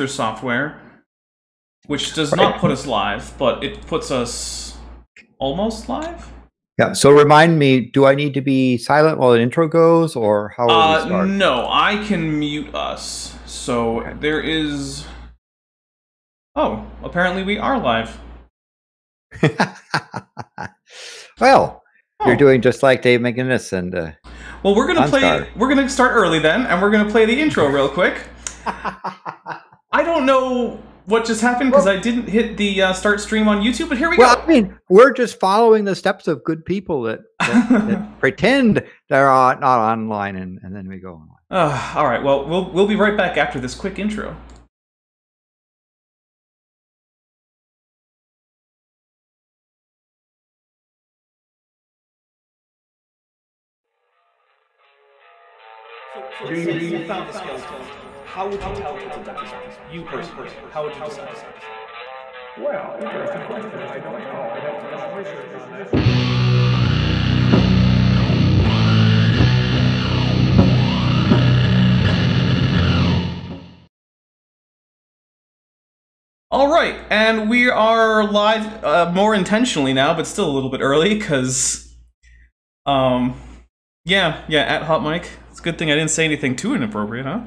launcher software, which does not put us live, but it puts us almost live. Yeah. So remind me, do I need to be silent while the intro goes, or how Uh, start? no, I can mute us. So there is. Oh, apparently we are live. well, you're Oh. doing just like Dave McGinnis and uh, Well, we're gonna play. We're gonna start early then, and we're gonna play the intro real quick. I don't know what just happened because I didn't hit the uh, start stream on YouTube, but here we go. well, go. I mean, we're just following the steps of good people that, that, that pretend they're uh, not online, and, and then we go online. Uh, all right. Well, we'll we'll be right back after this quick intro. Do you, you found the skeleton? How would you tell it's a dinosaur? You personally, how would you decide? Well, interesting question. I don't know. I don't know research on this. All right, and we are live uh, more intentionally now, but still a little bit early because, um, yeah, yeah, at Hot Mic. It's a good thing I didn't say anything too inappropriate, huh?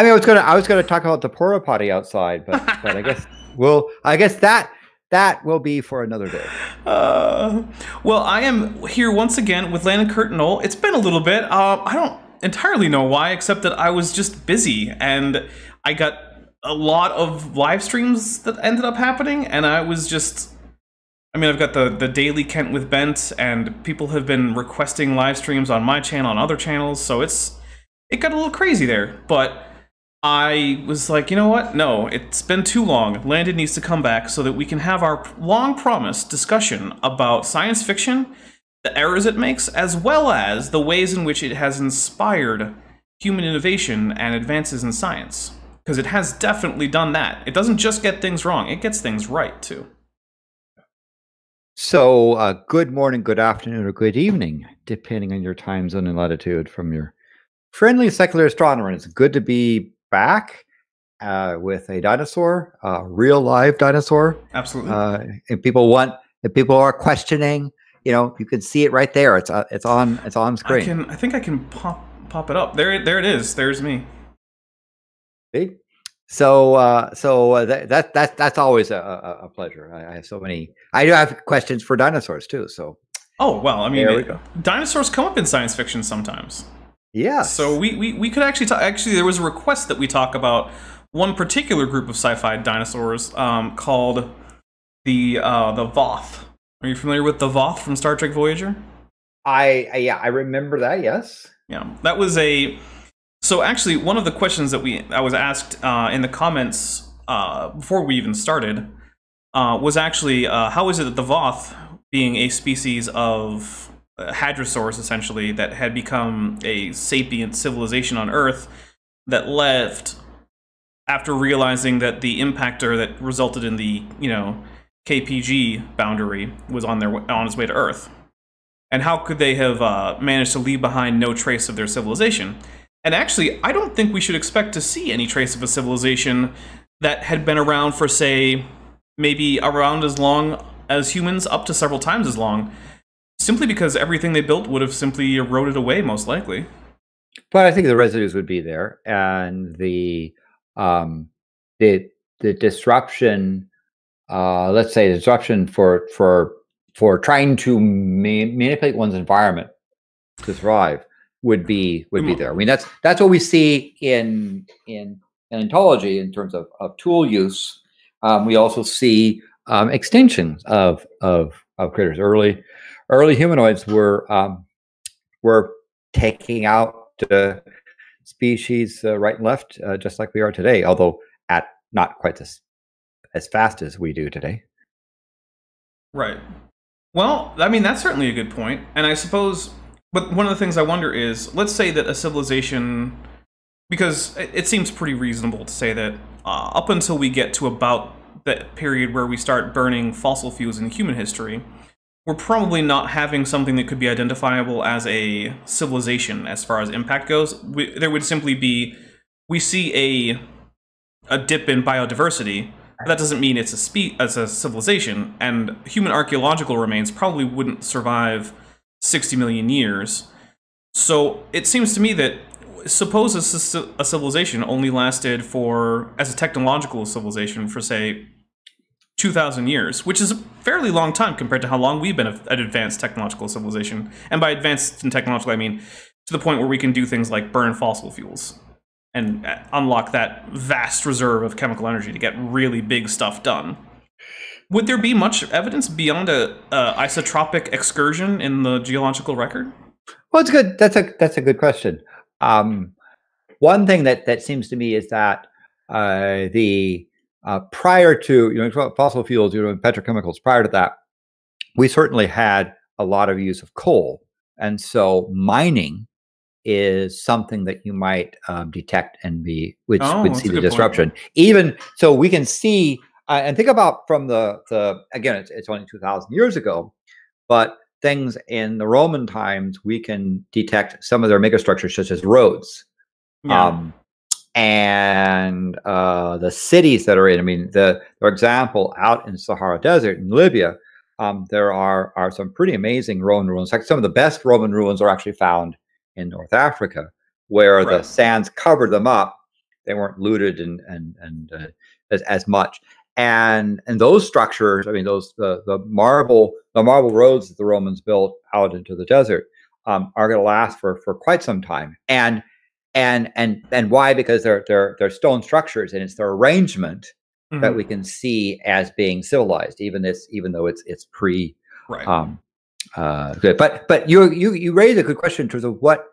I mean, I was gonna, I was gonna talk about the porta potty outside, but, but I guess, well, I guess that that will be for another day. Uh, well, I am here once again with Landon Curt Noll. It's been a little bit. Uh, I don't entirely know why, except that I was just busy and I got a lot of live streams that ended up happening, and I was just. I mean, I've got the the daily Kent with Bent, and people have been requesting live streams on my channel, on other channels, so it's it got a little crazy there. But I was like, you know what? No, it's been too long. Landon needs to come back so that we can have our long promised discussion about science fiction, the errors it makes, as well as the ways in which it has inspired human innovation and advances in science. Because it has definitely done that. It doesn't just get things wrong, it gets things right too. So, uh, good morning, good afternoon, or good evening, depending on your time zone and latitude from your friendly secular astronomer. It's good to be back uh, with a dinosaur, a real live dinosaur. Absolutely. Uh, if people want, if people are questioning, you know, you can see it right there. It's uh, it's on it's on I screen. can I think I can pop pop it up. There there it is. There's me. See? So, uh, so uh, that, that that that's always a, a, pleasure. I, I have so many. I do have questions for dinosaurs too. So, Oh well, I mean, we it- dinosaurs come up in science fiction sometimes. Yeah. So we, we, we could actually talk. Actually, there was a request that we talk about one particular group of sci-fi dinosaurs um, called the uh, the Voth. Are you familiar with the Voth from Star Trek Voyager? I, I yeah, I remember that. Yes. Yeah, that was a. So actually, one of the questions that we I was asked uh, in the comments uh, before we even started uh, was actually uh, how is it that the Voth, being a species of hadrosaurs essentially that had become a sapient civilization on Earth, that left after realizing that the impactor that resulted in the you know KPG boundary was on their on its way to Earth and how could they have uh, managed to leave behind no trace of their civilization? And actually, I don't think we should expect to see any trace of a civilization that had been around for, say, maybe around as long as humans, up to several times as long, simply because everything they built would have simply eroded away, most likely. But I think the residues would be there, and the um, the the disruption. Uh, let's say disruption for for for trying to ma- manipulate one's environment to thrive would be would be there. I mean, that's that's what we see in in, in ontology in terms of, of tool use. Um, we also see um, extinctions of of of critters. Early early humanoids were um, were taking out uh, species uh, right and left, uh, just like we are today, although at not quite as as fast as we do today. Right. Well, I mean, that's certainly a good point. And I suppose, but one of the things I wonder is let's say that a civilization, because it, it seems pretty reasonable to say that uh, up until we get to about that period where we start burning fossil fuels in human history, we're probably not having something that could be identifiable as a civilization as far as impact goes. We, there would simply be, we see a a dip in biodiversity. But that doesn't mean it's a spe- as a civilization, and human archaeological remains probably wouldn't survive 60 million years. So it seems to me that suppose a, a civilization only lasted for as a technological civilization for say 2000 years, which is a fairly long time compared to how long we've been an advanced technological civilization. And by advanced and technological, I mean to the point where we can do things like burn fossil fuels and uh, unlock that vast reserve of chemical energy to get really big stuff done. Would there be much evidence beyond a, a isotopic excursion in the geological record? Well, it's good. That's a that's a good question. Um, one thing that that seems to me is that uh, the uh, prior to you know fossil fuels, you know, petrochemicals. Prior to that, we certainly had a lot of use of coal, and so mining is something that you might um, detect and be which Oh, would see the good point. disruption. Even so, we can see uh, and think about from the the again, it's, it's only two thousand years ago, but things in the Roman times we can detect some of their megastructures, such as roads. Um, and uh, the cities that are in, I mean, the for example, out in Sahara Desert in Libya, um, there are are some pretty amazing Roman ruins. Like some of the best Roman ruins are actually found in North Africa, where the sands covered them up. They weren't looted and and and uh, as, as much. And and those structures, I mean, those the the marble the marble roads that the Romans built out into the desert um, are going to last for for quite some time. And and and and why? Because they're they're they're stone structures, and it's their arrangement that Mhm. we can see as being civilized, even this even though it's it's pre right. um uh good. But but you you you raise a good question in terms of what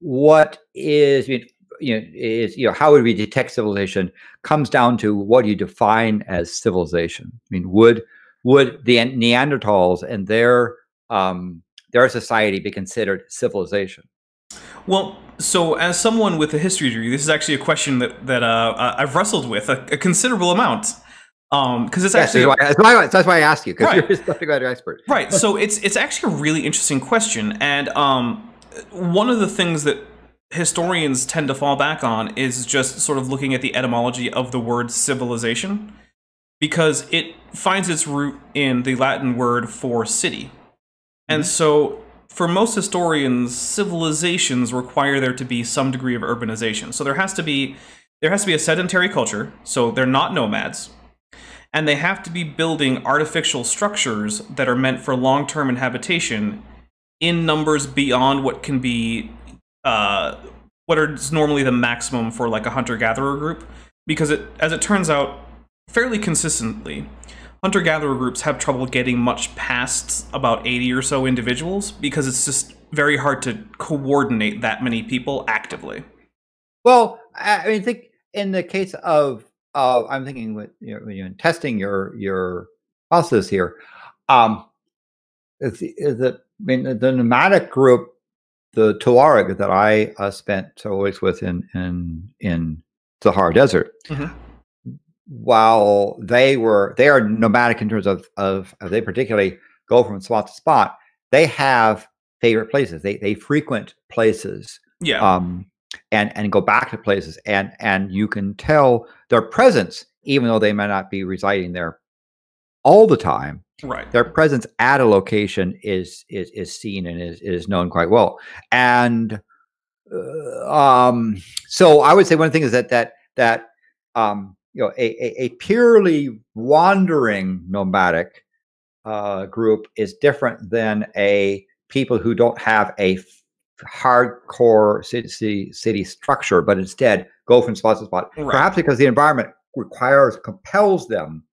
what is you know, you know is you know how would we detect civilization comes down to what you define as civilization. I mean, would would the Neanderthals and their um their society be considered civilization? Well, so as someone with a history degree, this is actually a question that that uh, I've wrestled with a, a considerable amount. Um, because it's Yes, actually that's, why, that's, why, that's why I ask you because Right. you're a subject matter expert. right. So it's it's actually a really interesting question, and um, one of the things that historians tend to fall back on is just sort of looking at the etymology of the word civilization, because it finds its root in the Latin word for city, and so for most historians, civilizations require there to be some degree of urbanization. So there has to be there has to be a sedentary culture, so they're not nomads. And they have to be building artificial structures that are meant for long-term inhabitation in numbers beyond what can be uh, what is normally the maximum for like a hunter-gatherer group. Because it, as it turns out, fairly consistently, hunter-gatherer groups have trouble getting much past about 80 or so individuals because it's just very hard to coordinate that many people actively. Well, I mean, think in the case of, uh, I'm thinking with you know, when you're testing your your process here. Um, is the, is the I mean the, the nomadic group, the Tuareg that I uh, spent weeks with in in in Sahara Desert. Mhm. While they were they are nomadic in terms of of of they particularly go from spot to spot. They have favorite places. They they frequent places Yeah. um, and and go back to places and and you can tell their presence even though they may not be residing there all the time right. their presence at a location is is is seen and is is known quite well and uh, um so i would say one thing is that that that um you know a a, a purely wandering nomadic uh group is different than a people who don't have a hardcore city, city city structure but instead go from spot to spot Right. perhaps because the environment requires compels them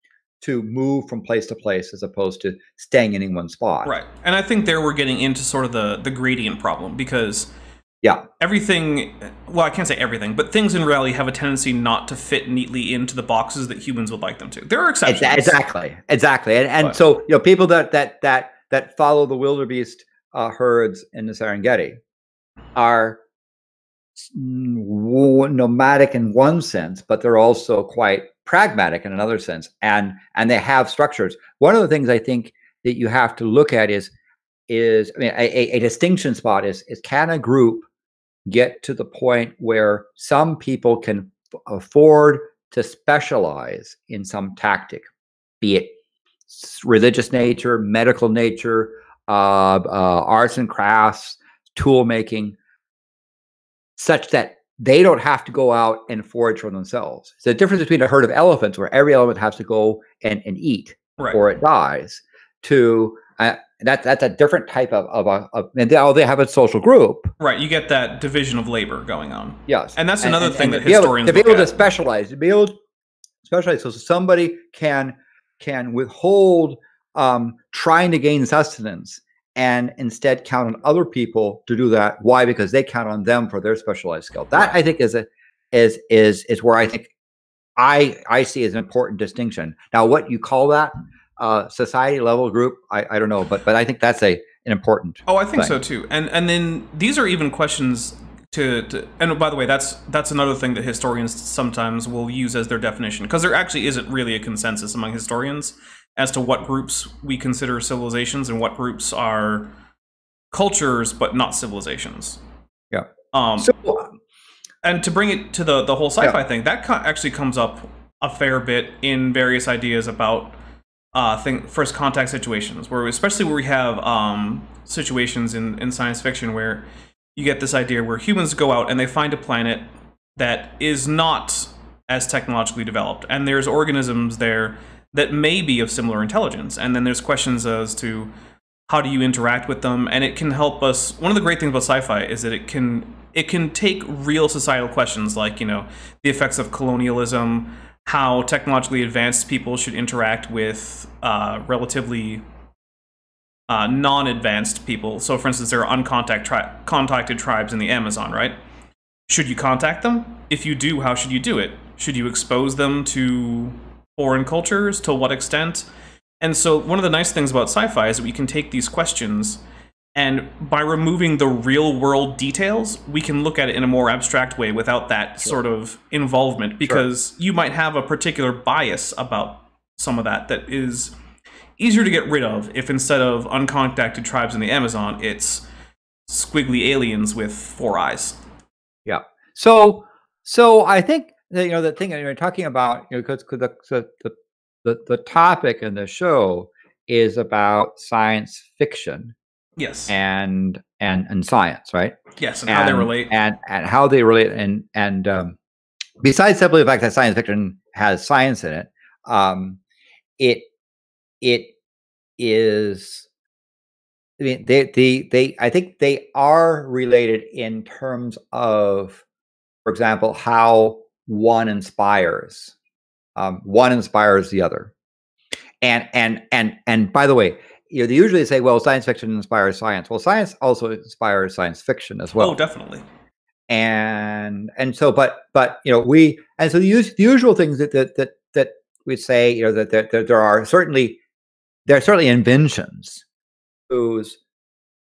to move from place to place as opposed to staying in any one spot. Right. And I think there we're getting into sort of the the gradient problem because Yeah. everything well, I can't say everything, but things in reality have a tendency not to fit neatly into the boxes that humans would like them to. There are exceptions. Exactly. Exactly. And and But- so you know people that that that that follow the wildebeest uh, herds in the Serengeti are nomadic in one sense, but they're also quite pragmatic in another sense, and and they have structures. One of the things I think that you have to look at is is I mean a, a- a distinction spot is is can a group get to the point where some people can afford to specialize in some tactic, be it religious nature, medical nature, uh, uh, arts and crafts, tool making, such that they don't have to go out and forage for themselves. It's the difference between a herd of elephants, where every elephant has to go and, and eat Right. or it dies, to uh, that that's a different type of of, a, of and they, oh, they have a social group. Right. You get that division of labor going on. Yes, And that's another thing that to be able- historians to be able to specialize, to be able to specialize, so somebody can can withhold um, trying to gain sustenance and instead count on other people to do that. Why? Because they count on them for their specialized skill. That I think is a is is is where I think I I see as an important distinction. Now, what you call that uh, society level group, I, I don't know, but but I think that's a an important. Oh, I think thing. so too. And and then these are even questions to, to and by the way, that's that's another thing that historians sometimes will use as their definition because there actually isn't really a consensus among historians as to what groups we consider civilizations and what groups are cultures but not civilizations. Yeah. Um, So and to bring it to the the whole sci-fi thing, that actually comes up a fair bit in various ideas about uh thing first contact situations, where especially where we have um situations in in science fiction where you get this idea where humans go out and they find a planet that is not as technologically developed, and there's organisms there that may be of similar intelligence, and then there's questions as to how do you interact with them and it can help us one of the great things about sci-fi is that it can it can take real societal questions like you know the effects of colonialism how technologically advanced people should interact with uh, relatively uh, non-advanced people. So for instance there are uncontacted tri- contacted tribes in the amazon right? Should you contact them? If you do how should you do it? Should you expose them to foreign cultures? To what extent? And so one of the nice things about sci-fi is that we can take these questions and by removing the real world details, we can look at it in a more abstract way without that sort of involvement because you might have a particular bias about some of that that is easier to get rid of if instead of uncontacted tribes in the Amazon, it's squiggly aliens with four eyes. Yeah. So so I think that, you know the thing that you're talking about, you know, because the the the the topic in the show is about science fiction Yes. and and and science, right? yes, and, how they relate. and and how they relate, and and um, besides simply the fact that science fiction has science in it, um, it it is. I mean, they they they. I think they are related in terms of, for example, how one inspires. Um, one inspires the other, and and and and by the way, you know, they usually say, "Well, science fiction inspires science." Well, science also inspires science fiction as well oh, definitely. and and so but but you know we and so the, us- the usual things that that that, that we say you know that, that, that there are certainly there are certainly inventions whose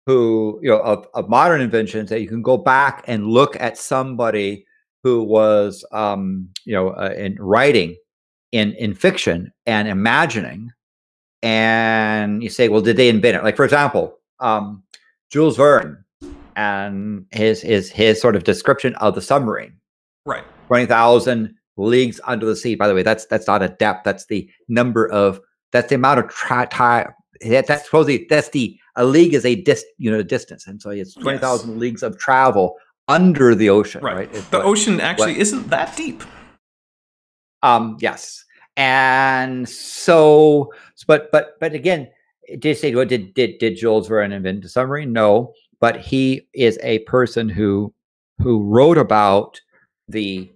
who you know of, of modern inventions that you can go back and look at somebody who was um you know uh, in writing in in fiction and imagining and you say well did they invent it like for example um jules verne and his his his sort of description of the submarine Right. 20,000 leagues under the sea. By the way, that's that's not a depth. That's the number of that's the amount of tra- time. That, that's supposedly that's the a league is a dis you know distance, and so it's 20,000 leagues of travel under the ocean. Right. Right. The what- ocean actually isn't that deep. Um. Yes. And so, but but but again, did say what did did did Jules Verne invent the submarine? No, but he is a person who who wrote about the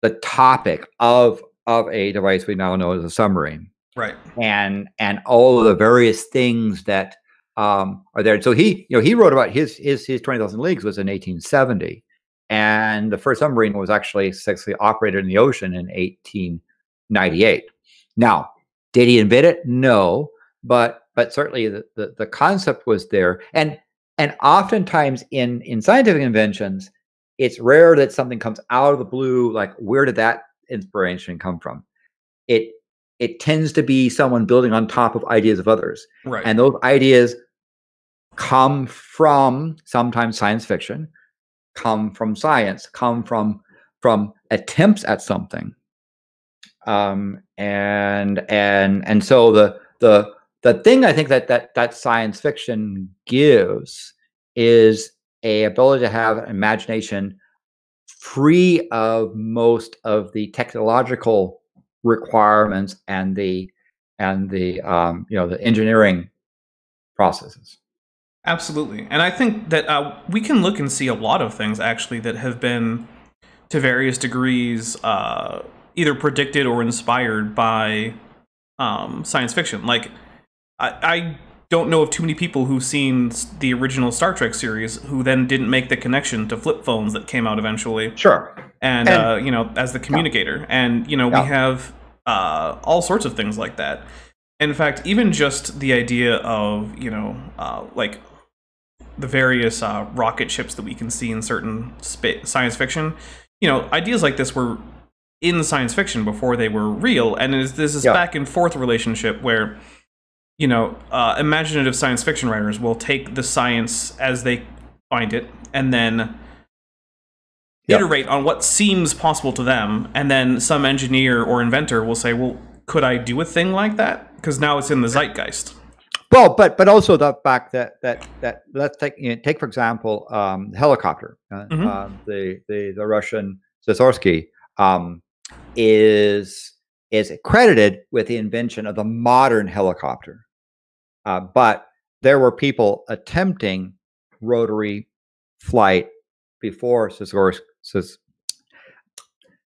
the topic of of a device we now know as a submarine Right. and and all of the various things that um, are there. So he, you know, he wrote about his his his twenty thousand leagues was in eighteen seventy, and the first submarine was actually successfully operated in the ocean in eighteen ninety eight. Now, did he invent it? No, but but certainly the, the the concept was there, and and oftentimes in in scientific inventions, it's rare that something comes out of the blue. Like, where did that inspiration come from? It it tends to be someone building on top of ideas of others. Right. And those ideas come from sometimes science fiction, come from science, come from from attempts at something. Um, and and and so the the the thing I think that that that science fiction gives is a ability to have imagination free of most of the technological requirements and the and the um, you know the engineering processes. Absolutely. And I think that uh, we can look and see a lot of things actually that have been to various degrees uh, either predicted or inspired by um, science fiction. Like, I, I don't know of too many people who've seen the original Star Trek series who then didn't make the connection to flip phones that came out eventually. Sure. And, And- uh, you know, as the communicator. And, you know, Yeah. we have uh, all sorts of things like that. In fact, even just the idea of, you know, uh, like the various uh, rocket ships that we can see in certain science fiction, you know, ideas like this were in science fiction before they were real, and there's this is Yeah. back and forth relationship where, you know, uh, imaginative science fiction writers will take the science as they find it, and then Yeah. iterate on what seems possible to them, and then some engineer or inventor will say, "Well, could I do a thing like that?" Because now it's in the zeitgeist. Well, but but also the fact that that that let's take you know, take for example um, the helicopter, uh, Mhm. um, the the the Russian Sikorsky um, is is credited with the invention of the modern helicopter, uh, but there were people attempting rotary flight before Sikorsky. Sis,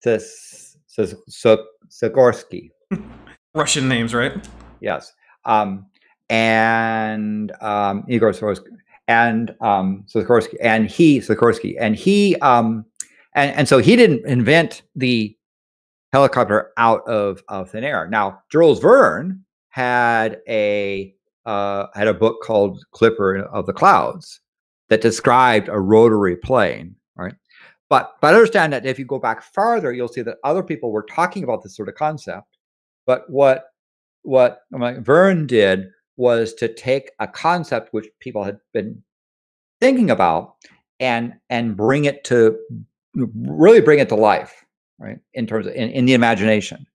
Sis, Sis, Sis- Sikorsky. Russian names, right? Yes. Um, and um, Igor Sikorsky, and um, Sikorsky, and he Sikorsky, and he, um, and and so he didn't invent the helicopter out of of thin air. Now, Jules Verne had a uh, had a book called Clipper of the Clouds that described a rotary plane, right? But but understand that if you go back farther, you'll see that other people were talking about this sort of concept. But what what Verne did was to take a concept which people had been thinking about and and bring it to really bring it to life, right? In terms of in, in the imagination.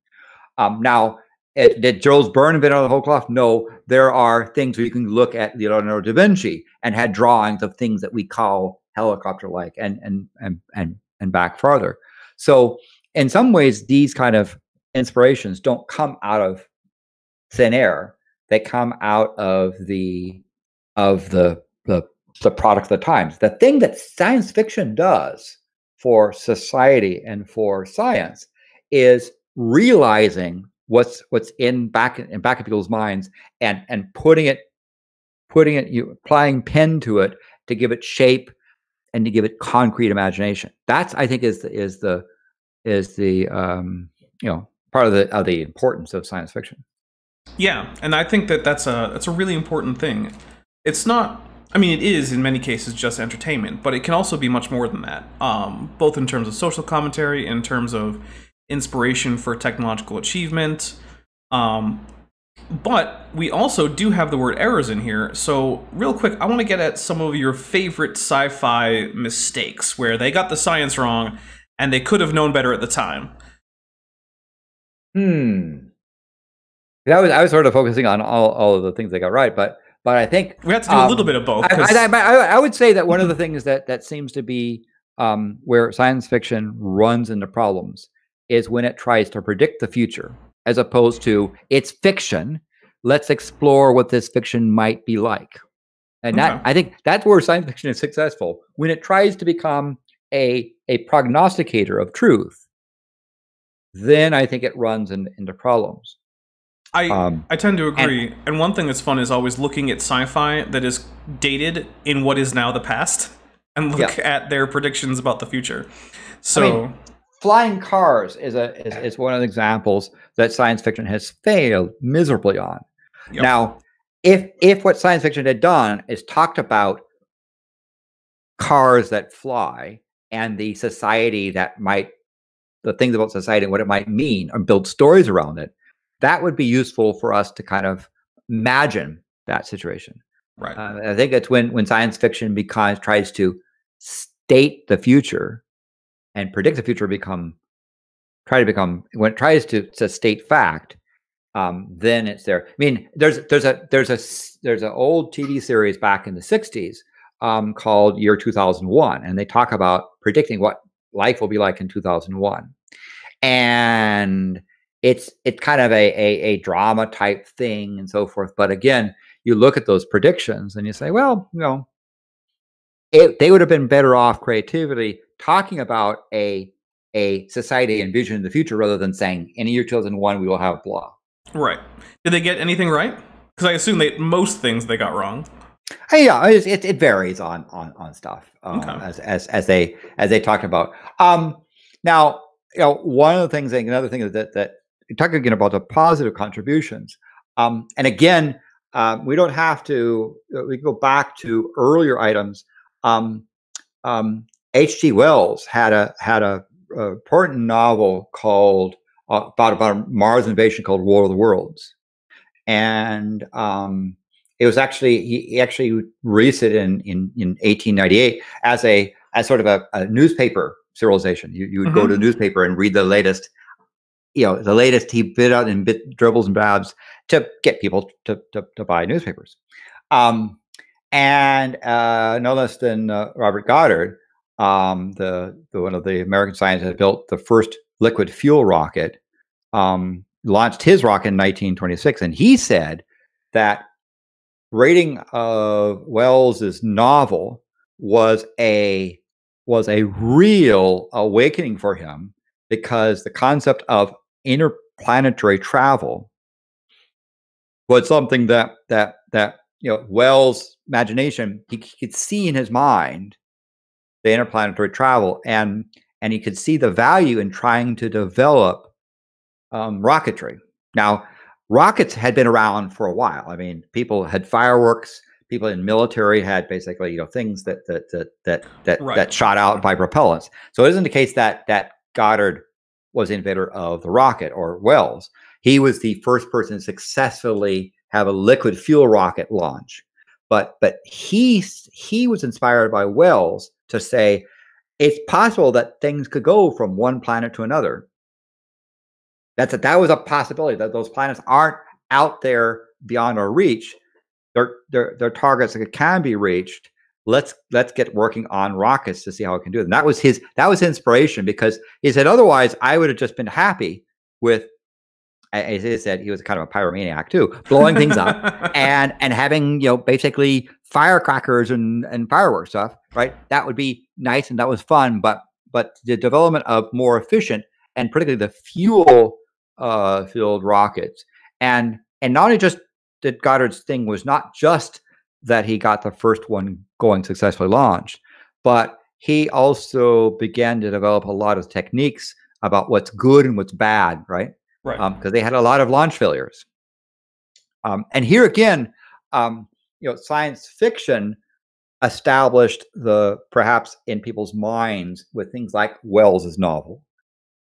Um, now, it, did Jules Verne invent the whole cloth? No, there are things where you can look at Leonardo da Vinci and had drawings of things that we call helicopter-like, and and and and and back farther. So, in some ways, these kind of inspirations don't come out of thin air; they come out of the of the the the product of the times. The thing that science fiction does for society and for science is realizing what's what's in back in back of people's minds and and putting it putting it you applying pen to it to give it shape and to give it concrete imagination that's i think is the is the is the um you know part of the of the importance of science fiction Yeah, and I think that that's a that's a really important thing. It's not. I mean, it is in many cases just entertainment, but it can also be much more than that. Um, both in terms of social commentary, in terms of inspiration for technological achievement. Um, but we also do have the word errors in here. So, real quick, I want to get at some of your favorite sci-fi mistakes where they got the science wrong and they could have known better at the time. hmm that was i was sort of focusing on all, all of the things they got right but but i think We have to do a little Um, bit of both. I, I, I, I would say that one of the things that that seems to be um, where science fiction runs into problems is when it tries to predict the future, as opposed to it's fiction. Let's explore what this fiction might be like, and that I think that's where science fiction is successful when it tries to become a a prognosticator of truth. Then I think it runs in, into problems. I Um, I tend to agree. And, one thing that's fun is always looking at sci-fi that is dated in what is now the past, and look at their predictions about the future. So flying cars is a is, is one of the examples that science fiction has failed miserably on. Yep. Now, if if what science fiction had done is talked about cars that fly and the society that might the things about society and what it might mean and build stories around it, that would be useful for us to kind of imagine that situation. right, Uh, I think it's when when science fiction becomes tries to state the future and predict the future become try to become when it tries to, to state fact, um, then it's there. I mean, there's there's a there's a there's an old TV series back in the '60s um, called Year 2001, and they talk about predicting what life will be like in 2001, and it's it's kind of a, a a drama type thing and so forth. But again, you look at those predictions and you say, well, you know, it, they would have been better off creatively talking about a a society envisioned in the future rather than saying in the year 2001 we will have blah. Right. Did they get anything right? Because I assume they most things they got wrong. Hey, yeah, it, it, it varies on on on stuff um, Okay. as as as they as they talked about. Um, now, you know, one of the things, another thing is that that talking again about the positive contributions. Um, and again, uh, we don't have to. uh, We go back to earlier items. Um, um, H.G. Wells had a had a, a important novel called uh, about about a Mars invasion called War of the Worlds, and um, it was actually he, he actually released it in, in in 1898 as a as sort of a, a newspaper serialization. You you would go to the newspaper and read the latest, you know, the latest he bit out in bit dribbles and babs to get people to to, to buy newspapers. Um, and uh, no less than uh, Robert Goddard, um, the, the one of the American scientists that built the first liquid fuel rocket, um, launched his rocket in 1926, and he said that rating of Wells's novel was a was a real awakening for him because the concept of interplanetary travel was something that that that you know Wells' imagination he, c- could see in his mind the interplanetary travel and and he could see the value in trying to develop um, rocketry. Now, rockets had been around for a while. I mean, people had fireworks. People in military had basically, you know, things that that that that that, Right. that shot out by propellants. So it isn't the case that that Goddard was inventor of the rocket or Wells. He was the first person to successfully have a liquid fuel rocket launch. But but he he was inspired by Wells to say it's possible that things could go from one planet to another. That's a, that was a possibility that those planets aren't out there beyond our reach. They're they're, they're targets that can be reached. Let's let's get working on rockets to see how it can do it. And that was his that was inspiration because he said otherwise I would have just been happy with as he said he was kind of a pyromaniac too, blowing things up and and having you know basically firecrackers and and fireworks stuff right that would be nice and that was fun but but the development of more efficient and particularly the fuel uh filled rockets and and not only just that goddard's thing was not just that he got the first one going successfully launched but he also began to develop a lot of techniques about what's good and what's bad right right. because they had a lot of launch failures. Um, and here again, um, you know, science fiction established the perhaps in people's minds with things like Wells's novel,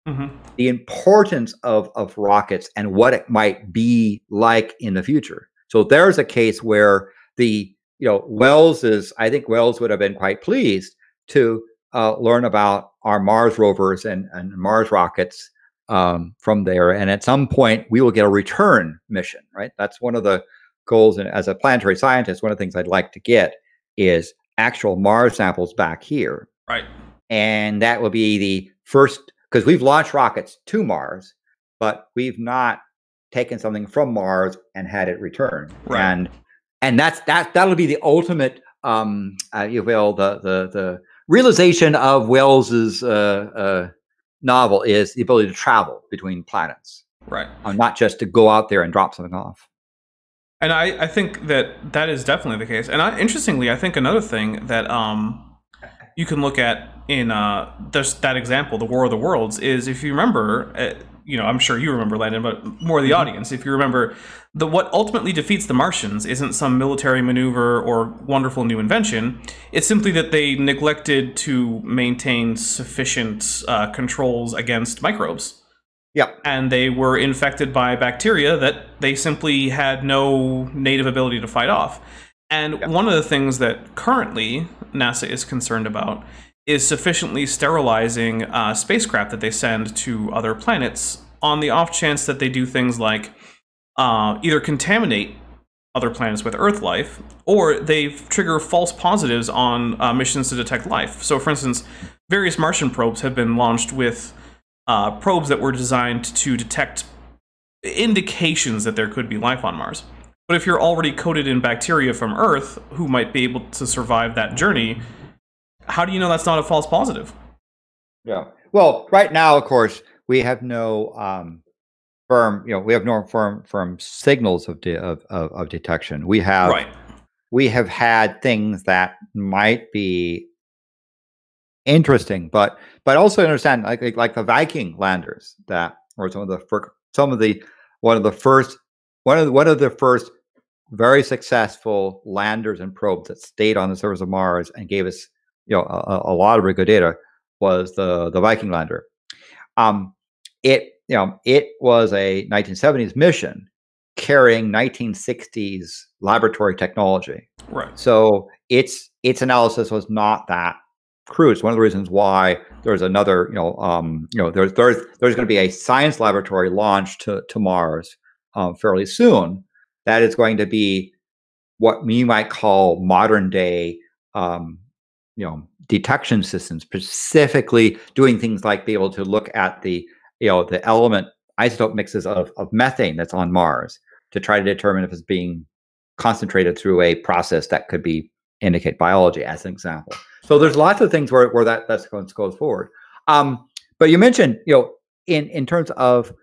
hmm the importance of of rockets and what it might be like in the future. So there's a case where the you know Wells is I think Wells would have been quite pleased to uh, learn about our Mars rovers and, and Mars rockets um, from there. And at some point, we will get a return mission. Right? That's one of the goals. And as a planetary scientist, one of the things I'd like to get is actual Mars samples back here Right. and that will be the first because we've launched rockets to Mars, but we've not taken something from Mars and had it return. Right. And and that's that that'll be the ultimate um uh, you will the the the realization of Wells's uh, uh, novel is the ability to travel between planets, Right. uh, not just to go out there and drop something off. And I, I think that that is definitely the case. And I, interestingly, I think another thing that um, you can look at in uh, this, that example, the War of the Worlds, is if you remember, uh, you know, I'm sure you remember, Landon, but more of the audience, if you remember, the what ultimately defeats the Martians isn't some military maneuver or wonderful new invention. It's simply that they neglected to maintain sufficient uh, controls against microbes Yeah. and they were infected by bacteria that they simply had no native ability to fight off. And one of the things that currently NASA is concerned about is sufficiently sterilizing uh, spacecraft that they send to other planets on the off chance that they do things like uh, either contaminate other planets with Earth life, or they trigger false positives on uh, missions to detect life. So, for instance, various Martian probes have been launched with uh, probes that were designed to detect indications that there could be life on Mars. But if you're already coated in bacteria from Earth who might be able to survive that journey, how do you know that's not a false positive? Yeah. Well, right now, of course, we have no um, firm, you know, we have no firm firm signals of de- of, of, of detection. We have Right. we have had things that might be interesting, but but also understand like like, like the Viking landers that were some of the fir- some of the one of the first one of the, one of the first very successful landers and probes that stayed on the surface of Mars and gave us you know a, a- lot of really good data was the the Viking lander. Um, it you know it was a 1970s mission carrying 1960s laboratory technology. Right. So its its analysis was not that crude. It's one of the reasons why there's another, you know, um, you know, there's there's there's going to be a science laboratory launched to to Mars um, fairly soon. That is going to be what we might call modern day, um, you know, detection systems, specifically doing things like be able to look at the, you know, the element isotope mixes of, of methane that's on Mars to try to determine if it's being concentrated through a process that could be indicate biology as an example. So there's lots of things where, where that that's goes goes forward. Um, but you mentioned, you know, in in terms of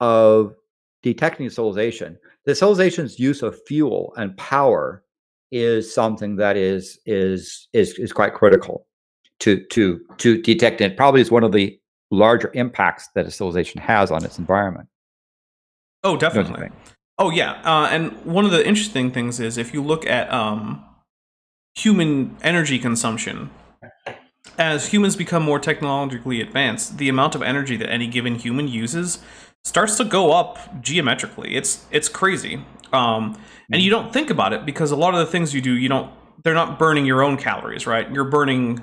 of detecting civilization, the civilization's use of fuel and power is something that is is is is quite critical to to to detect and it probably is one of the larger impacts that a civilization has on its environment. Oh, definitely. Oh, yeah. Uh, and one of the interesting things is if you look at um, human energy consumption, as humans become more technologically advanced, the amount of energy that any given human uses starts to go up geometrically. It's it's crazy. Um, and you don't think about it because a lot of the things you do, you don't. They're not burning your own calories, right? You're burning,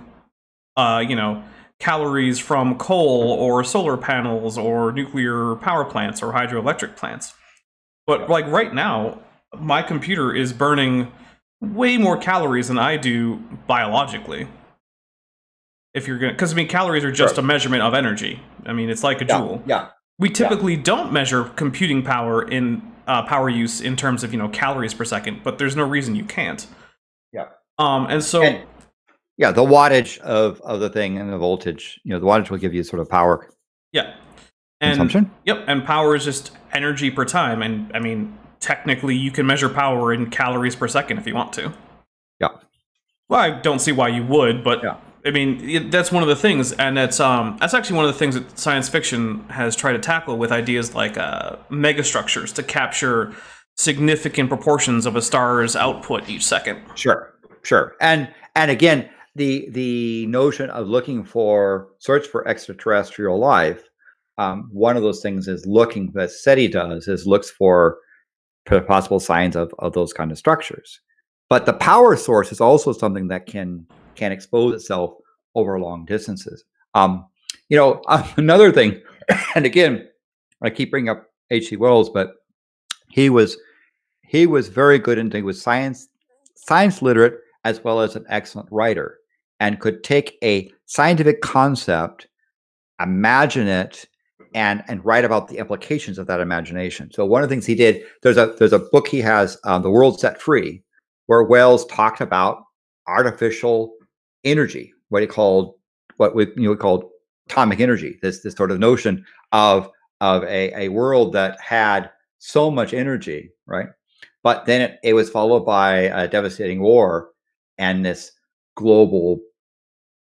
uh, you know, calories from coal or solar panels or nuclear power plants or hydroelectric plants. But like right now, my computer is burning way more calories than I do biologically. If you're gonna, because I mean, calories are just Sure. a measurement of energy. I mean, it's like a Yeah, joule. yeah. We typically don't measure computing power in uh, power use in terms of you know calories per second, but there's no reason you can't. Yeah. Um, and so And- Yeah, the wattage of of the thing and the voltage, you know, the wattage will give you sort of power yeah, and consumption. Yep, and power is just energy per time, and I mean, technically, you can measure power in calories per second if you want to. Yeah. Well, I don't see why you would, but Yeah. I mean, that's one of the things, and that's um, that's actually one of the things that science fiction has tried to tackle with ideas like uh, megastructures to capture significant proportions of a star's output each second. Sure, sure. And and again, the the notion of looking for search for extraterrestrial life, um, one of those things is looking that SETI does is looks for possible signs of of those kind of structures. But the power source is also something that can can expose itself over long distances. Um, you know, another thing, and again, I keep bringing up H.G. Wells, but he was he was very good in was science science literate as well as an excellent writer and could take a scientific concept imagine it and and write about the implications of that imagination so one of the things he did there's a there's a book he has um, the world set free where wells talked about artificial energy what he called what we you know called atomic energy this this sort of notion of of a, a world that had so much energy right but then it, it was followed by a devastating war and this global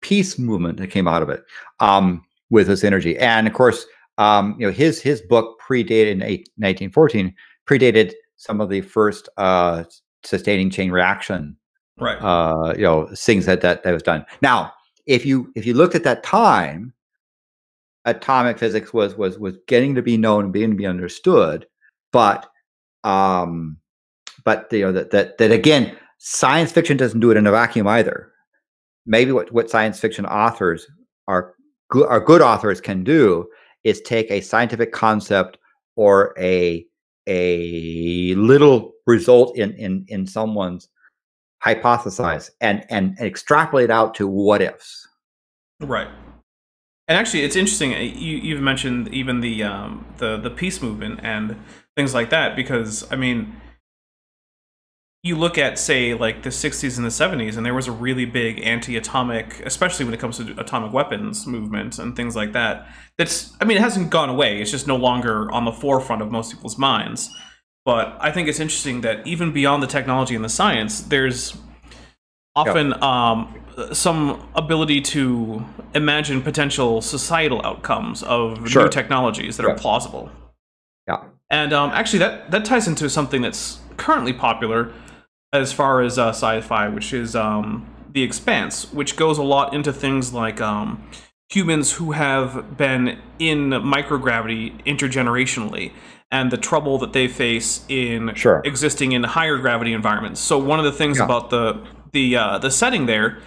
peace movement that came out of it um, with this energy. And of course, um, you know, his his book predated in eight, 1914 predated some of the first uh, sustaining chain reaction Right. uh, you know things that, that that was done. Now, if you if you looked at that time, atomic physics was was was getting to be known and being to be understood, but um, but you know that that that again, science fiction doesn't do it in a vacuum either. maybe what, what science fiction authors are good are good authors can do is take a scientific concept or a a little result in in in someone's hypothesize and and, extrapolate out to what ifs Right. And actually, it's interesting. uh, You you've mentioned even the um, the the peace movement and things like that because I mean, you look at say like the 60s and the 70s, and there was a really big anti-atomic, especially when it comes to atomic weapons movement and things like that. That's I mean, it hasn't gone away. It's just no longer on the forefront of most people's minds. But I think it's interesting that even beyond the technology and the science, there's often um, some ability to imagine potential societal outcomes of Sure. new technologies that Yeah. are plausible. yeah And um, actually, that that ties into something that's currently popular as far as uh, sci-fi, which is um, the Expanse, which goes a lot into things like um, humans who have been in microgravity intergenerationally and the trouble that they face in Sure. existing in higher gravity environments. So one of the things Yeah. about the the uh, the setting there,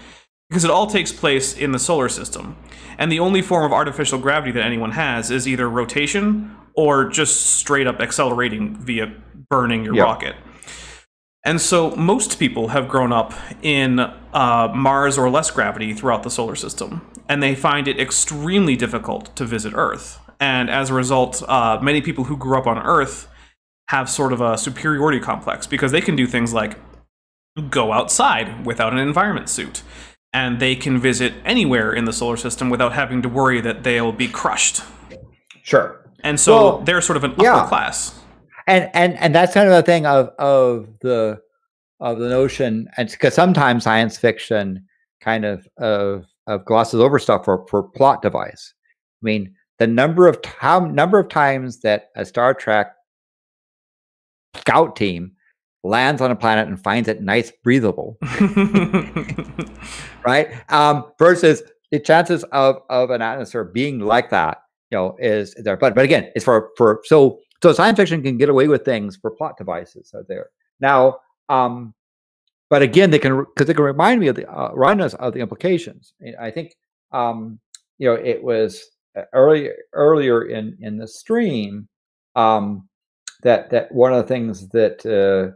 because it all takes place in the solar system, and the only form of artificial gravity that anyone has is either rotation or just straight up accelerating via burning your Yeah. rocket. And so most people have grown up in uh, Mars or less gravity throughout the solar system, and they find it extremely difficult to visit Earth. And as a result, uh, many people who grew up on Earth have sort of a superiority complex because they can do things like go outside without an environment suit. And they can visit anywhere in the solar system without having to worry that they'll be crushed. sure And so Well, they're sort of an upper yeah. class. and and and that's kind of the thing of of the of the notion and because sometimes science fiction kind of of of glosses over stuff for for plot device i mean the number of how number of times that a star trek scout team lands on a planet and finds it nice breathable. Right? Um versus the chances of of an atmosphere being like that you know is there. But but again it's for for so so science fiction can get away with things for plot devices out there. Now um but again they can because they can remind me of the uh, remind us of the implications. I think um you know it was earlier earlier in in the stream um that that one of the things that uh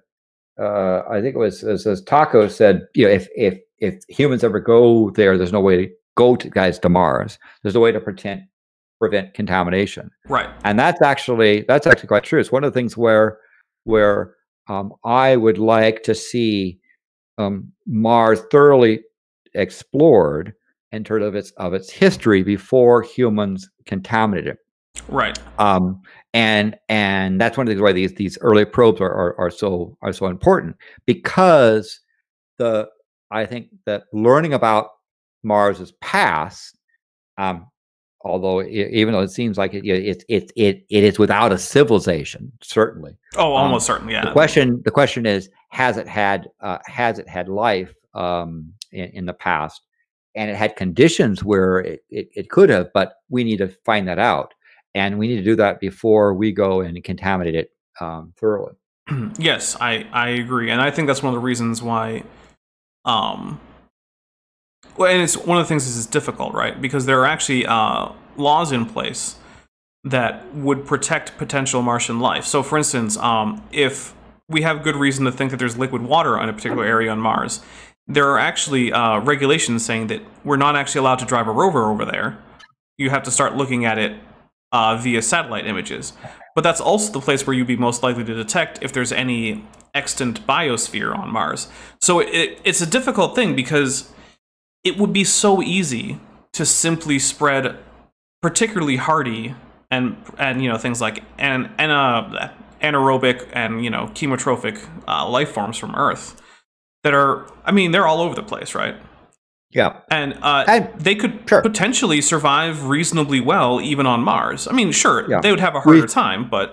uh, I think it was as, as Taco said, you know, if if if humans ever go there, there's no way to go to guys to Mars. There's no way to pretend prevent contamination, right. and that's actually that's actually quite true. It's one of the things where where um, I would like to see um, Mars thoroughly explored in terms of its of its history before humans contaminated it Right. um, and and that's one of the things why these these early probes are, are are so are so important because the I think that learning about Mars's past, um, although e- even though it seems like it it it it, it is without a civilization, certainly. Oh, almost certainly. Yeah. The question the question is has it had uh, has it had life um, in, in the past, and it had conditions where it, it, it could have, but we need to find that out, and we need to do that before we go and contaminate it um, thoroughly. yes, I I agree, and I think that's one of the reasons why, um, well, and it's one of the things is it's difficult, right? Because there are actually uh, laws in place that would protect potential Martian life. So, for instance, um, if we have good reason to think that there's liquid water on a particular area on Mars, there are actually uh, regulations saying that we're not actually allowed to drive a rover over there. You have to start looking at it uh, via satellite images. But that's also the place where you'd be most likely to detect if there's any extant biosphere on Mars. So it, it's a difficult thing because it would be so easy to simply spread particularly hardy and and you know things like an, an uh, anaerobic and you know chemotrophic uh, life forms from Earth that are I mean they're all over the place, right? Yeah, And, uh, And- they could sure. potentially survive reasonably well even on Mars. I mean, sure, Yeah. they would have a harder We- time, but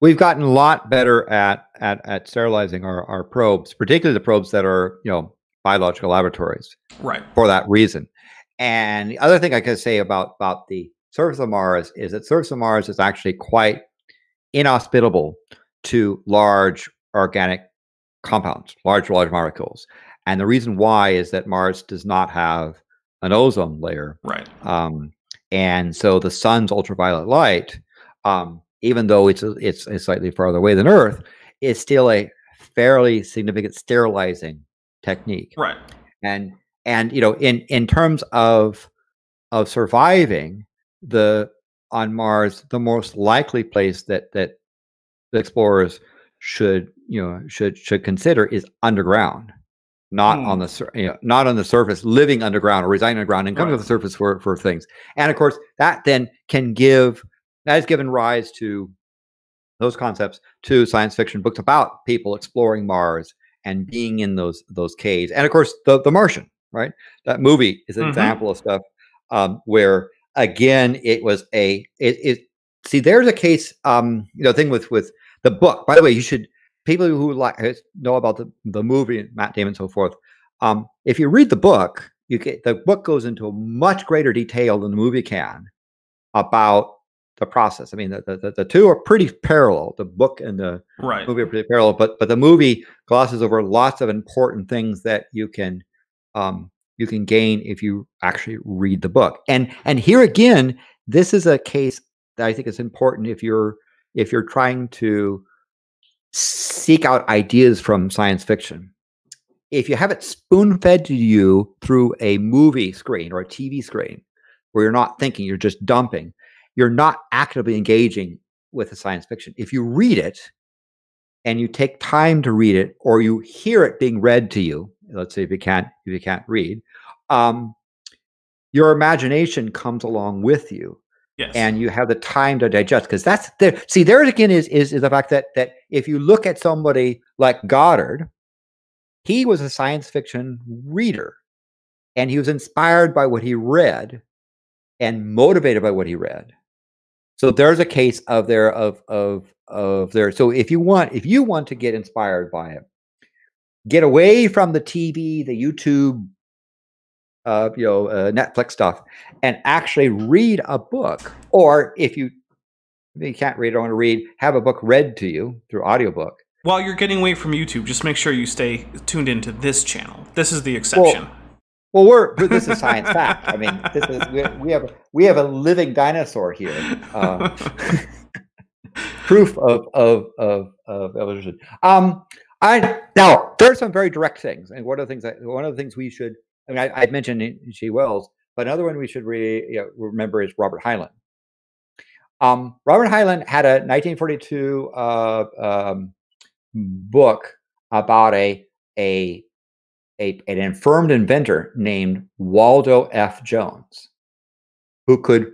we've gotten a lot better at at at sterilizing our, our probes, particularly the probes that are you know biological laboratories. right, for that reason. And the other thing I could say about about the surface of Mars is that surface of Mars is actually quite inhospitable to large organic compounds, large large molecules. and the reason why is that Mars does not have an ozone layer, Right. um, and so the sun's ultraviolet light, um, even though it's it's, it's slightly farther away than Earth, is still a fairly significant sterilizing technique Right. and and you know in in terms of of surviving the on mars the most likely place that that the explorers should you know should should consider is underground not Hmm. on the sur- you know, not on the surface living underground or residing underground and coming Right. to the surface for for things and of course that then can give that has given rise to those concepts to science fiction books about people exploring mars and being in those those caves and of course the the martian right that movie is an Mhm. example of stuff um, where again it was a it, it see there's a case um you know thing with with the book by the way you should people who like know about the the movie and matt damon and so forth um if you read the book you get the book goes into much greater detail than the movie can about the process i mean the the, the two are pretty parallel the book and the Right. movie are pretty parallel, but but the movie glosses over lots of important things that you can um, you can gain if you actually read the book. And and here again, this is a case that I think is important if you're if you're trying to seek out ideas from science fiction. If you have it spoon fed to you through a movie screen or a TV screen, where you're not thinking, you're just dumping, you're not actively engaging with the science fiction. If you read it, and you take time to read it or you hear it being read to you let's say if you can't if you can't read um, your imagination comes along with you Yes. and you have the time to digest because that's there see there again is, is is the fact that that if you look at somebody like goddard he was a science fiction reader and he was inspired by what he read and motivated by what he read so there's a case of there of of of there so if you want if you want to get inspired by it get away from the tv the youtube uh, you know uh, netflix stuff and actually read a book or if you if you can't read or want to read have a book read to you through audiobook While you're getting away from YouTube, just make sure you stay tuned into this channel. This is the exception. well we're this is science fact i mean this is we, we have we have a living dinosaur here uh, proof of of of, of evolution. Um, I now there are some very direct things, and one of the things that one of the things we should. I mean, I, I mentioned G. Wells, but another one we should really you know, remember is Robert Heinlein. Um, Robert Heinlein had a 1942 uh, um, book about a a a an infirmed inventor named Waldo F. Jones, who could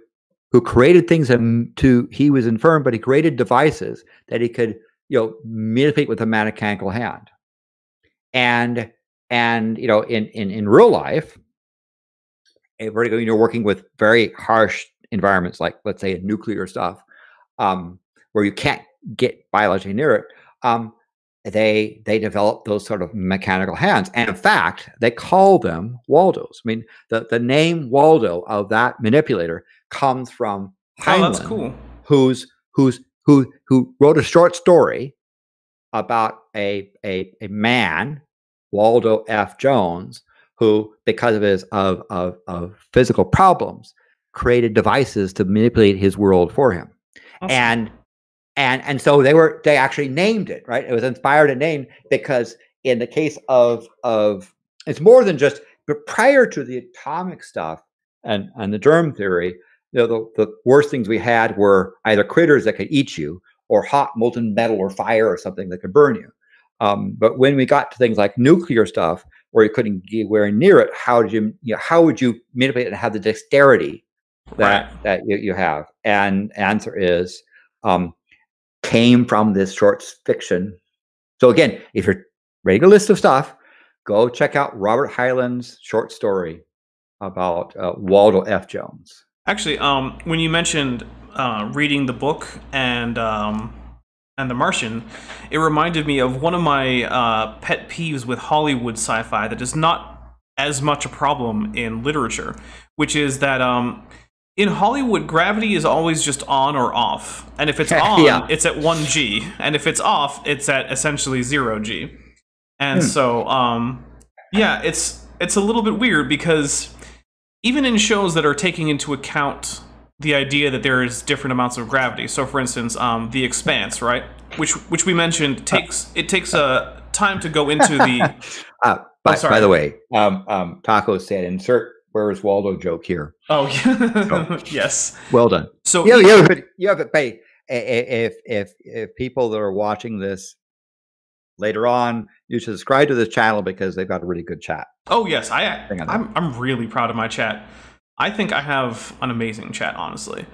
who created things to he was infirm, but he created devices that he could you know manipulate with a mechanical hand. And and you know in in in real life, a vertigo you're working with very harsh environments like let's say nuclear stuff, um, where you can't get biology near it. Um, they they develop those sort of mechanical hands, and in fact, they call them Waldos. I mean, the the name Waldo of that manipulator comes from oh, that's cool. who's who's who who wrote a short story about a a a man, Waldo F. Jones, who because of his of of, of physical problems created devices to manipulate his world for him Awesome. and and and so they were they actually named it right it was inspired and named because in the case of of it's more than just but prior to the atomic stuff and and the germ theory you know the, the worst things we had were either critters that could eat you or hot molten metal or fire or something that could burn you um, but when we got to things like nuclear stuff where you couldn't get anywhere near it how did you, you know, how would you manipulate and have the dexterity that Right. that you, you have and answer is um, came from this short fiction. So again, if you're ready to list of stuff, go check out Robert Heinlein's short story about uh, Waldo F. Jones. Actually, um, when you mentioned uh, reading the book and um, and The Martian, it reminded me of one of my uh, pet peeves with Hollywood sci-fi that is not as much a problem in literature, which is that um, in Hollywood, gravity is always just on or off, and if it's on, Yeah. it's at one g, and if it's off, it's at essentially zero g. And Hmm. so, um, Yeah, it's it's a little bit weird because even in shows that are taking into account the idea that there is different amounts of gravity. So, for instance, um, The Expanse, right, which which we mentioned takes it takes a time to go into the. Uh, by, sorry. by the way, um, um, Taco said, "Insert where's Waldo joke here." oh yeah, yes. Well done. So You have, you have, you have it. I- if if if people that are watching this later on, you should subscribe to this channel because they've got a really good chat. Oh yes, I I'm I'm really proud of my chat. I think I have an amazing chat, honestly.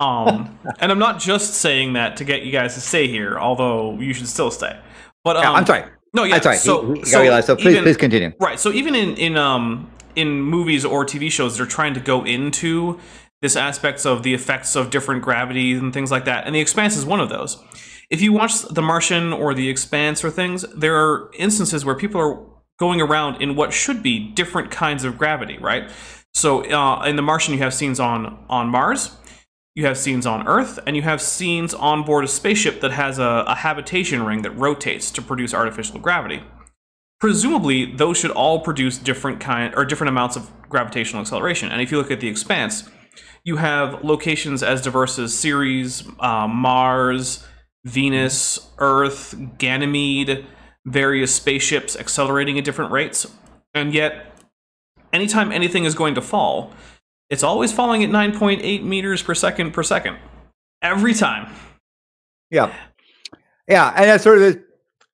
Um, and I'm not just saying that to get you guys to stay here, although you should still stay. But um, Yeah, I'm sorry. No, yeah. I'm sorry. So, so, realized. so please, even- please continue. Right. So even in in um in movies or TV shows, they're trying to go into this aspects of the effects of different gravities and things like that. And The Expanse is one of those. If you watch The Martian or The Expanse or things, there are instances where people are going around in what should be different kinds of gravity, right? So uh, in The Martian, you have scenes on on Mars. You have scenes on Earth, and you have scenes on board a spaceship that has a, a habitation ring that rotates to produce artificial gravity presumably those should all produce different kind or different amounts of gravitational acceleration. And if you look at the expanse, you have locations as diverse as Ceres, uh, Mars, Venus, Earth, Ganymede, various spaceships accelerating at different rates. And yet, anytime anything is going to fall, it's always falling at 9.8 meters per second per second. Every time. Yeah, yeah, and that's sort of the,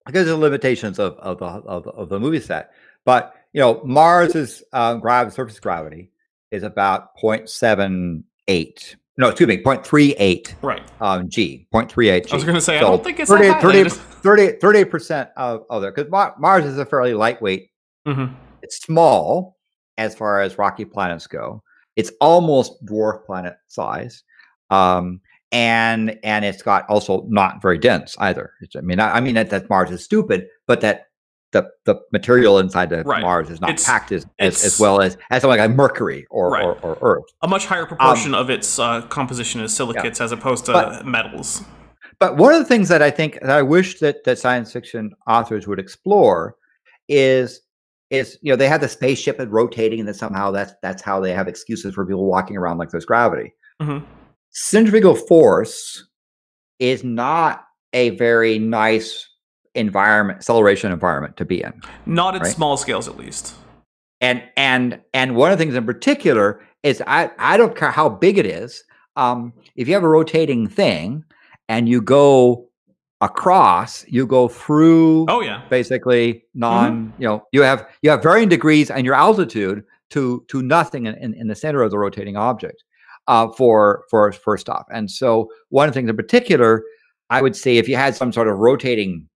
because of the limitations of of the of, of the movie set. But you know, Mars's uh, grav surface gravity is about 0.78. No, excuse me, 0.38 Right. um, G, 0.38 G. I was going to say, I don't think it's 30, that high. 30, 30, 38% of, of there, because Mars is a fairly lightweight hmm it's small as far as rocky planets go. It's almost dwarf planet size, um, and and it's got also not very dense either. It's, I mean, I, I mean that, that Mars is stupid, but that the the material inside the Right. Mars is not It's- packed as, as, as well as as something like Mercury or, Right. or, or Earth. A much higher proportion of its uh, composition is silicates as opposed to But- metals. But one of the things that I think that I wish that that science fiction authors would explore is is you know they have the spaceship and rotating and then somehow that's that's how they have excuses for people walking around like there's gravity. Mhm. Centrifugal force is not a very nice environment acceleration environment to be in. Not at Right. small scales, at least. and and and one of the things in particular is I I don't care how big it is. Um, if you have a rotating thing and you go across, you go through Oh yeah, basically non. You know, you have you have varying degrees and your altitude to to nothing in, in, in the center of the rotating object uh, for for first off. And so one of the things in particular, I would say if you had some sort of rotating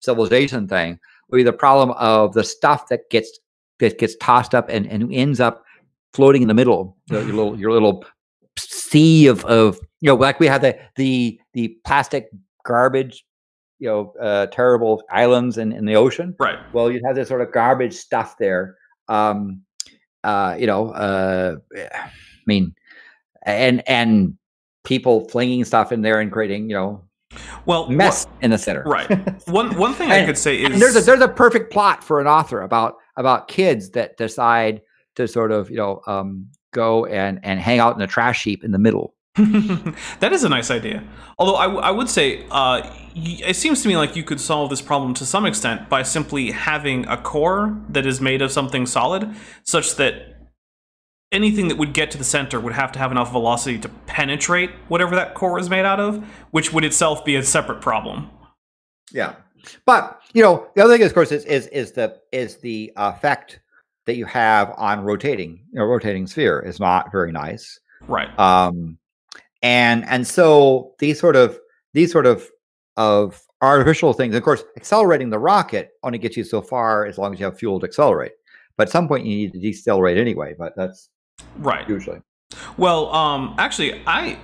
civilization thing, would be the problem of the stuff that gets that gets tossed up and, and ends up floating in the middle. Your, your little your little sea of of you know like we have the the the plastic garbage you know uh, terrible islands in, in the ocean right. well you'd have this sort of garbage stuff there um uh you know uh i mean and and people flinging stuff in there and creating you know Well, mess in the center right. One one thing I could say is there's a there's a perfect plot for an author about about kids that decide to sort of you know um go and and hang out in a trash heap in the middle that is a nice idea. Although I, w- I would say, uh, y- it seems to me like you could solve this problem to some extent by simply having a core that is made of something solid, such that anything that would get to the center would have to have enough velocity to penetrate whatever that core is made out of, which would itself be a separate problem. Yeah, but you know the other thing, of course, is is is the is the effect that you have on rotating. You know, rotating sphere is not very nice. Right. Um, and and so these sort of these sort of of artificial things. Of course, accelerating the rocket only gets you so far as long as you have fuel to accelerate. But at some point, you need to decelerate anyway. But that's Right. usually Well, um, actually, I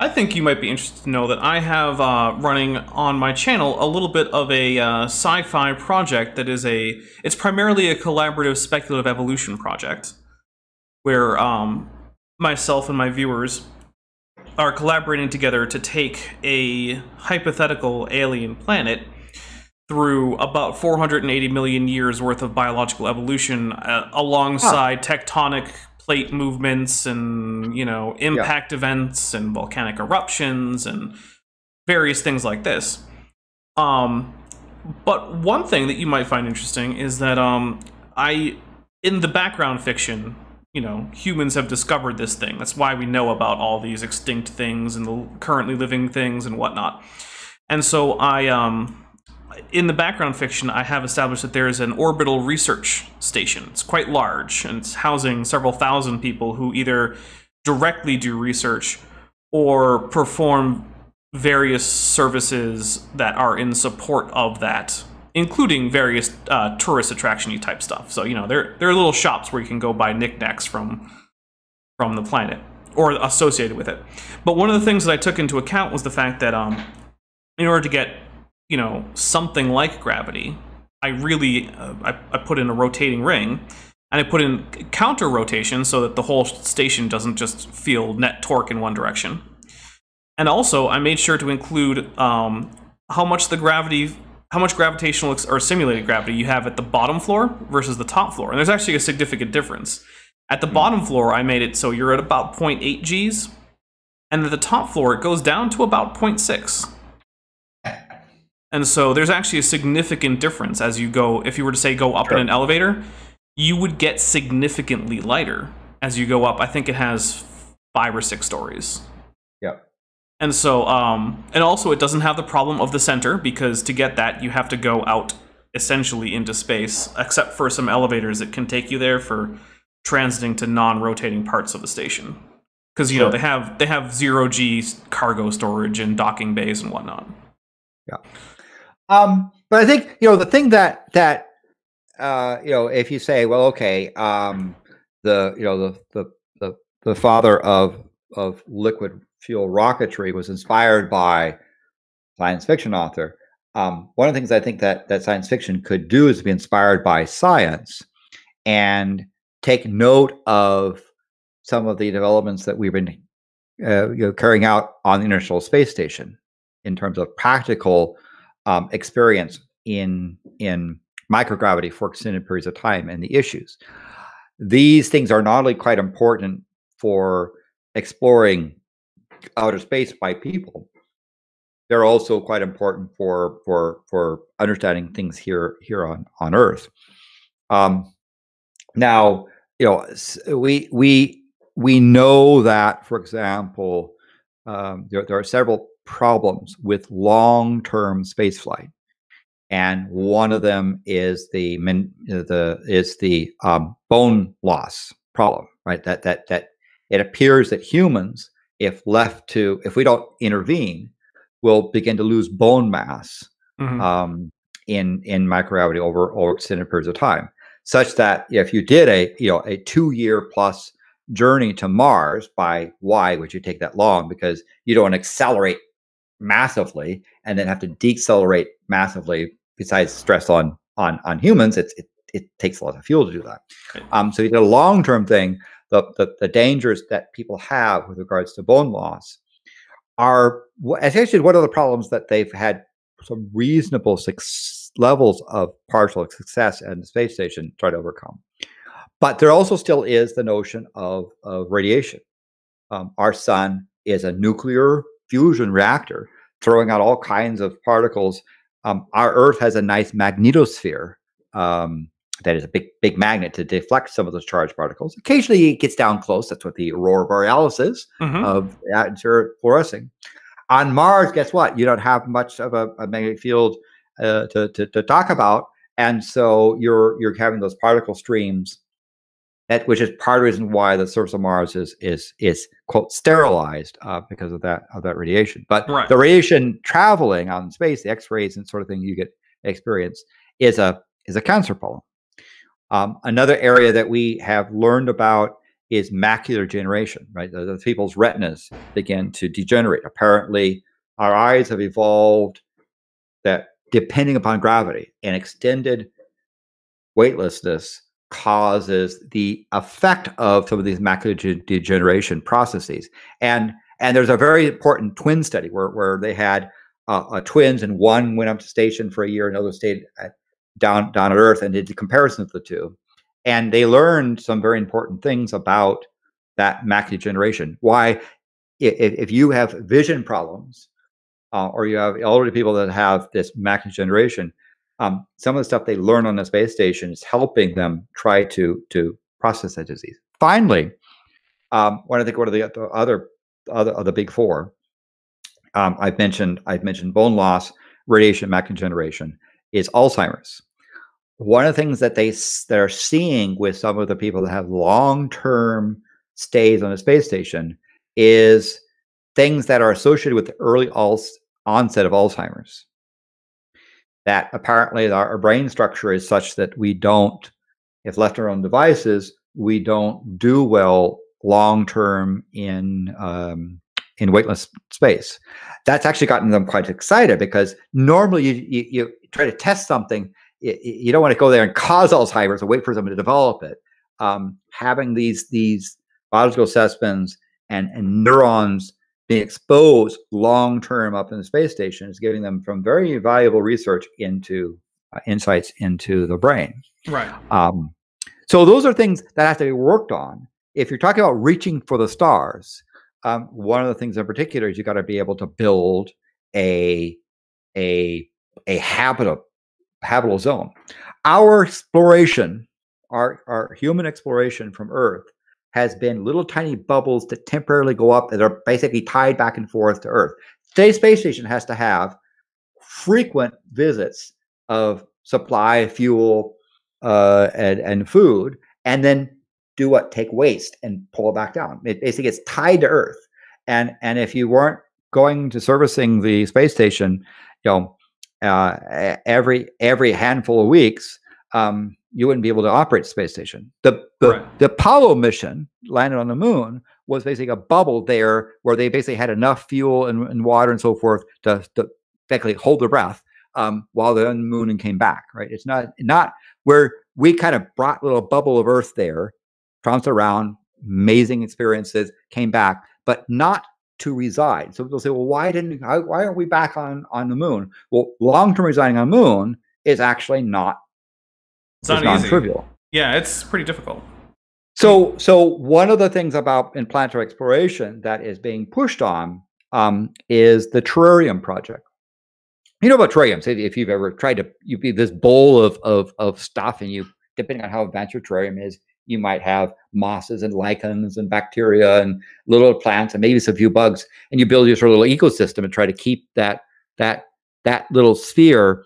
I think you might be interested to know that I have uh, running on my channel a little bit of a uh, sci-fi project that is a it's primarily a collaborative speculative evolution project, where um, myself and my viewers are collaborating together to take a hypothetical alien planet, through about 480 million years worth of biological evolution uh, alongside tectonic plate movements and you know impact events and volcanic eruptions and various things like this. Um but one thing that you might find interesting is that um i in the background fiction you know humans have discovered this thing. That's why we know about all these extinct things and the currently living things and whatnot. And so i um in the background fiction, I have established that there is an orbital research station. It's quite large, and it's housing several thousand people who either directly do research or perform various services that are in support of that, including various uh, tourist attraction type stuff. So you know, there there are little shops where you can go buy knickknacks from from the planet or associated with it. But one of the things that I took into account was the fact that um, in order to get you know something like gravity, I really uh, I, I put in a rotating ring, and I put in counter rotation so that the whole station doesn't just feel net torque in one direction. And also, I made sure to include um, how much the gravity, how much gravitational or simulated gravity you have at the bottom floor versus the top floor. And there's actually a significant difference. At the hmm. bottom floor, I made it so you're at about 0.8 Gs, and at the top floor, it goes down to about 0.6. And so there's actually a significant difference as you go. If you were to say go up Sure. in an elevator, you would get significantly lighter as you go up. I think it has five or six stories. And so, um, and also it doesn't have the problem of the center because to get that you have to go out essentially into space, except for some elevators that can take you there for transiting to non-rotating parts of the station. Because you know they have they have zero G cargo storage and docking bays and whatnot. Um, but I think you know the thing that that uh, you know if you say, well, okay, um, the you know the the the, the father of of liquid fuel rocketry was inspired by science fiction author. Um, one of the things I think that that science fiction could do is be inspired by science and take note of some of the developments that we've been uh, you know, carrying out on the International Space Station in terms of practical um, experience in in microgravity for extended periods of time and the issues. These things are not only quite important for exploring outer space by people, they're also quite important for for for understanding things here here on on Earth. Um, now, you know, we we we know that, for example, um, there, there are several problems with long-term spaceflight, and one of them is the the is the um, bone loss problem, right? That that that it appears that humans, if left to, if we don't intervene, will begin to lose bone mass Mhm. um, in in microgravity over over extended periods of time, such that if you did a you know a two year plus journey to Mars by why would you take that long? Because you don't accelerate massively and then have to decelerate massively. Besides stress on on on humans, it's, it it takes a lot of fuel to do that. Um, so you did a long term thing. The, the the dangers that people have with regards to bone loss are essentially one of the problems that they've had some reasonable levels of partial success at the space station try to overcome. But there also still is the notion of, of radiation. Um, our sun is a nuclear fusion reactor throwing out all kinds of particles. Um, our Earth has a nice magnetosphere um, that is a big, big magnet to deflect some of those charged particles. Occasionally, it gets down close. That's what the aurora borealis is Mhm. of atmosphere fluorescing. On Mars, guess what? You don't have much of a, a magnetic field uh, to, to, to talk about, and so you're you're having those particle streams. That which is part of the reason why the surface of Mars is is is quote sterilized uh, because of that of that radiation. But Right. the radiation traveling out in space, the X-rays and sort of thing you get experience is a is a cancer problem. Um, another area that we have learned about is macular degeneration, right? The, the people's retinas begin to degenerate. Apparently, our eyes have evolved that depending upon gravity and extended weightlessness causes the effect of some of these macular de- degeneration processes. And and there's a very important twin study where, where they had uh, uh, twins, and one went up to station for a year, another stayed at, down down at Earth, and did the comparison of the two, and they learned some very important things about that macular generation. Why, if, if you have vision problems, uh, or you have elderly people that have this macular generation, um, some of the stuff they learn on the space station is helping them try to to process that disease. Finally, um, when I think one of the other other of the big four, um, I've mentioned I've mentioned bone loss, radiation, macular generation is Alzheimer's. One of the things that they that are seeing with some of the people that have long term stays on the space station is things that are associated with the early onset of Alzheimer's that apparently our brain structure is such that we don't, if left our own devices, we don't do well long term in um, in weightless space. That's actually gotten them quite excited because normally you you, you try to test something, you, you, don't want to go there and cause Alzheimer's or wait for someone to develop it. Um, having these these biological specimens and, and neurons being exposed long term up in the space station is giving them from very valuable research into uh, insights into the brain. Right. Um, so those are things that have to be worked on. If you're talking about reaching for the stars, um, one of the things in particular is you got to be able to build a a a habitable habitable zone. Our exploration, our our human exploration from Earth has been little tiny bubbles that temporarily go up that are basically tied back and forth to Earth. Today's space station has to have frequent visits of supply, fuel, uh, and, and food, and then do what? Take waste and pull it back down. It basically gets tied to Earth. And and if you weren't going to servicing the space station, you know, uh, every every handful of weeks, um, you wouldn't be able to operate the space station. The the, right. the Apollo mission landed on the moon was basically a bubble there where they basically had enough fuel and, and water and so forth to, to basically hold their breath um, while they're on the moon and came back. Right? It's not not where we kind of brought a little bubble of Earth there, trounced around, amazing experiences, came back, but not to reside. So people say, well, why didn't why aren't we back on on the moon? Well, long term residing on the moon is actually not it's, it's not trivial. Yeah, it's pretty difficult. So, so one of the things about in planetary exploration that is being pushed on um, is the terrarium project. You know about terrariums? If you've ever tried to, you be this bowl of of of stuff, and you, depending on how advanced your terrarium is, you might have mosses and lichens and bacteria and little plants and maybe some few bugs, and you build your sort of little ecosystem and try to keep that that that little sphere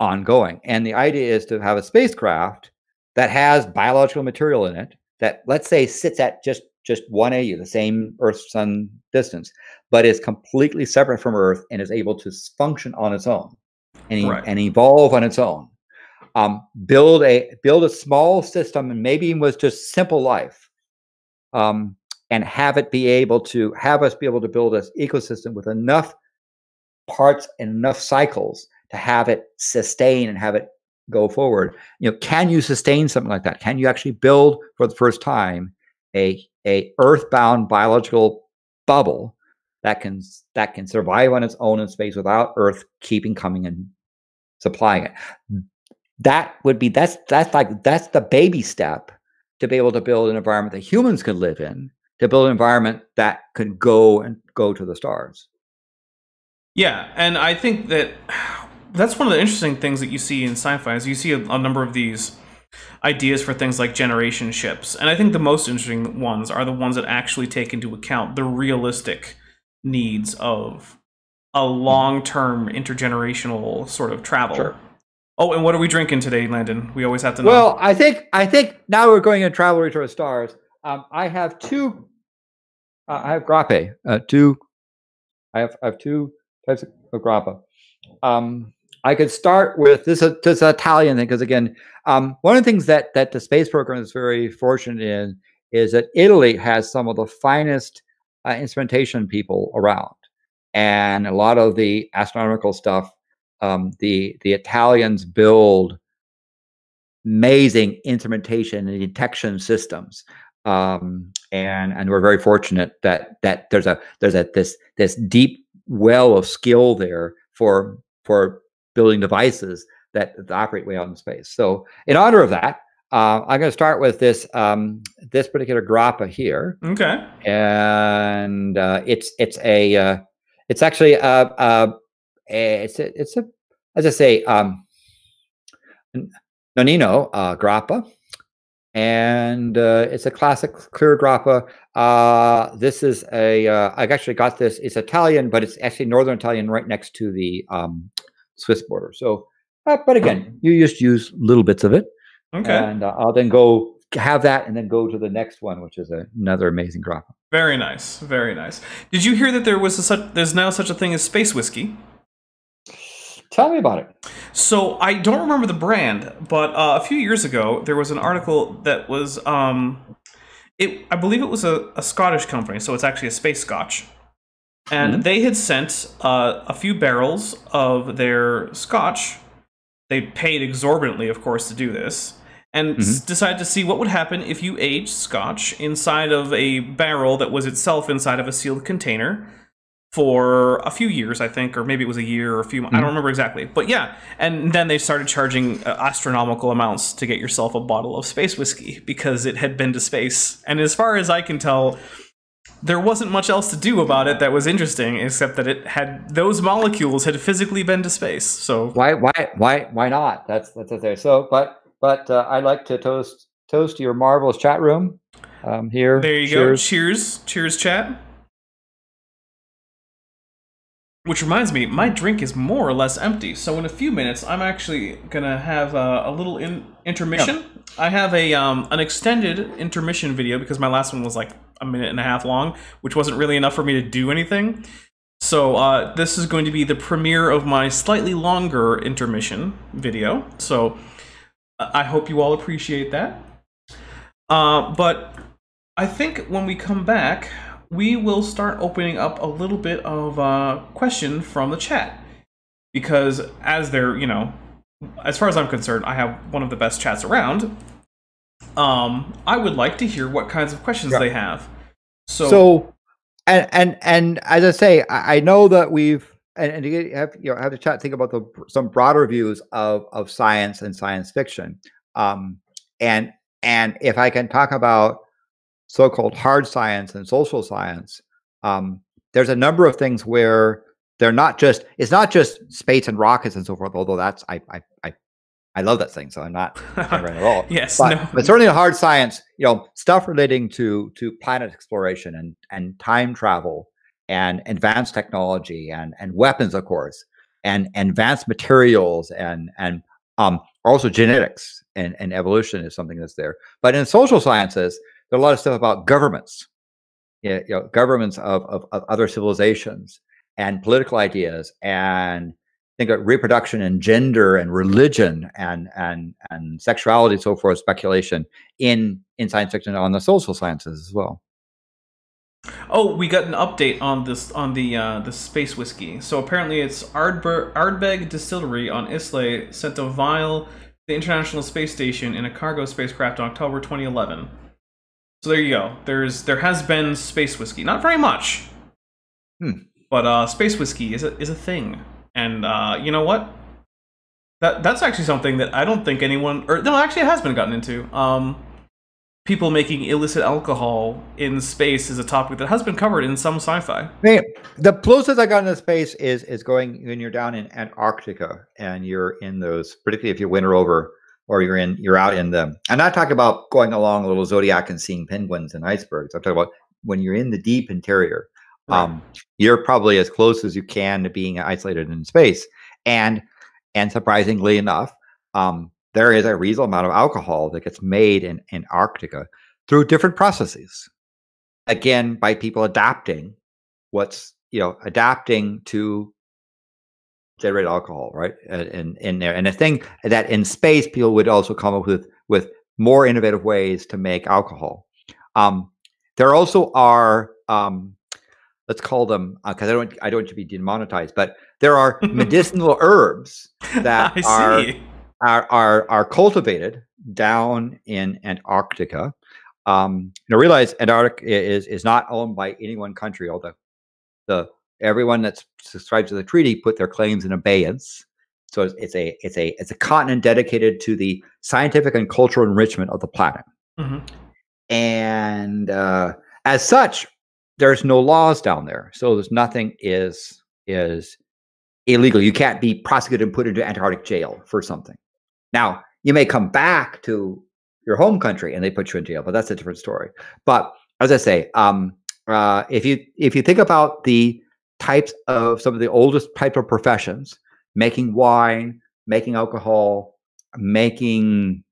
ongoing. And the idea is to have a spacecraft that has biological material in it that, let's say, sits at just just one AU, the same Earth Sun distance, but is completely separate from Earth and is able to function on its own and, right. and evolve on its own. Um, build a build a small system and maybe even with just simple life, um, and have it be able to have us be able to build this ecosystem with enough parts and enough cycles to have it sustain and have it go forward. You know, can you sustain something like that? Can you actually build for the first time a a earthbound biological bubble that can that can survive on its own in space without Earth keeping coming and supplying it? That would be that's that's like that's the baby step to be able to build an environment that humans could live in, to build an environment that could go and go to the stars. Yeah, and I think that that's one of the interesting things that you see in sci-fi is you see a, a number of these ideas for things like generation ships and i think the most interesting ones are the ones that actually take into account the realistic needs of a mm-hmm. long-term intergenerational sort of travel sure. Oh and what are we drinking today landon we always have to know well i think i think now we're going in travel to the stars um, i have two uh, i have grappa uh, two I have, I have two types of grappa um, I could start with this. Uh, this Italian thing because again, um, one of the things that that the space program is very fortunate in is that Italy has some of the finest uh, instrumentation people around, and a lot of the astronomical stuff. Um, the the Italians build amazing instrumentation and detection systems. Um, and and we're very fortunate that that there's a there's a this this deep well of skill there for for building devices that, that operate way out in space. So, in honor of that, uh, I'm going to start with this um, this particular grappa here, Okay. and uh, it's it's a uh, it's actually a, a, a it's a, it's a as I say um, Nonino uh, grappa, and uh, it's a classic clear grappa. Uh, this is a uh, I actually got this. It's Italian, but it's actually northern Italian, right next to the um, Swiss border. So, uh, but again, you just use little bits of it, Okay. and uh, I'll then go have that, and then go to the next one, which is another amazing grappa. Very nice. Very nice. Did you hear that there was a such there's now such a thing as space whiskey? Tell me about it. So I don't remember the brand, but uh, a few years ago there was an article that was um, it I believe it was a, a Scottish company, so it's actually a space Scotch, and Mhm. they had sent uh, a few barrels of their Scotch. They paid exorbitantly, of course, to do this, and s- decided to see what would happen if you aged Scotch inside of a barrel that was itself inside of a sealed container for a few years, I think, or maybe it was a year or a few. mo- I don't remember exactly, but yeah. And then they started charging uh, astronomical amounts to get yourself a bottle of space whiskey because it had been to space. And as far as I can tell, there wasn't much else to do about it that was interesting, except that it had those molecules had physically been to space. So Why why why why not? That's that's it there. So, but but uh, I like to toast toast your marvelous chat room um, here. there you Cheers. go. Cheers, cheers, chat. Which reminds me, my drink is more or less empty. So in a few minutes, I'm actually gonna have a, a little in, intermission. I have a um, an extended intermission video because my last one was like a minute and a half long, which wasn't really enough for me to do anything. So uh, this is going to be the premiere of my slightly longer intermission video. So uh, I hope you all appreciate that. Uh, but I think when we come back, we will start opening up a little bit of uh, question from the chat because as they're you know as far as i'm concerned i have one of the best chats around um i would like to hear what kinds of questions Yeah. they have so, So, and and and as I say, I, I know that we've and, and you have you know have to chat think about the some broader views of of science and science fiction. Um, and and if I can talk about so-called hard science and social science, um, there's a number of things where they're not just it's not just space and rockets and so forth. Although that's I I I, I love that thing, so I'm not at all. yes But, no but certainly in hard science, you know, stuff relating to to planet exploration and and time travel and advanced technology and and weapons, of course, and, and advanced materials and and um also genetics and, and evolution is something that's there. But in social sciences, a lot of stuff about governments, you know, governments of, of, of other civilizations and political ideas and think of reproduction and gender and religion and and and sexuality and so forth speculation in in science fiction on the social sciences as well. Oh we got an update on this on the uh the space whiskey. So apparently it's ardbeg distillery on islay sent a vial to the international space station in a cargo spacecraft in october 2011 so there you go. There's there has been space whiskey. Not very much. Hmm. but uh space whiskey is a is a thing. And uh you know what? That that's actually something that i don't think anyone or no actually it has been gotten into. Um people making illicit alcohol in space is a topic that has been covered in some sci-fi. The closest I got into space is is going when you're down in Antarctica and you're in those, particularly if you winter over or you're in you're out in the. I'm not talking about going along a little zodiac and seeing penguins and icebergs. I'm talking about when you're in the deep interior. Um, you're probably as close as you can to being isolated in space, and and surprisingly enough, um, there is a reasonable amount of alcohol that gets made in Antarctica through different processes. Again, by people adapting what's you know adapting to generate alcohol right Uh, in in there and a thing that in space people would also come up with with more innovative ways to make alcohol um there also are um let's call them because i don't i don't want to be demonetized but there are medicinal herbs that are are are are cultivated down in Antarctica. Um, now realize Antarctica is is not owned by any one country. The the everyone that subscribes to the treaty put their claims in abeyance. So it's, it's a it's a it's a continent dedicated to the scientific and cultural enrichment of the planet, hmm and uh, as such, there's no laws down there. So there's nothing is is illegal. You can't be prosecuted and put into Antarctic jail for something. Now you may come back to your home country and they put you in jail, but that's a different story. But as I say, um, uh, if you if you think about the types of some of the oldest type of professions, making wine, making alcohol, making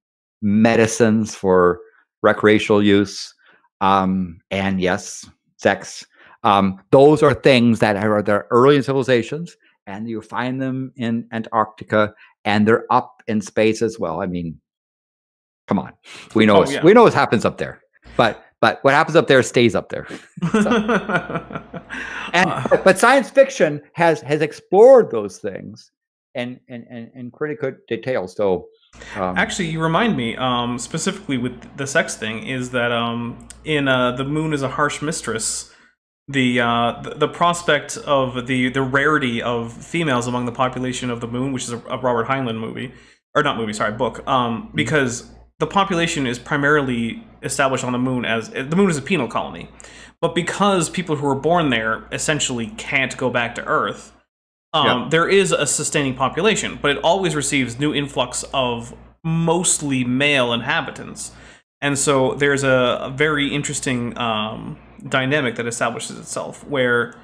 medicines for recreational use, um, and yes, sex. Um, those are things that are the early in civilizations, and you find them in Antarctica, and they're up in space as well. I mean, come on, we know Oh, yeah. we know what happens up there, but but what happens up there stays up there. And Uh, but, but science fiction has has explored those things and and and in pretty good detail. So um, Actually, you remind me, um, specifically with the sex thing, is that um, in uh, "The Moon is a Harsh Mistress," the, uh, the the prospect of the the rarity of females among the population of the moon, which is a, a Robert Heinlein movie, or not movie, sorry, book, um, because the population is primarily established on the moon as the moon is a penal colony, but because people who are born there essentially can't go back to Earth, um, Yeah. there is a sustaining population, but it always receives new influx of mostly male inhabitants. And so there's a, a very interesting um, dynamic that establishes itself where,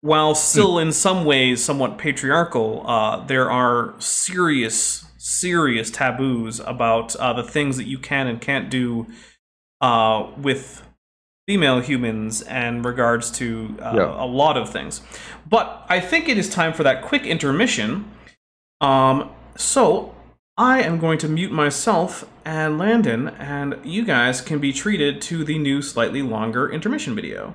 while still in some ways somewhat patriarchal, uh, there are serious, serious taboos about uh, the things that you can and can't do uh, with female humans and regards to uh, Yeah. a lot of things. But I think it is time for that quick intermission. Um, so I am going to mute myself and Landon, and you guys can be treated to the new, slightly longer intermission video.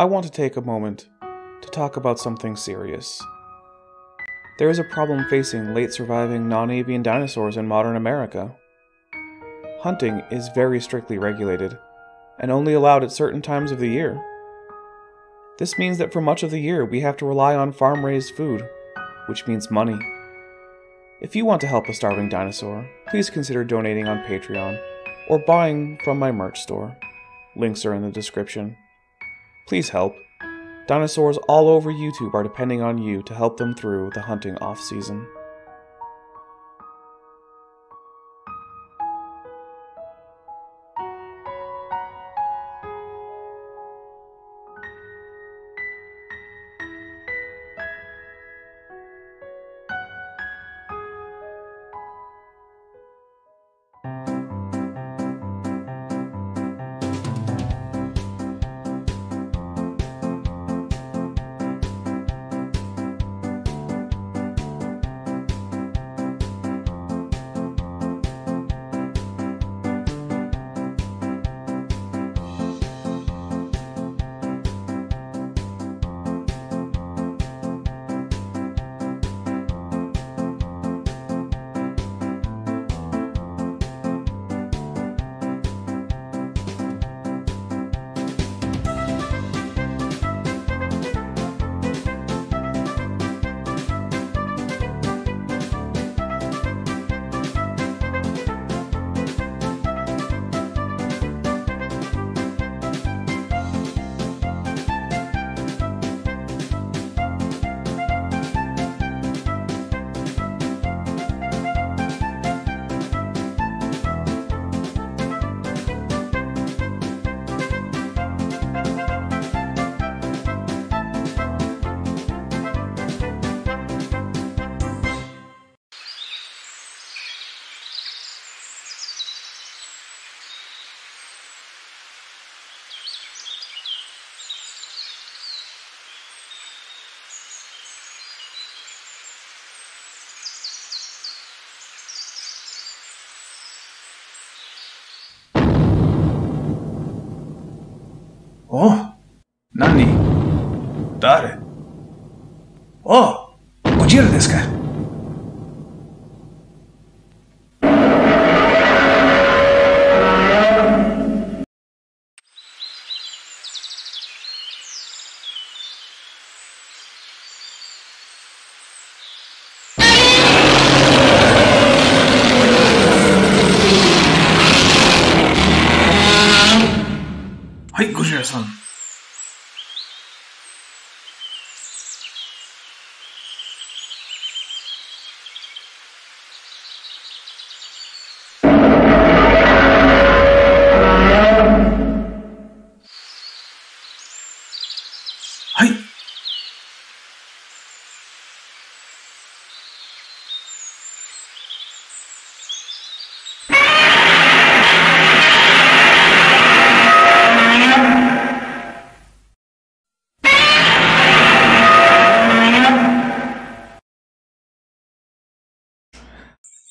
I want to take a moment to talk about something serious. There is a problem facing late surviving non avian dinosaurs in modern America. Hunting is very strictly regulated and only allowed at certain times of the year. This means that for much of the year we have to rely on farm raised food, which means money. If you want to help a starving dinosaur, please consider donating on Patreon or buying from my merch store. Links are in the description. Please help. Dinosaurs all over YouTube are depending on you to help them through the hunting off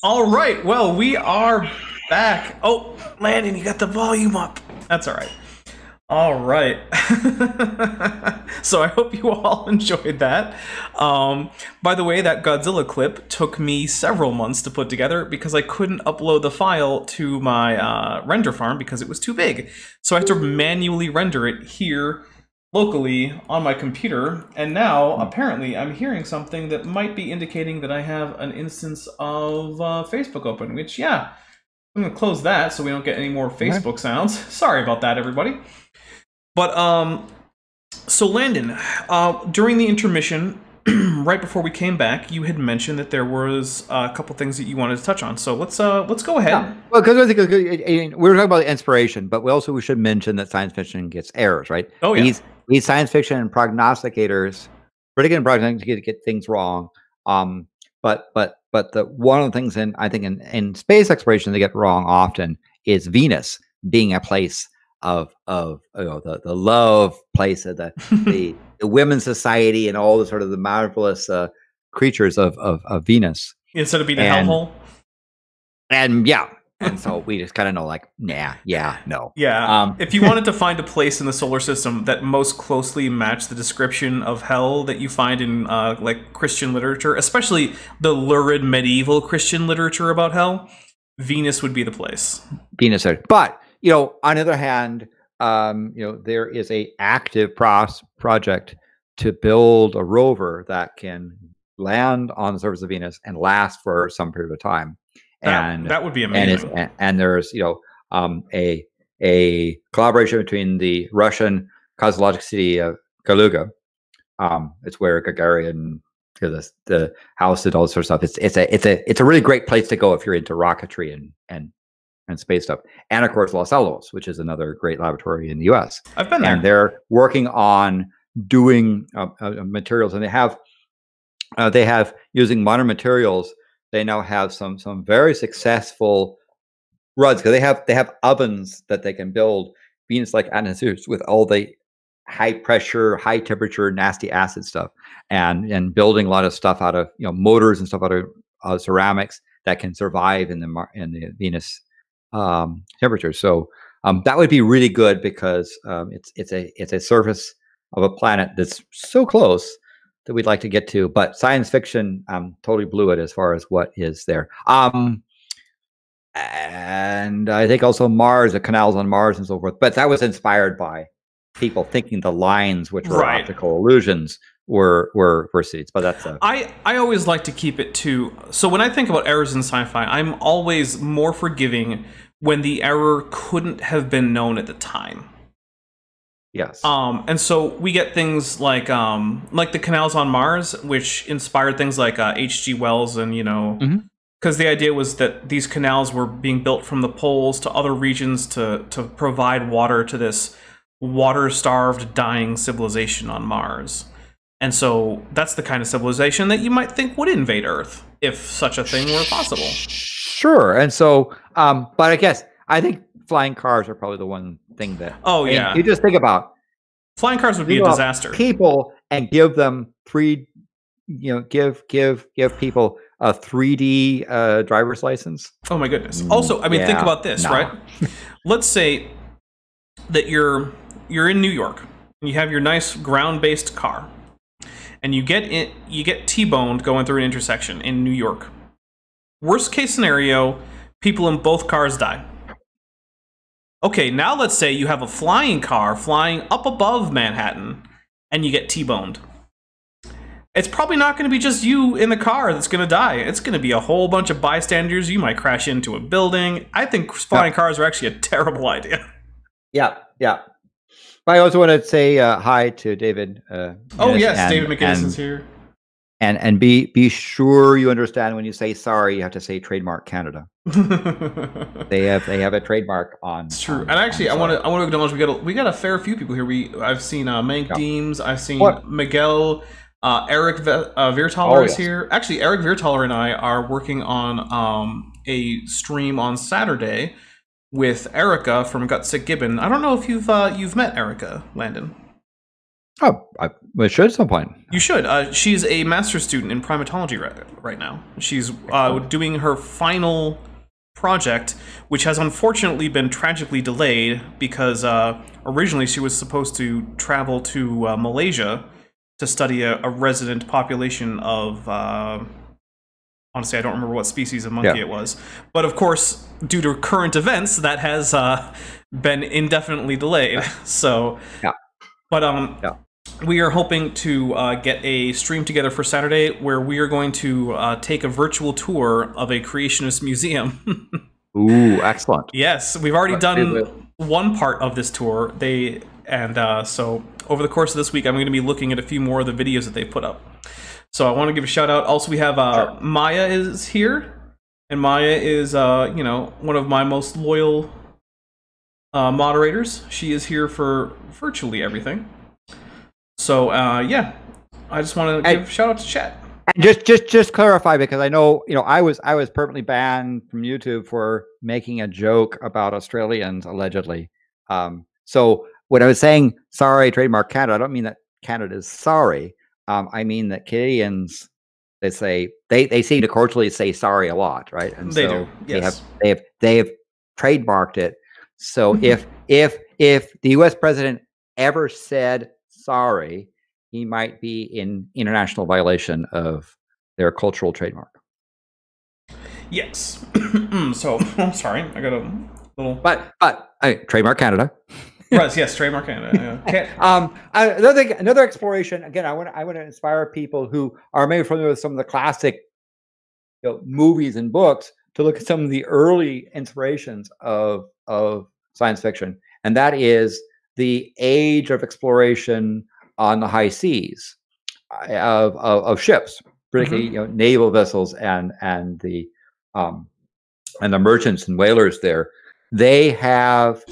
All right. Well, we are back. Oh, Landon, you got the volume up. That's all right. All right. so I hope you all enjoyed that. Um, by the way, that Godzilla clip took me several months to put together because I couldn't upload the file to my uh, render farm because it was too big. So I had to manually render it here locally on my computer. And now, apparently, I'm hearing something that might be indicating that I have an instance of uh, Facebook open, which, yeah, I'm going to close that so we don't get any more Facebook sounds. Sorry about that, everybody. But um, so Landon, uh, during the intermission, right before we came back, you had mentioned that there was a couple things that you wanted to touch on. So let's uh, let's go ahead. Yeah. Well, because we were talking about inspiration, but we also we should mention that science fiction gets errors, right? Oh, yeah. These these science fiction prognosticators, pretty good prognosticators get things wrong. Um, but but but the one of the things in I think in, in space exploration they get wrong often is Venus being a place of of you know, the the love place of the the, the women's society and all the sort of the marvelous uh, creatures of, of of Venus. Instead of being a hellhole. And yeah, and so we just kind of know like, nah, yeah, no. Yeah. Um, if you wanted to find a place in the solar system that most closely matched the description of hell that you find in uh, like Christian literature, especially the lurid medieval Christian literature about hell, Venus would be the place. Venus. But you know, on the other hand, um, you know, there is a active pros- project to build a rover that can land on the surface of Venus and last for some period of time. That, and that would be amazing. and, and there's you know um, a a collaboration between the Russian cosmologic city of Kaluga. Um, it's where Gagarin, you know, the the house and all this sort of stuff. It's it's a it's a it's a really great place to go if you're into rocketry and and and space stuff. And of course, Los Alamos, which is another great laboratory in the U.S. I've been there. And they're working on doing uh, uh, materials, and they have uh, they have using modern materials. They now have some some very successful rods because they have they have ovens that they can build Venus like atmospheres with all the high pressure, high temperature, nasty acid stuff, and and building a lot of stuff out of you know motors and stuff out of uh, ceramics that can survive in the in the Venus um, temperature. So um, that would be really good because um, it's it's a it's a surface of a planet that's so close that we'd like to get to. But science fiction um, totally blew it as far as what is there. Um, and I think also Mars, the canals on Mars and so forth. But that was inspired by people thinking the lines, which were Right. optical illusions, were were were seeds. But that's a I, I always like to keep it to so when I think about errors in sci-fi, I'm always more forgiving when the error couldn't have been known at the time. yes. Um, and so we get things like um, like the canals on Mars, which inspired things like uh, H.G. Wells, and you know, because the idea was that these canals were being built from the poles to other regions to to provide water to this water-starved, dying civilization on Mars. And so that's the kind of civilization that you might think would invade Earth if such a thing were possible. Sure. And so, um, but I guess I think flying cars are probably the one thing that. Oh, I mean, yeah. You just think about Flying cars would be a disaster. People and give them three, you know, give give give people a 3D uh, driver's license. Oh my goodness. Also, I mean, think about this, no. right? Let's say that you're you're in New York. And you have your nice ground-based car, and you get in, you get T-boned going through an intersection in New York. Worst case scenario, people in both cars die. Okay, now let's say you have a flying car flying up above Manhattan, and you get T-boned. It's probably not going to be just you in the car that's going to die. It's going to be a whole bunch of bystanders. You might crash into a building. I think flying cars are actually a terrible idea. Yeah, yeah. I also want to say uh, hi to David. Uh, Oh yes, and- David McGinnis is here. And and be be sure you understand when you say sorry, you have to say trademark Canada. They have they have a trademark on. It's true. on- And actually, I want to. I want to acknowledge we got a, we got a fair few people here. We I've seen uh, Mank Yeah. Deems. I've seen What? Miguel. Uh, Eric Ve- uh, Viertaler Oh, is here. Actually, Eric Viertaler and I are working on um, a stream on Saturday with Erika from Gutsick Gibbon. I don't know if you've uh, you've met Erika Landon. Oh, I, we should at some point. You should. Uh, she's a master's student in primatology right, right now. She's uh, doing her final project, which has unfortunately been tragically delayed because uh, originally she was supposed to travel to uh, Malaysia to study a, a resident population of. Honestly, I don't remember what species of monkey Yeah. it was, but of course, due to current events, that has uh, been indefinitely delayed. So, Yeah. But um, Yeah. we are hoping to uh, get a stream together for Saturday where we are going to uh, take a virtual tour of a creationist museum. Ooh, excellent. yes, we've already done one part of this tour. They and uh, so over the course of this week, I'm going to be looking at a few more of the videos that they put up. So I want to give a shout out. Also, we have uh, Maya is here, and Maya is uh, you know one of my most loyal uh, moderators. She is here for virtually everything. So uh, yeah, I just want to give a shout out to chat. And just just just clarify because I know you know I was I was permanently banned from YouTube for making a joke about Australians allegedly. Um, so when I was saying sorry, trademark Canada, I don't mean that Canada is sorry. Um, I mean that Canadians they say they they seem to culturally say sorry a lot, right? And They so do, they have they have they have trademarked it. So if if if the U.S. president ever said sorry, he might be in international violation of their cultural trademark. Yes. so I'm sorry, I got a little. But but I trademark Canada. Right, yes, trademark Canada. Yeah. Can- Um, another thing- another exploration. Again, I want I want to inspire people who are maybe familiar with some of the classic, you know, movies and books to look at some of the early inspirations of of science fiction, and that is the age of exploration on the high seas uh, of of, of ships, particularly you know naval vessels and and the um, and the merchants and whalers there. They have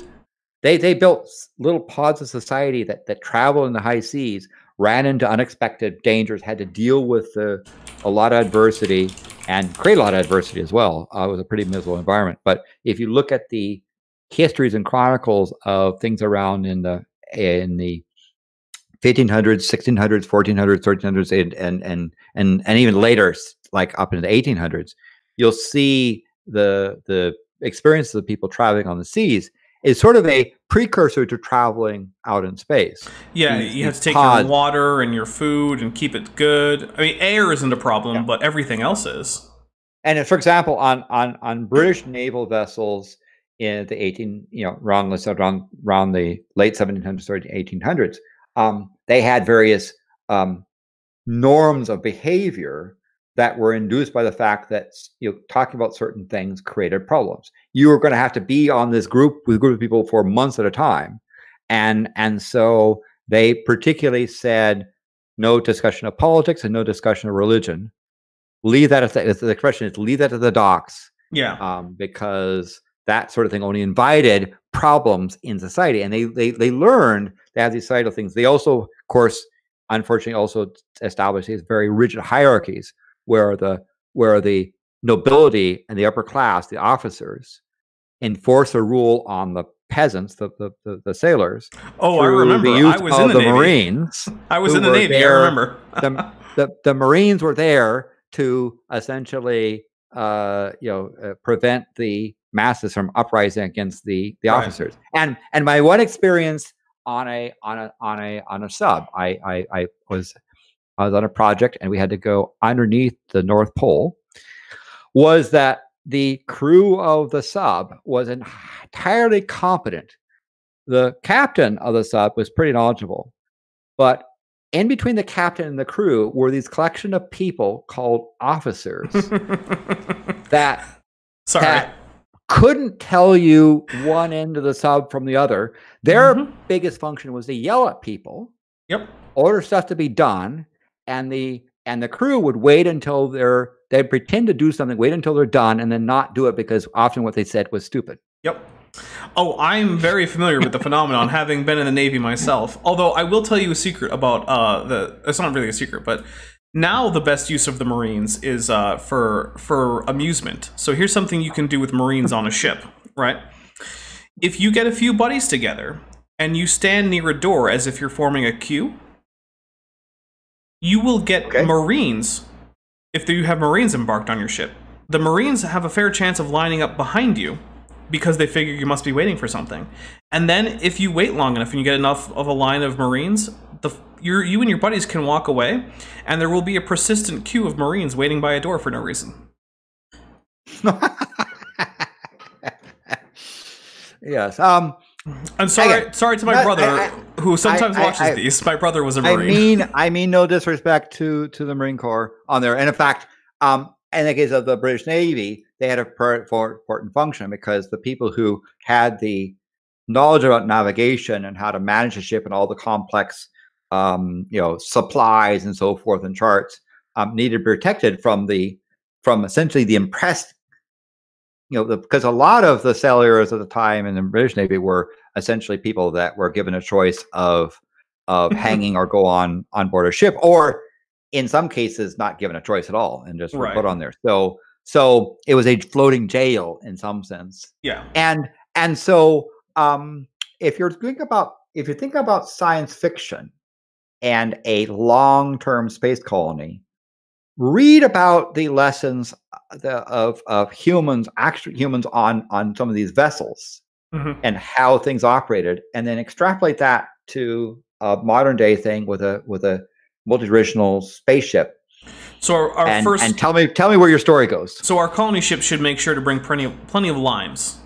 they they built little pods of society that that travel in the high seas, ran into unexpected dangers, had to deal with the, a lot of adversity and create a lot of adversity as well. Uh, it was a pretty miserable environment. But if you look at the histories and chronicles of things around in the in the 1500s, 1600s, 1400s, 1300s, and and and and, and even later, like up into the 1800s, you'll see the the experiences of people traveling on the seas is sort of a precursor to traveling out in space. Yeah, these- you have to take pods. your water and your food and keep it good. I mean, air isn't a problem, Yeah. but everything else is. And if, for example, on on on British naval vessels in the 18, you know, around let's say around around the late 1700s, early 1800s, um, they had various um, norms of behavior that were induced by the fact that you know talking about certain things created problems. You were going to have to be on this group with a group of people for months at a time, and and so they particularly said no discussion of politics and no discussion of religion. Leave that at the, the expression is leave that to the docs. Yeah. um, because that sort of thing only invited problems in society. And they they they learned they have these societal things. They also, of course, unfortunately, also established these very rigid hierarchies where the where the nobility and the upper class, the officers, enforce a rule on the peasants, the the, the, the sailors. Oh, I remember. The use I was of in the, the Navy. Marines. I was in the Navy. I remember. the, the the Marines were there to essentially, uh, you know, uh, prevent the masses from uprising against the the Right. officers. And and my one experience on a on a on a on a sub. I I, I was I was on a project and we had to go underneath the North Pole. Was that the crew of the sub was entirely competent. The captain of the sub was pretty knowledgeable, but in between the captain and the crew were these collection of people called officers that Sorry. that couldn't tell you one end of the sub from the other. Their Mhm. biggest function was to yell at people, Yep. order stuff to be done, and the and the crew would wait until they're they pretend to do something, wait until they're done, and then not do it because often what they said was stupid. Yep. Oh, I'm very familiar with the phenomenon, having been in the Navy myself. Although I will tell you a secret about uh, the. It's not really a secret, but now the best use of the Marines is uh, for for amusement. So here's something you can do with Marines on a ship, right? If you get a few buddies together and you stand near a door as if you're forming a queue, you will get Okay. Marines. If you have Marines embarked on your ship, the Marines have a fair chance of lining up behind you because they figure you must be waiting for something. And then if you wait long enough and you get enough of a line of Marines, the your you and your buddies can walk away, and there will be a persistent queue of Marines waiting by a door for no reason. yes. Um. I'm sorry, Okay. sorry to my brother I- I- who sometimes I- watches these. My brother was a I Marine. I mean, I mean no disrespect to to the Marine Corps on there, and in fact, um, in the case of the British Navy, they had a per- for important function because the people who had the knowledge about navigation and how to manage a ship and all the complex, um, you know, supplies and so forth and charts um, needed to be protected from the from essentially the impressed. You know, because a lot of the sailors at the time in the British Navy were essentially people that were given a choice of of hanging or go on on board a ship, or in some cases not given a choice at all and just were Right. put on there. So so it was a floating jail in some sense, yeah. and and so um, if you're thinking about if you think about science fiction and a long term space colony, read about the lessons uh, the, of of humans actual humans on on some of these vessels Mhm. and how things operated, and then extrapolate that to a modern day thing with a with a multi-dimensional spaceship, So our, our and, first, and tell me tell me where your story goes. so our colony ship should make sure to bring plenty of plenty of limes.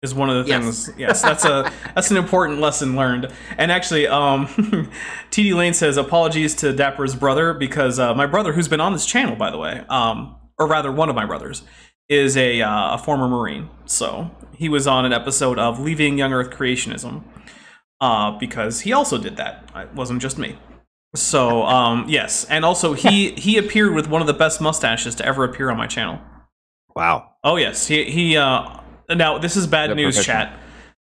Is one of the Yes. things. Yes, that's a that's an important lesson learned. And actually, um, TD Lane says apologies to Dapper's brother because uh, my brother, who's been on this channel, by the way, um, or rather one of my brothers, is a uh, a former Marine. So he was on an episode of Leaving Young Earth Creationism uh, because he also did that. It wasn't just me. So um, yes, and also he he appeared with one of the best mustaches to ever appear on my channel. Wow. Oh yes, he he. Uh, now this is bad The news, professional. chat.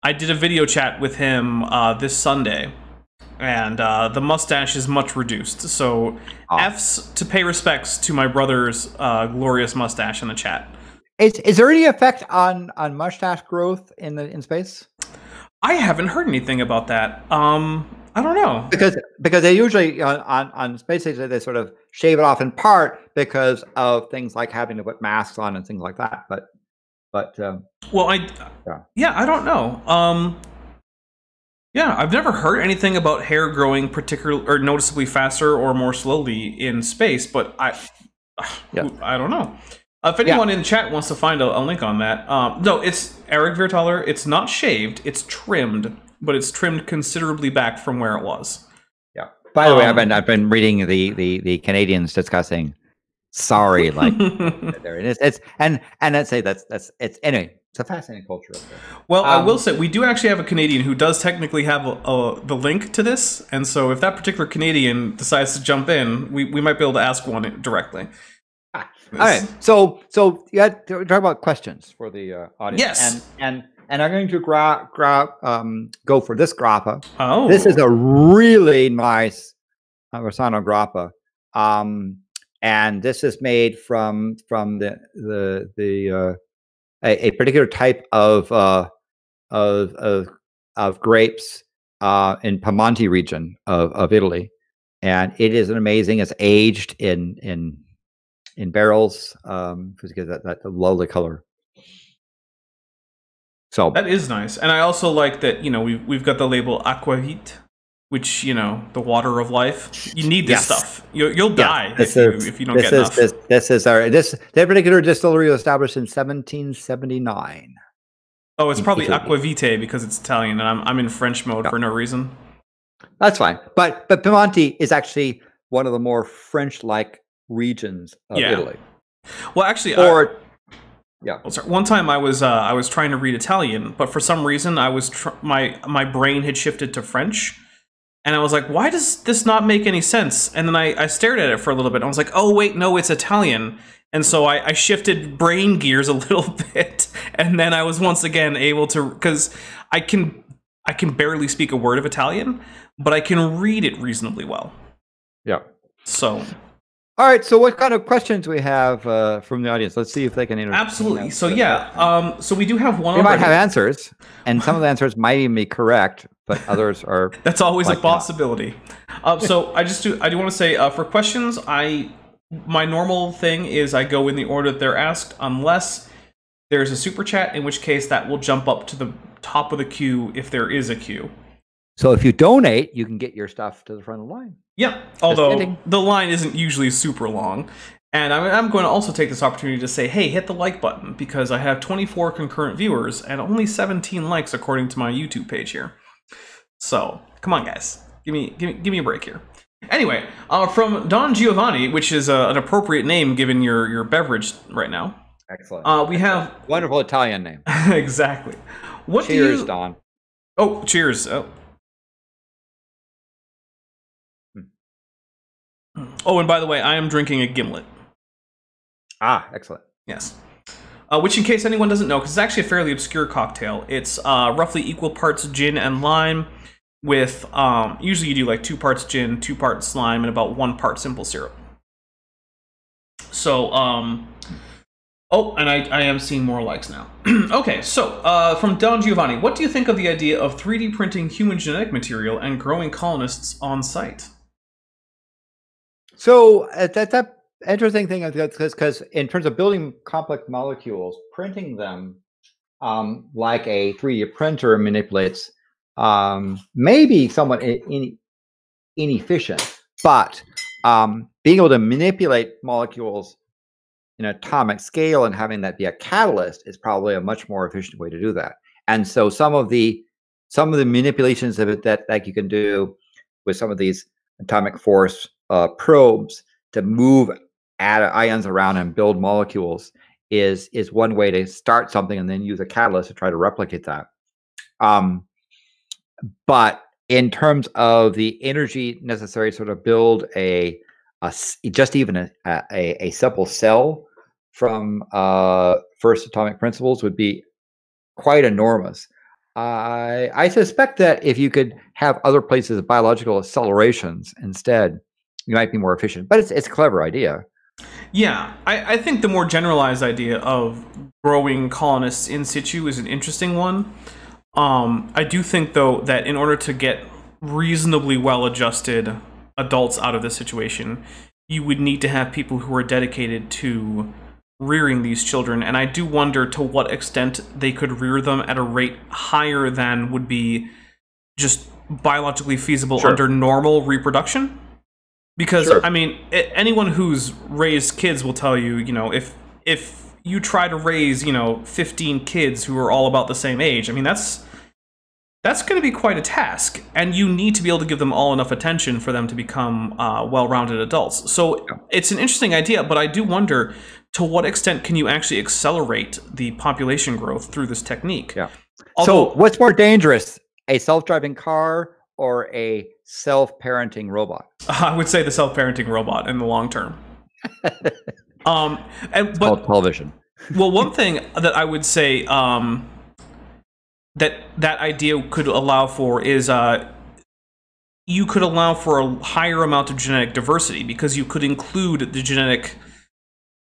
I did a video chat with him uh, this Sunday, and uh, the mustache is much reduced. So Ah. F's to pay respects to my brother's uh, glorious mustache in the chat. Is is there any effect on on mustache growth in the in space? I haven't heard anything about that. Um, I don't know. Because because they usually on on, on space stations they sort of shave it off in part because of things like having to put masks on and things like that. But but um, Well, I Yeah. yeah, I don't know. Um, yeah, I've never heard anything about hair growing particularly or noticeably faster or more slowly in space, but I Yeah. I don't know. Uh, if anyone in chat wants to find a, a link on that, um, no, it's Eric Vertaler. It's not shaved; it's trimmed, but it's trimmed considerably back from where it was. yeah. By the way, I've Um, been I've been reading the the the Canadians discussing sorry like there it is. It's and and let's say that's that's it's anyway. It's a fascinating culture. Well, I Um, will say we do actually have a Canadian who does technically have a, a, the link to this, and so if that particular Canadian decides to jump in, we, we might be able to ask one directly. All right. So so to talk about questions for the uh, audience. Yes. And and and I'm going to gra- gra- um, go for this grappa. Oh, This is a really nice uh, Rosano grappa. Um, and this is made from from the the the uh, a, a particular type of uh, of of, of grapes uh, in Piemonte region of, of Italy, and it is an amazing. It's aged in in in barrels um, because that, that lovely color. So That is nice, and I also like that. You know, we've we've got the label Aquavit, which you know, the water of life. You need this Yes. stuff. You, you'll die if this you, is if you don't this get is enough. this this is our this that particular distillery was established in 1779. oh, it's in probably Italy. Aquavite because it's Italian, and I'm I'm in French mode Yeah. for no reason. That's fine, but but Piemonte is actually one of the more French-like regions of Yeah. Italy. Well, actually, I- Or Oh, sorry. One time I was uh, I was trying to read Italian, but for some reason I was tr- my my brain had shifted to French, and I was like, why does this not make any sense? And then I, I stared at it for a little bit, and I was like, oh wait, no, it's Italian. And so I, I shifted brain gears a little bit, and then I was once again able to because I can I can barely speak a word of Italian, but I can read it reasonably well. yeah. So All right. So what kind of questions we have uh, from the audience? Let's see if they can answer. absolutely. So yeah, um, so we do have one. We might have answers, and some of the answers might even be correct, but others are. That's always Like a possibility. Uh, so I just do I do want to say uh, for questions, I my normal thing is I go in the order that they're asked, unless there's a super chat, in which case that will jump up to the top of the queue if there is a queue. So if you donate, you can get your stuff to the front of the line. Yeah, although the line isn't usually super long. And I'm, I'm going to also take this opportunity to say, hey, hit the like button because I have 24 concurrent viewers and only 17 likes according to my YouTube page here. So come on, guys, give me give me give me a break here. Anyway, uh, from Don Giovanni, which is uh, an appropriate name given your your beverage right now, Excellent. uh, we have Wonderful Italian name. exactly. What Cheers, do you? Don. Oh, cheers. Oh. Oh, and by the way, I am drinking a gimlet. Ah, excellent. Yes. Uh, which, in case anyone doesn't know, because it's actually a fairly obscure cocktail, it's uh, roughly equal parts gin and lime, with um, usually you do like two parts gin, two parts slime, and about one part simple syrup. So, um, oh, and I, I am seeing more likes now. okay, so uh, from Don Giovanni, what do you think of the idea of 3D printing human genetic material and growing colonists on site? So uh, that's a interesting thing because in terms of building complex molecules, printing them um, like a 3D printer manipulates um, may be somewhat in, inefficient, but um, being able to manipulate molecules in atomic scale and having that be a catalyst is probably a much more efficient way to do that. And so some of the some of the manipulations of it that that you can do with some of these atomic force uh, probes to move ions around and build molecules is is one way to start something and then use a catalyst to try to replicate that. Um, but in terms of the energy necessary to sort of build a, a just even a, a, a simple cell from uh, first atomic principles would be quite enormous. I I suspect that if you could have other places of biological accelerations instead, you might be more efficient. But it's it's a clever idea. Yeah, I, I think the more generalized idea of growing colonists in situ is an interesting one. Um, I do think, though, that in order to get reasonably well adjusted adults out of this situation, you would need to have people who are dedicated to rearing these children. And I do wonder to what extent they could rear them at a rate higher than would be just biologically feasible Sure. under normal reproduction because Sure. I mean, anyone who's raised kids will tell you, you know, if if you try to raise, you know, 15 kids who are all about the same age, I mean, that's that's going to be quite a task, and you need to be able to give them all enough attention for them to become uh, well-rounded adults. So it's an interesting idea, but I do wonder to what extent can you actually accelerate the population growth through this technique? Yeah. Although, so what's more dangerous, a self-driving car or a self-parenting robot? I would say the self-parenting robot in the long term. um, and but television. well, one thing that I would say um, that that idea could allow for is uh, you could allow for a higher amount of genetic diversity because you could include the genetic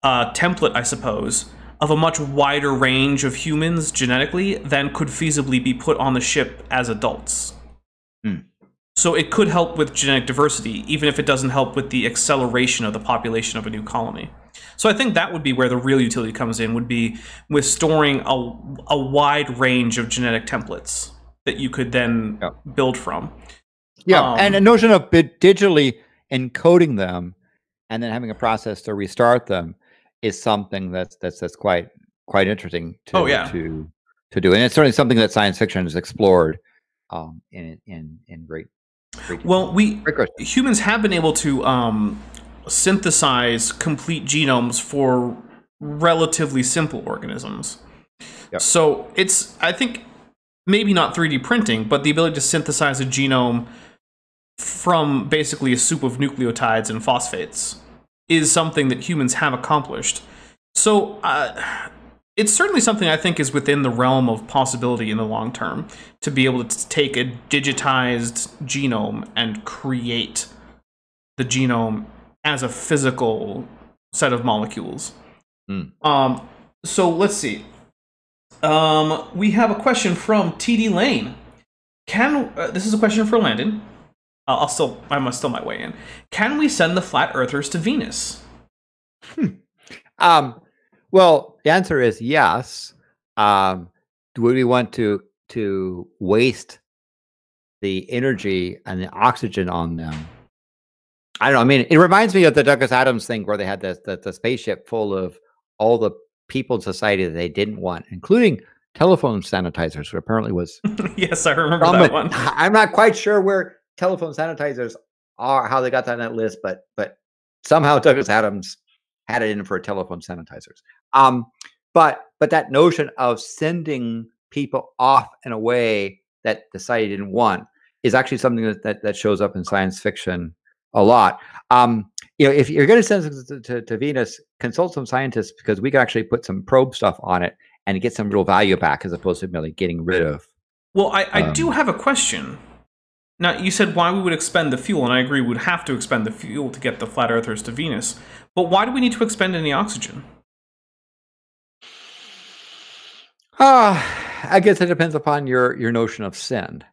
uh, template, I suppose, of a much wider range of humans genetically than could feasibly be put on the ship as adults. Hmm. So it could help with genetic diversity, even if it doesn't help with the acceleration of the population of a new colony. So I think that would be where the real utility comes in. Would be with storing a a wide range of genetic templates that you could then Yeah. build from. Yeah, Um, and a notion of bit digitally encoding them and then having a process to restart them is something that's that's that's quite quite interesting to Oh, yeah. to to do, and it's certainly something that science fiction has explored um, in in in great. great Well, we great humans have been able to um, synthesize complete genomes for relatively simple organisms. Yep. So it's, I think, maybe not 3D printing, but the ability to synthesize a genome from basically a soup of nucleotides and phosphates is something that humans have accomplished. So uh, it's certainly something I think is within the realm of possibility in the long term to be able to take a digitized genome and create the genome as a physical set of molecules. Hmm. Um, so let's see. Um, we have a question from TD Lane. Can uh, this is a question for Landon? Uh, I'll still I must still my way in. Can we send the flat earthers to Venus? Um, well, the answer is yes. Um, do we want to to waste the energy and the oxygen on them? I don't know. I mean, it reminds me of the Douglas Adams thing where they had the, the, the spaceship full of all the people in society that they didn't want, including telephone sanitizers, who apparently was. yes, I remember that one. I'm not quite sure where telephone sanitizers are, how they got that on that list, but but somehow Douglas Adams had it in for telephone sanitizers. Um, but but that notion of sending people off in a way that the society didn't want is actually something that that, that shows up in science fiction a lot. Um, you know, if you're going to send to, to, to Venus, consult some scientists because we can actually put some probe stuff on it and get some real value back as opposed to merely getting rid of. Well, I, I do Um, have a question. Now, you said why we would expend the fuel, and I agree we would have to expend the fuel to get the flat earthers to Venus. But why do we need to expend any oxygen? Ah, I guess it depends upon your your notion of send.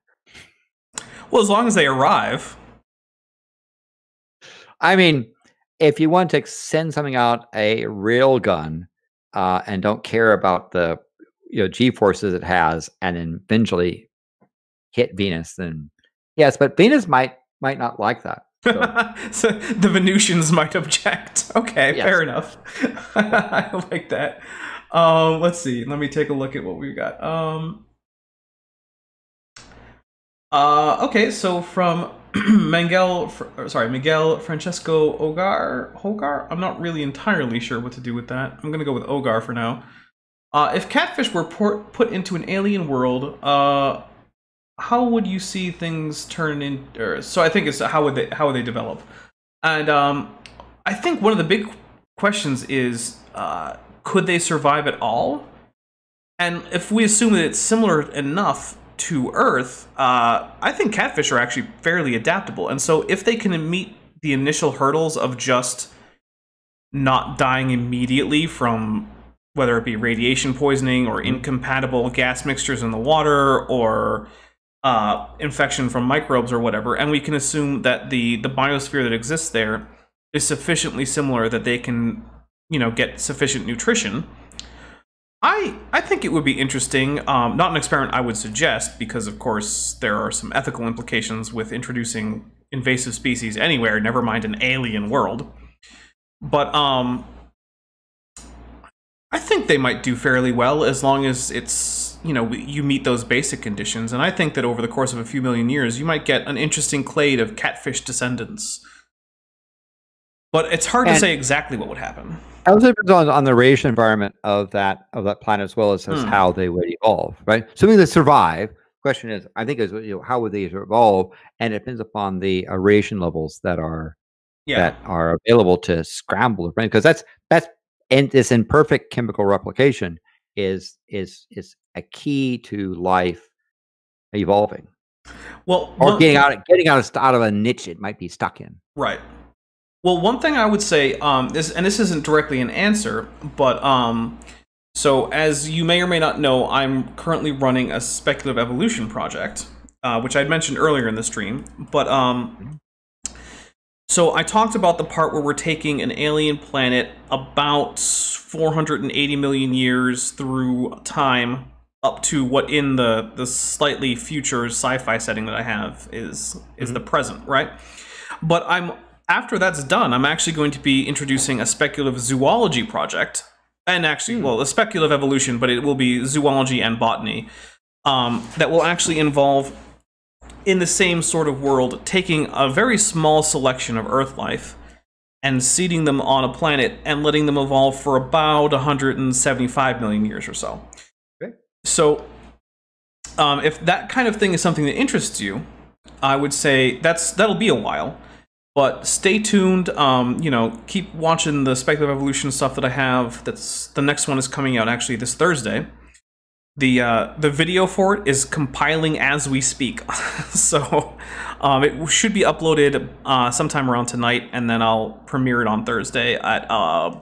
Well, as long as they arrive. I mean, if you want to send something out a rail gun uh, and don't care about the you know g forces it has, and then eventually hit Venus, then yes, but Venus might might not like that. So, so the Venusians might object. Okay, Yes. fair enough. I like that. Um, let's see. Let me take a look at what we've got. Um, uh, okay, so from Miguel, sorry, Miguel Francesco Ogar, Hogar. I'm not really entirely sure what to do with that. I'm gonna go with Ogar for now. Uh, if catfish were put into an alien world, uh, how would you see things turn in? Or, so I think it's how would they how would they develop? And um, I think one of the big questions is uh, could they survive at all? And if we assume that it's similar enough to Earth, uh, I think catfish are actually fairly adaptable. And so if they can meet the initial hurdles of just not dying immediately from whether it be radiation poisoning or incompatible gas mixtures in the water or uh, infection from microbes or whatever, and we can assume that the the biosphere that exists there is sufficiently similar that they can, you know, get sufficient nutrition. I I think it would be interesting. Um, not an experiment I would suggest because, of course, there are some ethical implications with introducing invasive species anywhere. Never mind an alien world. But um, I think they might do fairly well as long as it's you know you meet those basic conditions. And I think that over the course of a few million years, you might get an interesting clade of catfish descendants. But it's hard to say exactly what would happen. it also depends on, on the radiation environment of that of that planet as well as, as Hmm. how they would evolve. Right, something that survive. Question is, I think is you know how would they evolve, and it depends upon the uh, radiation levels that are Yeah. that are available to scramble because that's that's and this imperfect chemical replication is is is a key to life evolving well, or one- getting out getting out of, out of a niche it might be stuck in. Right. Well, one thing I would say, um, this and this isn't directly an answer, but um, so as you may or may not know, I'm currently running a speculative evolution project, uh, which I'd mentioned earlier in the stream. But um, So I talked about the part where we're taking an alien planet about 480 million years through time up to what in the the slightly future sci-fi setting that I have is is the present, right? But I'm after that's done, I'm actually going to be introducing a speculative zoology project, and actually, well, a speculative evolution, but it will be zoology and botany um, that will actually involve in the same sort of world taking a very small selection of Earth life and seeding them on a planet and letting them evolve for about 175 million years or so. Okay. So, um, if that kind of thing is something that interests you, I would say that's that'll be a while. But stay tuned. Um, you know, keep watching the speculative evolution stuff that I have. That's the next one is coming out actually this Thursday. The uh, the video for it is compiling as we speak, so um, it should be uploaded uh, sometime around tonight, and then I'll premiere it on Thursday at uh,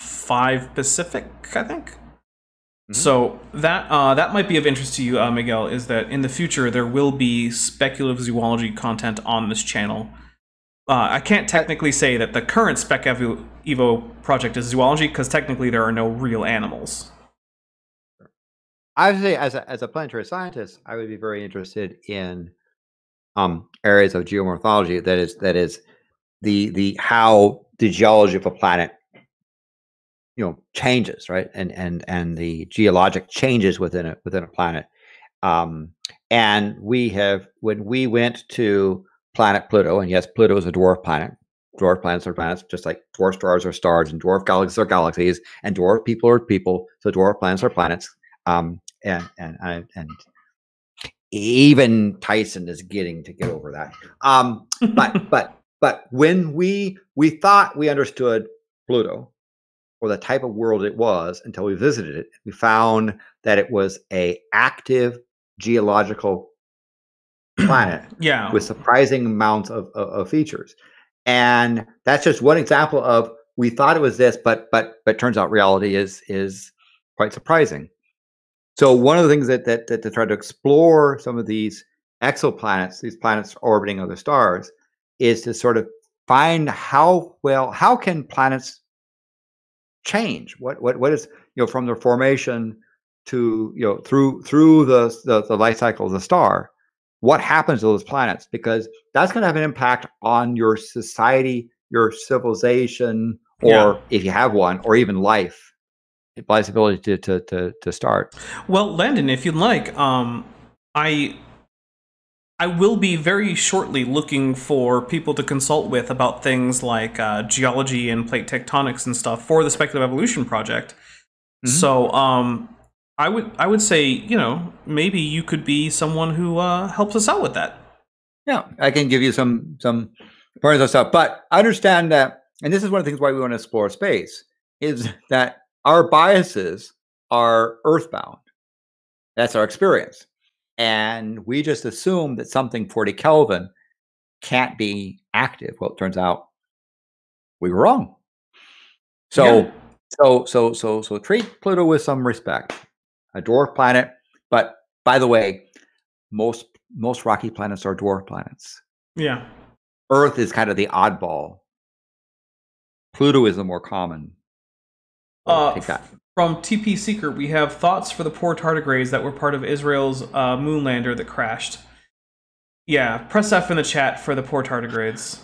five Pacific, I think. So that uh, that might be of interest to you, uh, Miguel. Is that in the future there will be speculative zoology content on this channel? Uh, I can't technically say that the current Spec Evo, Evo project is zoology because technically there are no real animals. I would say, as a, as a planetary scientist, I would be very interested in um, areas of geomorphology. That is, that is the the how the geology of a planet, you know, changes, right? And and and the geologic changes within a within a planet. Um, and we have when we went to planet Pluto, and yes, Pluto is a dwarf planet. Dwarf planets are planets, just like dwarf stars are stars, and dwarf galaxies are galaxies, and dwarf people are people. So dwarf planets are planets. Um, and and and, and even Tyson is getting to get over that. Um, but but but when we we thought we understood Pluto or the type of world it was until we visited it, we found that it was a active geological planet Yeah, with surprising amounts of, of, of features. And that's just one example of we thought it was this, but but but turns out reality is is quite surprising. So one of the things that that, that to try to explore some of these exoplanets, these planets orbiting other stars, is to sort of find how well how can planets change? What what what is you know from their formation to you know through through the the, the life cycle of the star? What happens to those planets? Because that's going to have an impact on your society, your civilization, or Yeah. if you have one, or even life. Life's ability to to to, to start. Well, Landon, if you'd like, um, I I will be very shortly looking for people to consult with about things like uh, geology and plate tectonics and stuff for the speculative evolution project. Mhm. So, um, I would I would say you know maybe you could be someone who uh, helps us out with that. Yeah, I can give you some some parts of stuff, but understand that, and this is one of the things why we want to explore space is that our biases are earthbound. That's our experience, and we just assume that something 40 Kelvin can't be active. Well, it turns out we were wrong. So, Yeah. so, so, so, so treat Pluto with some respect. A dwarf planet, but by the way, most most rocky planets are dwarf planets. Yeah. Earth is kind of the oddball. Pluto is the more common. Uh, take that. From TP Seeker, we have thoughts for the poor tardigrades that were part of Israel's uh, moonlander that crashed. Yeah, press F in the chat for the poor tardigrades.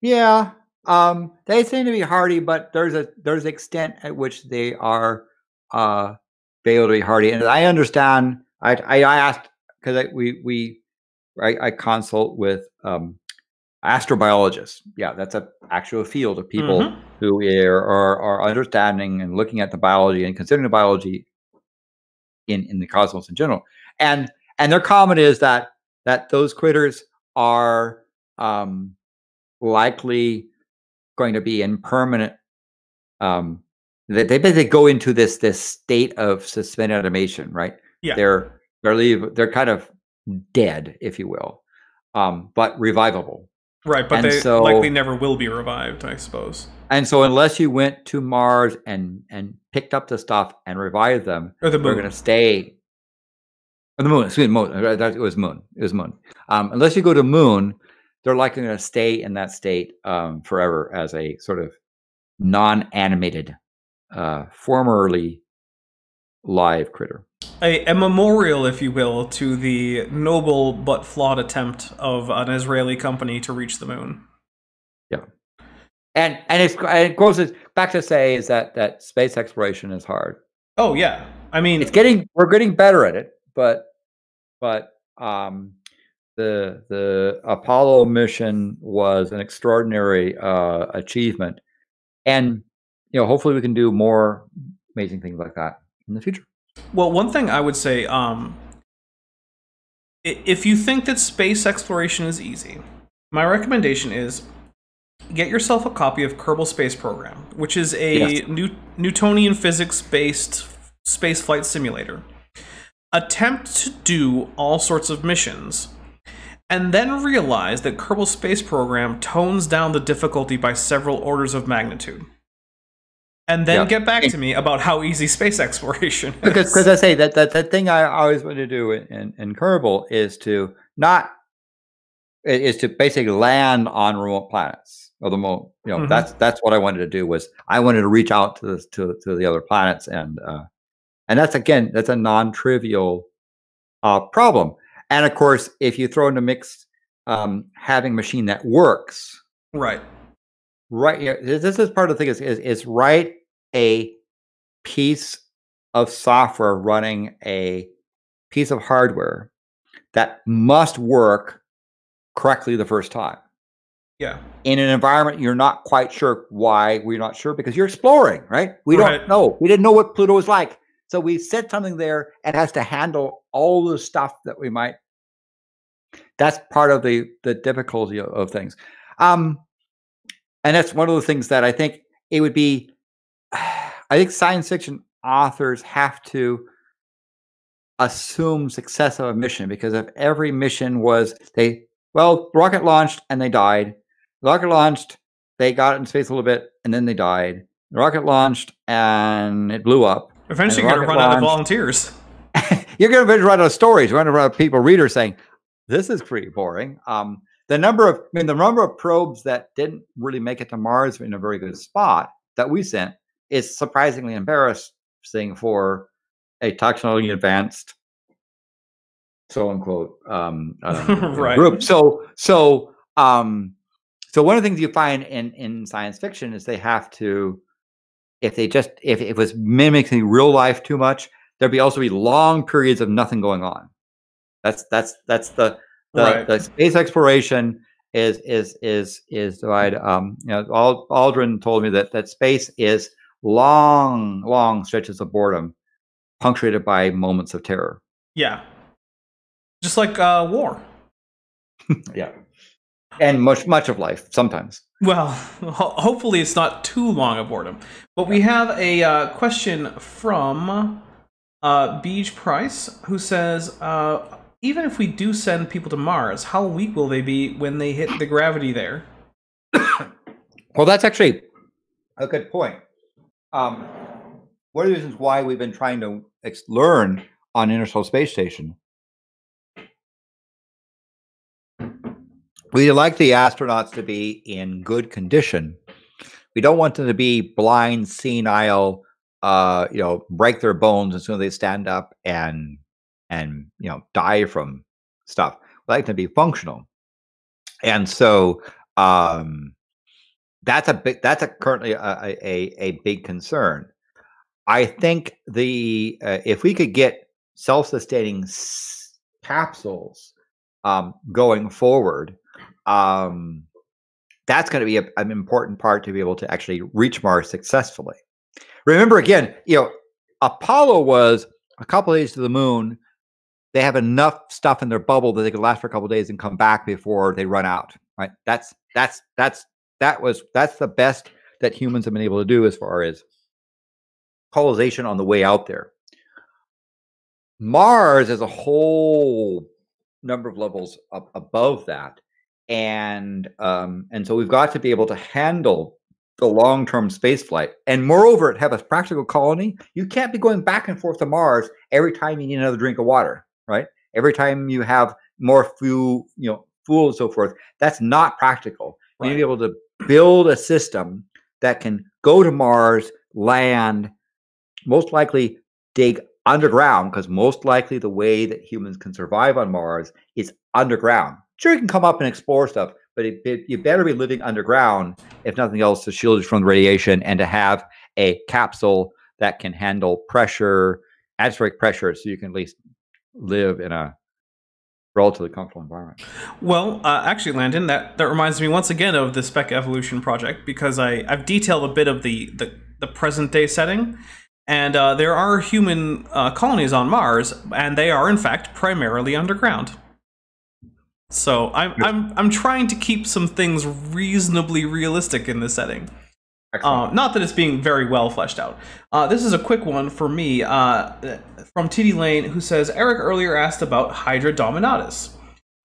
Yeah, um, they seem to be hardy, but there's a there's extent at which they are uh, able to be hardy. And I understand. I I, I asked because we we I, I consult with um, astrobiologists. Yeah, that's a actual field of people Mhm. who are, are are understanding and looking at the biology and considering the biology in in the cosmos in general. And and their comment is that that those critters are um, likely going to be in permanent. Um, they, they basically go into this this state of suspended animation, right? Yeah. They're they're leave they're kind of dead, if you will, um, but revivable. Right, but And they so- likely never will be revived, I suppose. And so, unless you went to Mars and and picked up the stuff and revived them, Or the they're going to stay. Or the moon, excuse me, moon. uh, That, it was moon. It was moon. Um, unless you go to moon, they're likely going to stay in that state um, forever as a sort of non-animated, uh, formerly live critter. A, a memorial, if you will, to the noble but flawed attempt of an Israeli company to reach the moon. Yeah, and and it's, and it goes back to say is that that space exploration is hard. Oh yeah, I mean, It's getting we're getting better at it, but but um, the the Apollo mission was an extraordinary uh, achievement, and you know hopefully we can do more amazing things like that in the future. Well, one thing I would say, um, if you think that space exploration is easy, my recommendation is get yourself a copy of Kerbal Space Program, which is a Yes. New- Newtonian physics-based space flight simulator. Attempt to do all sorts of missions, and then realize that Kerbal Space Program tones down the difficulty by several orders of magnitude. And then Yeah. get back to me about how easy space exploration is. because because I say that that that thing I always want to do in in, in Kerbal is to not is to basically land on remote planets or the moon. You know, Mhm. that's that's what I wanted to do was I wanted to reach out to the to to the other planets and uh, and that's again that's a non-trivial uh, problem. And of course, if you throw in the mix um, having a machine that works, right. right here this this is part of the thing is, is is write a piece of software running a piece of hardware that must work correctly the first time. Yeah. in an environment you're not quite sure why we're not sure because you're exploring right? We Right. don't know. We didn't know what pluto was like. So we set something there and has to handle all the stuff that we might that's part of the the difficulty of, of things. Um and that's one of the things that i think it would be i think science fiction authors have to assume success of a mission because if every mission was they well rocket launched and they died rocket launched they got in space a little bit and then they died rocket launched and it blew up Eventually, you're going to run out of volunteers. you're going to eventually run out of stories. You're going to run out of people, readers saying, "This is pretty boring." Um, the number of, I mean, the number of probes that didn't really make it to Mars in a very good spot that we sent is surprisingly embarrassing for a technologically advanced, so unquote, um, uh, Right. group. So, so, um, so one of the things you find in in science fiction is they have to, if they just if it was mimicking real life too much, there'd be also be long periods of nothing going on. That's that's that's the the, Right. the space exploration is is is is divided. Um, you know, Ald- Aldrin told me that that space is long long stretches of boredom, punctuated by moments of terror. Yeah. Just like uh, war. Yeah, and much much of life sometimes. Well, ho- hopefully it's not too long of boredom. But we have a uh, question from uh, Beej Price, who says, uh, even if we do send people to Mars, how weak will they be when they hit the gravity there? Well, that's actually a good point. Um, one of the reasons why we've been trying to ex- learn on International Space Station, we like the astronauts to be in good condition. We don't want them to be blind, senile, uh, you know, break their bones as soon as they stand up and and you know die from stuff. We like them to be functional, and so um, that's a big that's a currently a, a, a- big concern. I think the uh, if we could get self-sustaining s- capsules um, going forward um, that's going to be a, an important part to be able to actually reach mars successfully. Remember again you know apollo was a couple days to the moon. They have enough stuff in their bubble that they could last for a couple days and come back before they run out right? That's that's that's that was that's the best that humans have been able to do as far as colonization on the way out there mars is a whole number of levels up above that and um and so we've got to be able to handle the long-term space flight and moreover it have a practical colony you can't be going back and forth to mars every time you need another drink of water right every time you have more fuel you know fuel and so forth. That's not practical. You need to be able to build a system that can go to Mars, land, most likely dig underground, because most likely the way that humans can survive on Mars is underground. Sure, you can come up and explore stuff, but it, it- you better be living underground, if nothing else, to shield you from the radiation and to have a capsule that can handle pressure, atmospheric pressure, so you can at least live in a relatively comfortable environment. Well, uh, actually, Landon, that, that reminds me once again of the Spec Evolution project because I, I've detailed a bit of the, the, the present day setting. And uh, there are human uh, colonies on Mars, and they are, in fact, primarily underground. So I'm, I'm, I'm trying to keep some things reasonably realistic in this setting. Uh, not that it's being very well fleshed out. Uh, this is a quick one for me uh, from TD Lane, who says Eric earlier asked about Hydra Dominatus.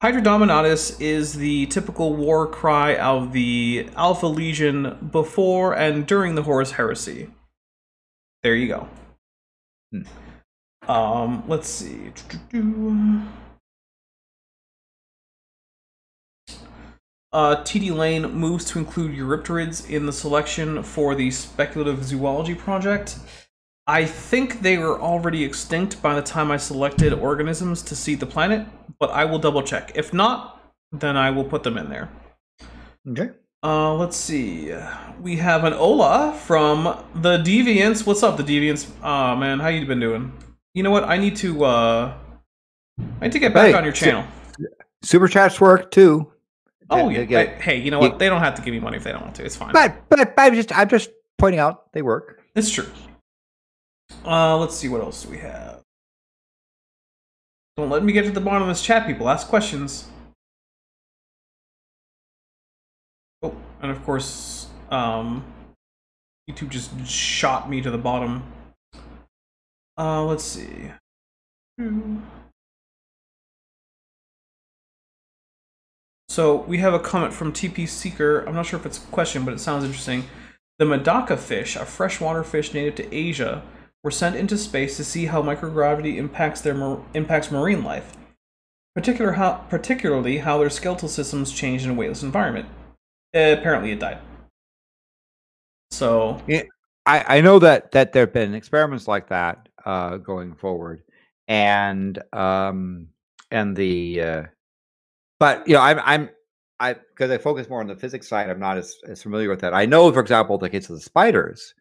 Hydra Dominatus is the typical war cry of the Alpha Legion before and during the Horus Heresy. There you go. Hmm. Um, let's see. Uh, TD Lane moves to include Eurypterids in the selection for the speculative zoology project. I think they were already extinct by the time I selected organisms to seed the planet, but I will double check. If not, then I will put them in there. okay. Uh, let's see. We have an Ola from the Deviants. What's up, the Deviants? Aw, man, how you been doing? You know what? I need to, uh... I need to get back Hey, on your channel. Super chats work too. Oh, yeah. get- hey, you know you- what? They don't have to give me money if they don't want to. It's fine. But but, but I'm just I'm just pointing out they work. It's true. Uh, let's see. What else do we have? Don't let me get to the bottom of this chat, people. Ask questions. Oh, and of course, um, YouTube just shot me to the bottom. Uh, let's see. Hmm. So we have a comment from TP Seeker. I'm not sure if it's a question, but it sounds interesting. The Medaka fish, a freshwater fish native to Asia, were sent into space to see how microgravity impacts their impacts marine life. Particular how, particularly how their skeletal systems change in a weightless environment. Uh, apparently, it died. So I, I know that that there have been experiments like that uh, going forward, and um, and the uh, but you know I'm I'm I because I focus more on the physics side. I'm not as, as familiar with that. I know, for example, the case of the spiders,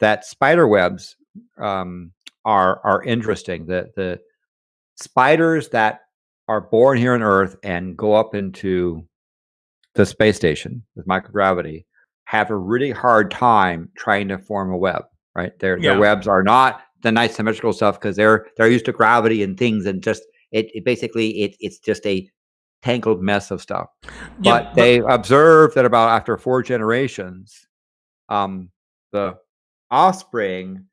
that spider webs um, are are interesting. The the spiders that are born here on Earth and go up into the space station with microgravity have a really hard time trying to form a web. Right, their Yeah. their webs are not the nice symmetrical stuff because they're they're used to gravity and things and just it, it basically it it's just a tangled mess of stuff yeah, but they observed that about after four generations, um, the offspring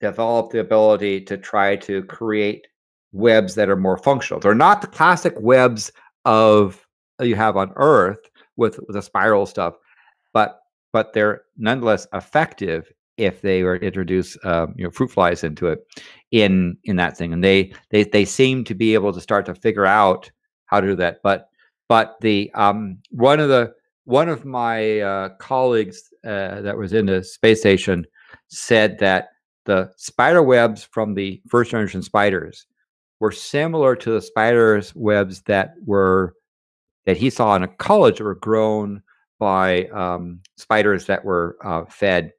developed the ability to try to create webs that are more functional. They're not the classic webs of you have on Earth with with the spiral stuff, but but they're nonetheless effective if they were to introduce um, you know fruit flies into it in in that thing, and they they they seem to be able to start to figure out how to do that. But but the um, one of the one of my uh, colleagues uh, that was in the space station said that the spider webs from the first generation spiders were similar to the spiders webs that were that he saw in a college that were grown by um, spiders that were uh, fed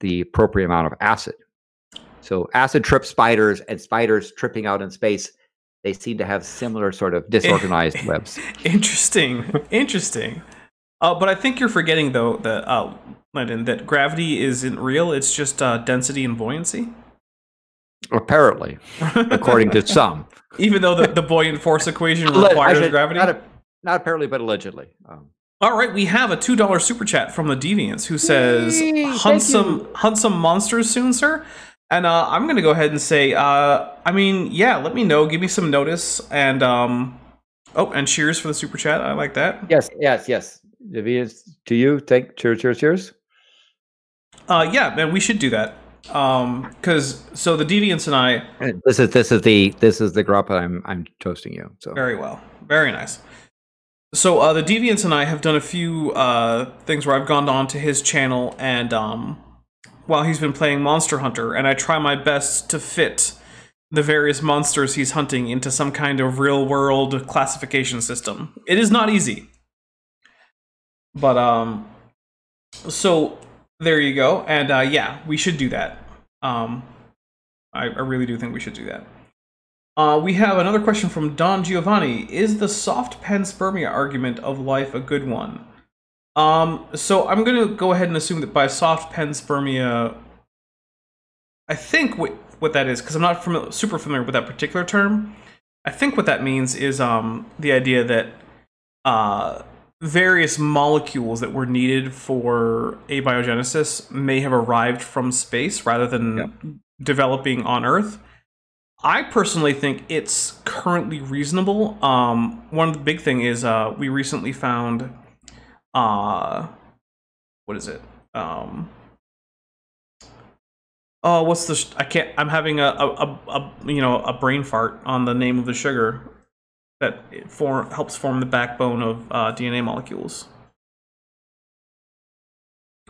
the appropriate amount of acid. So acid trip spiders and spiders tripping out in space, they seem to have similar sort of disorganized webs. Interesting. Interesting. Uh, but I think you're forgetting though that uh, Landon that gravity isn't real. It's just uh, density and buoyancy. Apparently, according to some. Even though the, the buoyant force equation requires actually, gravity. Not, a- not apparently, but allegedly. Um, All right, we have a two dollar super chat from the Deviants who says, Yay, "Hunt some hunt some monsters soon, sir." And uh, I'm gonna go ahead and say, uh, I mean, yeah, let me know, give me some notice, and um, oh, and cheers for the super chat. I like that. yes, yes, yes. Deviants, to you. Thank. Cheers, cheers, cheers. Uh, yeah, man, we should do that. Um, because so the Deviants and I This is this is the this is the grappa I'm I'm toasting you. So very well, very nice. So uh, the Deviants and I have done a few uh, things where I've gone on to his channel and um, while he's been playing Monster Hunter, and I try my best to fit the various monsters he's hunting into some kind of real world classification system. It is not easy. But um so there you go. And uh yeah, we should do that. Um I, I really do think we should do that. Uh, we have another question from Don Giovanni. Is the soft panspermia argument of life a good one? Um, so I'm going to go ahead and assume that by soft panspermia, I think what, what that is, because I'm not familiar, super familiar with that particular term. I think what that means is um, the idea that uh, various molecules that were needed for abiogenesis may have arrived from space rather than developing on Earth. I personally think it's currently reasonable. Um, one of the big thing is uh, we recently found, uh, what is it? Um, oh, what's the? Sh- I can't. I'm having a, a, a, a you know a brain fart on the name of the sugar that it form helps form the backbone of uh, DNA molecules.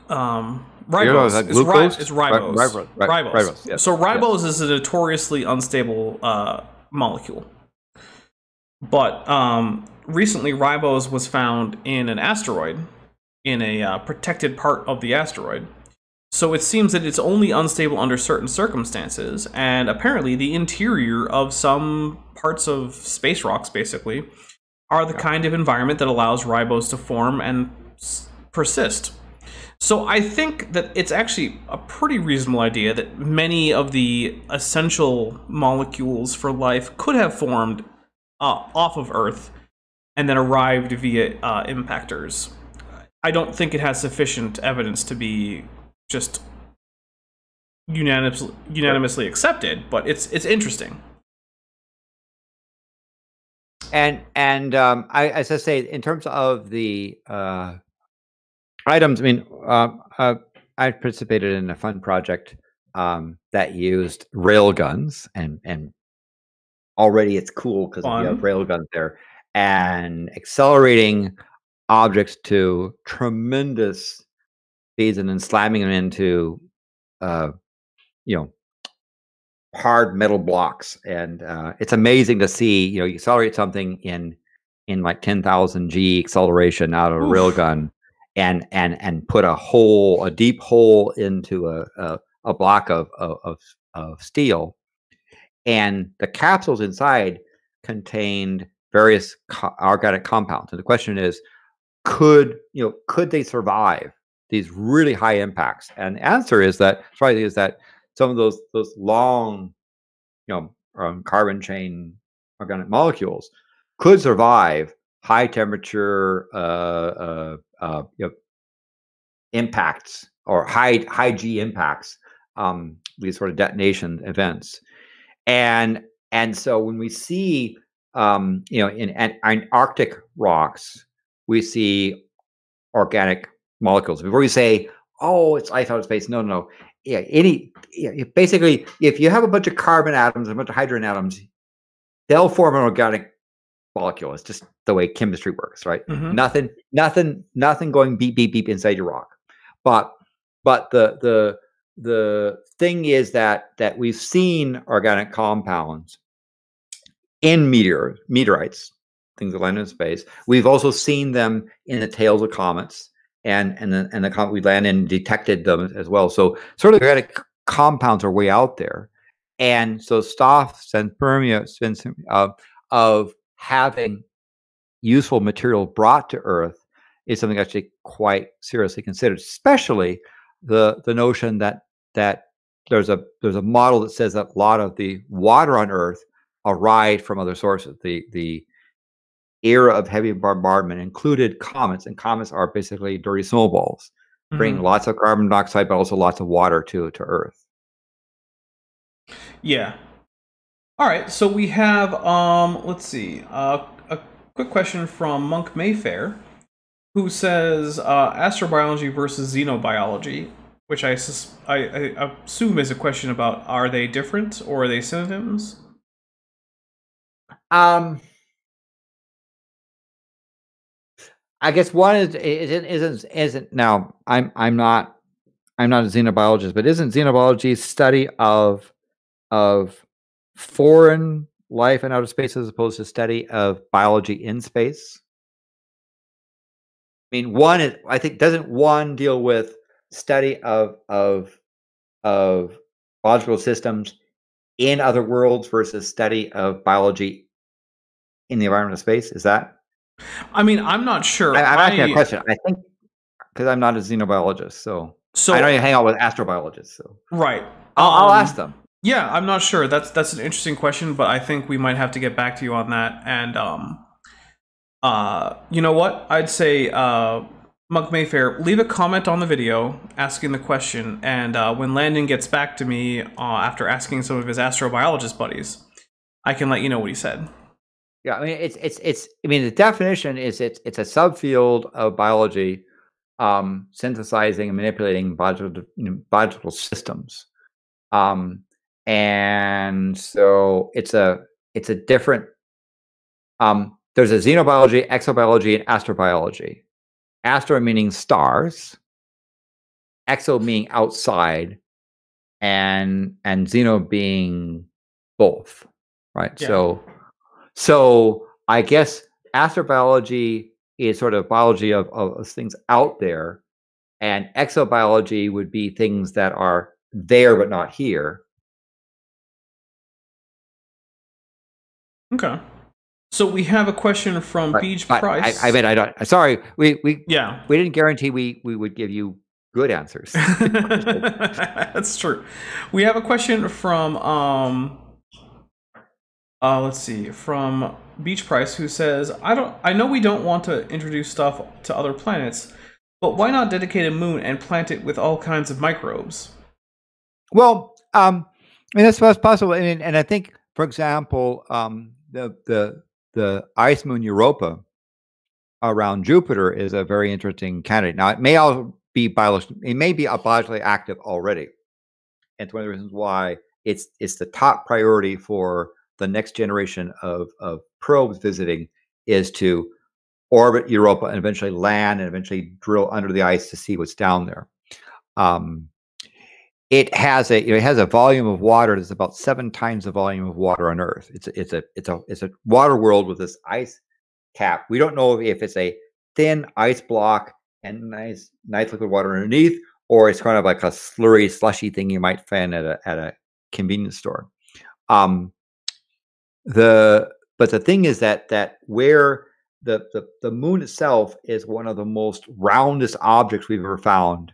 Um, ribose. it's, ri- it's Ri- ribose. ribose, right, Ribose. ribose, yes, So yes. ribose is a notoriously unstable uh, molecule. But um, recently, ribose was found in an asteroid, in a uh, protected part of the asteroid. So it seems that it's only unstable under certain circumstances, and apparently the interior of some parts of space rocks, basically, are the kind of environment that allows ribose to form and s- persist. So I think that it's actually a pretty reasonable idea that many of the essential molecules for life could have formed uh, off of Earth and then arrived via uh, impactors. I don't think it has sufficient evidence to be just unanimously, unanimously accepted, but it's it's interesting. And and um, I, as I say, in terms of the uh, items, I mean, uh, uh, I participated in a fun project um, that used rail guns, and and already it's cool because you have rail guns there, and accelerating objects to tremendous speeds, and then slamming them into, uh, you know, hard metal blocks and uh, it's amazing to see you know you accelerate something in in like 10,000 g acceleration out of a Oof. railgun and and and put a hole a deep hole into a a, a block of, of of of steel and the capsules inside contained various co- organic compounds and the question is could you know could they survive these really high impacts? And the answer is that right is that some of those those long, you know, um, carbon chain organic molecules could survive high temperature uh, uh, uh, you know, impacts or high high G impacts, um, these sort of detonation events, and and so when we see um, you know in, in Arctic rocks, we see organic molecules. Before we say, "Oh, it's ice out of space," no, no, no. Yeah, any yeah, basically, if you have a bunch of carbon atoms and a bunch of hydrogen atoms, they'll form an organic molecule. It's just the way chemistry works, right? Mhm. Nothing, nothing, nothing going beep beep beep inside your rock. But but the the the thing is that that we've seen organic compounds in meteor meteorites, things that land in space. We've also seen them in the tails of comets, and and the and the comet we land in detected them as well. So sort of organic compounds are way out there, and so soft panspermia uh, of having useful material brought to Earth is something actually quite seriously considered, especially the the notion that that there's a there's a model that says that a lot of the water on Earth arrived from other sources. The the era of heavy bombardment included comets, and comets are basically dirty snowballs, bring Mhm. lots of carbon dioxide, but also lots of water to to Earth. Yeah. All right. So we have um. Let's see. Uh, a quick question from Monk Mayfair, who says uh, astrobiology versus xenobiology, which I, sus- I I assume is a question about are they different or are they synonyms? Um, I guess one is isn't isn't isn't now. I'm I'm not I'm not a xenobiologist, but isn't xenobiology study of of foreign life in outer space as opposed to study of biology in space? I mean, one is I think doesn't one deal with study of of of biological systems in other worlds versus study of biology in the environment of space? Is that? I mean, I'm not sure. I, I'm asking I- a question. I think because I'm not a xenobiologist, so, So I don't even hang out with astrobiologists. So right. I'll, I'll Um, ask them. Yeah, I'm not sure. That's that's an interesting question, but I think we might have to get back to you on that. And um, uh, you know what? I'd say, uh, Monk Mayfair, leave a comment on the video asking the question, and uh, when Landon gets back to me uh, after asking some of his astrobiologist buddies, I can let you know what he said. Yeah, I mean it's it's it's. I mean the definition is it's it's a subfield of biology, um, synthesizing and manipulating biological biological systems, um, and so it's a it's a different. Um, there's a xenobiology, exobiology, and astrobiology. Astro meaning stars, exo meaning outside, and and xeno being both, right? Yeah. So so I guess astrobiology is sort of biology of, of of things out there, and exobiology would be things that are there but not here. Okay. So we have a question from Beach Price. I, I mean, I don't. Sorry, we we yeah. we didn't guarantee we we would give you good answers. That's true. We have a question from um uh let's see, from Beach Price who says, I don't I know we don't want to introduce stuff to other planets, but why not dedicate a moon and plant it with all kinds of microbes? Well, um, I mean that's that's possible, and and I think, for example, um, the the the ice moon Europa around Jupiter is a very interesting candidate. Now, it may all be biologically, it may be biologically active already, and it's one of the reasons why it's it's the top priority for the next generation of of probes visiting is to orbit Europa and eventually land and eventually drill under the ice to see what's down there. Um, it has a you know, it has a volume of water that's about seven times the volume of water on Earth. It's a, it's a it's a it's a water world with this ice cap. We don't know if it's a thin ice block and nice nice liquid water underneath, or it's kind of like a slurry slushy thing you might find at a at a convenience store. Um, the but the thing is that that where the, the the moon itself is one of the most roundest objects we've ever found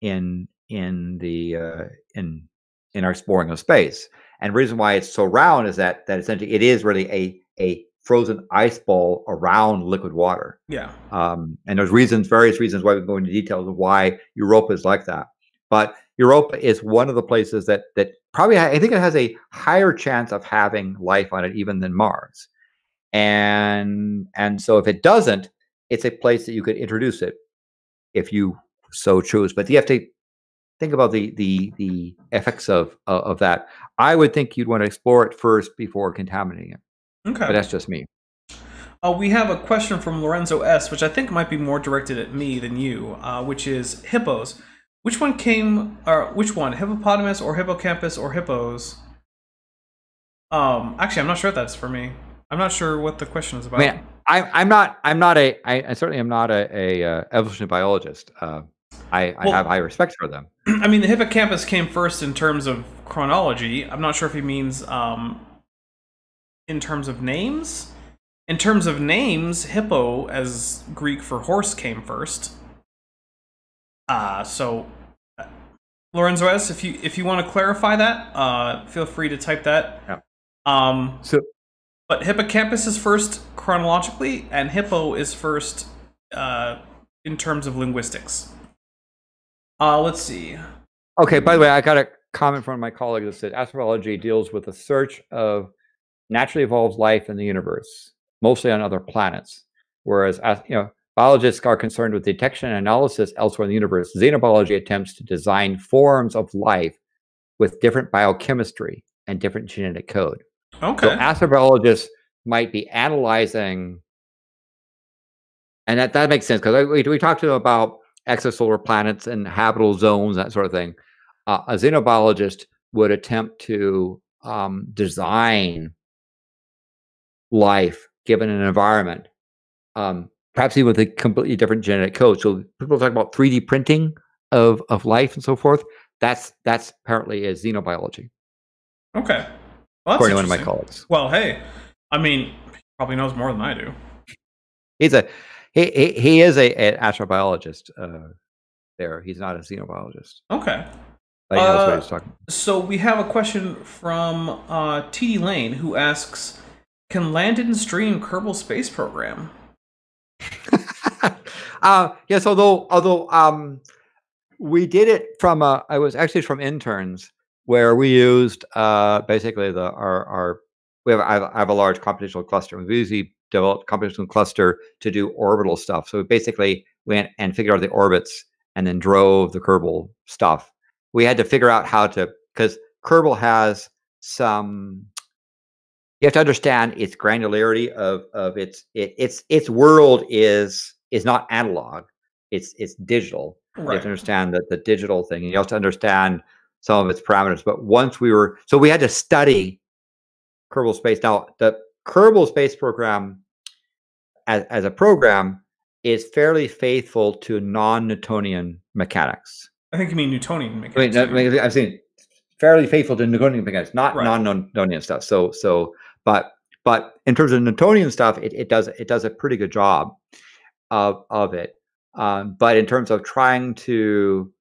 in in the uh, in in our exploring of space. And the reason why it's so round is that that essentially it is really a a frozen ice ball around liquid water. Yeah. Um, and there's reasons, various reasons why we go into details of why Europa is like that. But Europa is one of the places that that probably I think it has a higher chance of having life on it even than Mars. And and so if it doesn't, it's a place that you could introduce it if you so choose. But you have to think about the the the effects of of, of that. I would think you'd want to explore it first before contaminating it. Okay, but that's just me. Uh, we have a question from Lorenzo S, which I think might be more directed at me than you, uh, which is hippos. Which one came, or which one, hippopotamus or hippocampus or hippos? Um, actually, I'm not sure if that's for me. I'm not sure what the question is about. I mean, I, I'm not. I'm not a. I, I certainly am not a, a uh, evolutionary biologist. Uh, I, I Well- have high respect for them. I mean, the hippocampus came first in terms of chronology. I'm not sure if he means um, in terms of names. In terms of names, hippo, as Greek for horse, came first. Uh, so, uh, Lorenzo S, if you if you want to clarify that, uh, feel free to type that. Yeah. Um, So but hippocampus is first chronologically, and hippo is first uh, in terms of linguistics. Uh, let's see. okay. By the way, I got a comment from my colleague that said astrology deals with the search of naturally evolved life in the universe, mostly on other planets, whereas you know biologists are concerned with detection and analysis elsewhere in the universe. Xenobiology attempts to design forms of life with different biochemistry and different genetic code. Okay. So astrobiologists might be analyzing and that that makes sense because we we talked to them about exosolar planets and habitable zones, that sort of thing. Uh, a xenobiologist would attempt to um, design life given an environment, um, perhaps even with a completely different genetic code. So people talk about 3D printing of of life and so forth. That's that's apparently is xenobiology, Okay. Well, that's according to one of my colleagues. Well, hey, I mean, he probably knows more than I do. He's a he he, he is a an astrobiologist. Uh, there, he's not a xenobiologist. Okay. But he knows Uh, what he's talking. So we have a question from uh, TD Lane who asks, "Can Landon stream Kerbal Space Program?" uh, yes, although although um, we did it from uh, I was actually from interns where we used uh, basically the our our we have I have, I have a large computational cluster. We usually developed computational cluster to do orbital stuff. So we basically went and figured out the orbits and then drove the Kerbal stuff. We had to figure out how to because Kerbal has some you have to understand its granularity of of its it, its its world is is not analog. It's it's digital. You have to understand that the digital thing and you have to understand some of its parameters. But once we were so we had to study kerbal space. Now the kerbal space program as, as a program is fairly faithful to non-newtonian mechanics I think you mean Newtonian mechanics. I mean, I'm saying fairly faithful to Newtonian mechanics, not Right. non-Newtonian stuff. So, so, but, but in terms of Newtonian stuff, it, it does it does a pretty good job of of it. Um, but in terms of trying to,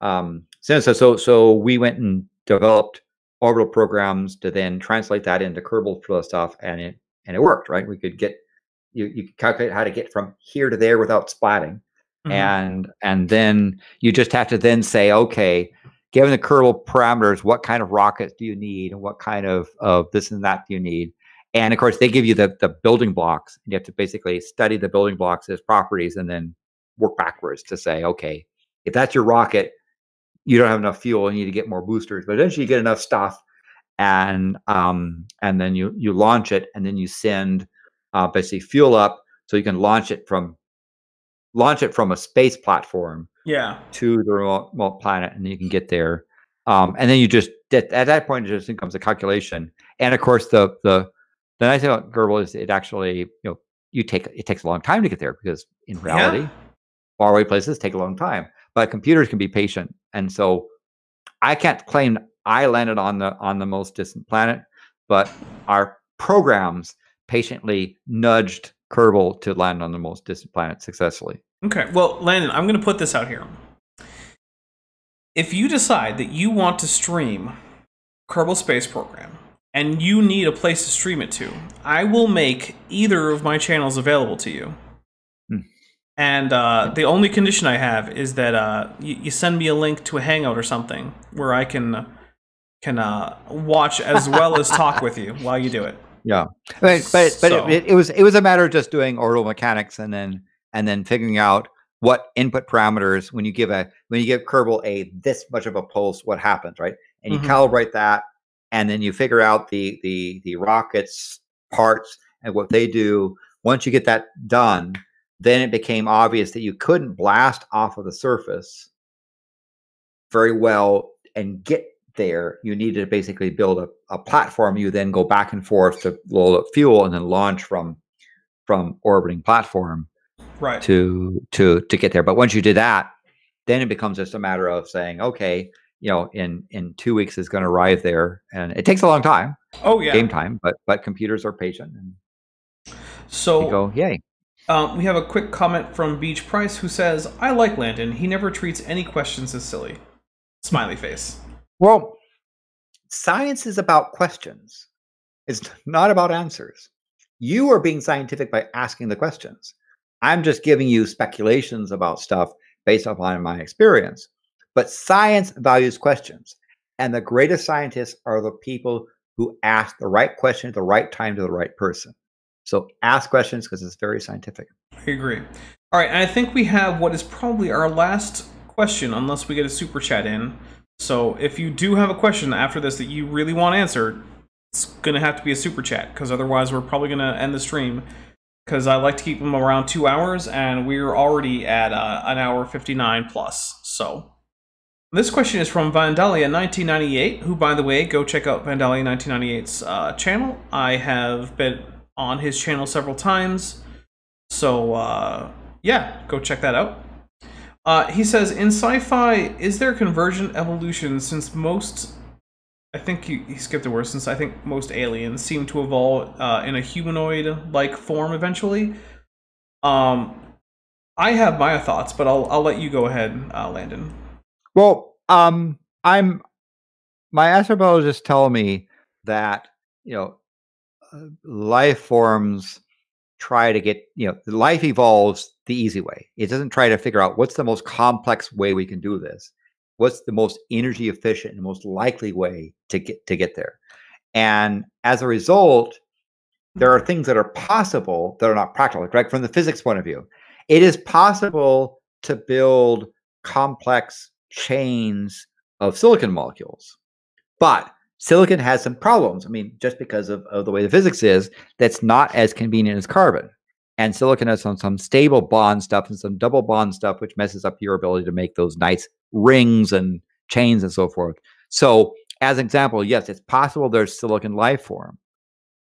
um, so so so so we went and developed orbital programs to then translate that into Kerbal stuff, and it and it worked. Right, we could get you you could calculate how to get from here to there without splatting Mhm. and and then you just have to then say okay given the Kerbal parameters what kind of rockets do you need and what kind of of this and that do you need and of course they give you the the building blocks and you have to basically study the building blocks as properties and then work backwards to say okay if that's your rocket you don't have enough fuel and you need to get more boosters but eventually you get enough stuff and um and then you you launch it and then you send uh basically fuel up so you can launch it from launch it from a space platform yeah. to the remote, remote planet and you can get there um, and then you just at, at that point it just becomes a calculation and of course the the the nice thing about Kerbal is it actually you know you take it takes a long time to get there because in reality Yeah. faraway places take a long time but computers can be patient and so i can't claim i landed on the on the most distant planet but our programs patiently nudged Kerbal to land on the most distant planet successfully Okay. Well, Landon, I'm going to put this out here. If you decide that you want to stream Kerbal Space Program and you need a place to stream it to, I will make either of my channels available to you. Hmm. And uh, the only condition I have is that uh, you, you send me a link to a Hangout or something where I can can uh, watch as well as talk with you while you do it. Yeah, but but but So- it, it, was it was a matter of just doing orbital mechanics and then and then figuring out what input parameters when you give a when you give Kerbal a this much of a pulse, what happens, right? And you Mhm. calibrate that, and then you figure out the the the rockets parts and what they do. Once you get that done, then it became obvious that you couldn't blast off of the surface very well and get there, you needed to basically build a, a platform. You then go back and forth to load up fuel and then launch from from orbiting platform Right. to to to get there. But once you do that, then it becomes just a matter of saying, okay, you know, in in two weeks is going to arrive there, and it takes a long time, Oh yeah. game time. But but computers are patient, and So you go, yay. Um, we have a quick comment from Beach Price who says, I like Landon. He never treats any questions as silly. Smiley face. Well, science is about questions. It's not about answers. You are being scientific by asking the questions. I'm just giving you speculations about stuff based upon my experience. But science values questions. And the greatest scientists are the people who ask the right question at the right time to the right person. So ask questions because it's very scientific. I agree. All right, I think we have what is probably our last question, unless we get a super chat in. So if you do have a question after this that you really want answered, it's gonna have to be a super chat because otherwise we're probably gonna end the stream. because I like to keep them around two hours, and we're already at uh, an hour 59 plus. So, this question is from Vandalia1998, who, by the way, go check out Vandalia1998's uh, channel. I have been on his channel several times. So, uh, yeah, go check that out. Uh, he says, in sci-fi, is there convergent evolution since most... I think he, he skipped a word since I think most aliens seem to evolve uh, in a humanoid-like form eventually. Um, I have my thoughts, but I'll I'll let you go ahead, uh, Landon. Well, um, I'm my astrobiologists tell me that you know life forms try to get you know life evolves the easy way. It doesn't try to figure out what's the most complex way we can do this. What's the most energy efficient and most likely way to get to get there? And as a result, there are things that are possible that are not practical. Right from the physics point of view, it is possible to build complex chains of silicon molecules. But silicon has some problems. I mean, just because of, of the way the physics is, that's not as convenient as carbon. And silicon has some, some stable bond stuff and some double bond stuff, which messes up your ability to make those nice rings and chains and so forth. So, as an example, yes, it's possible there's silicon life form.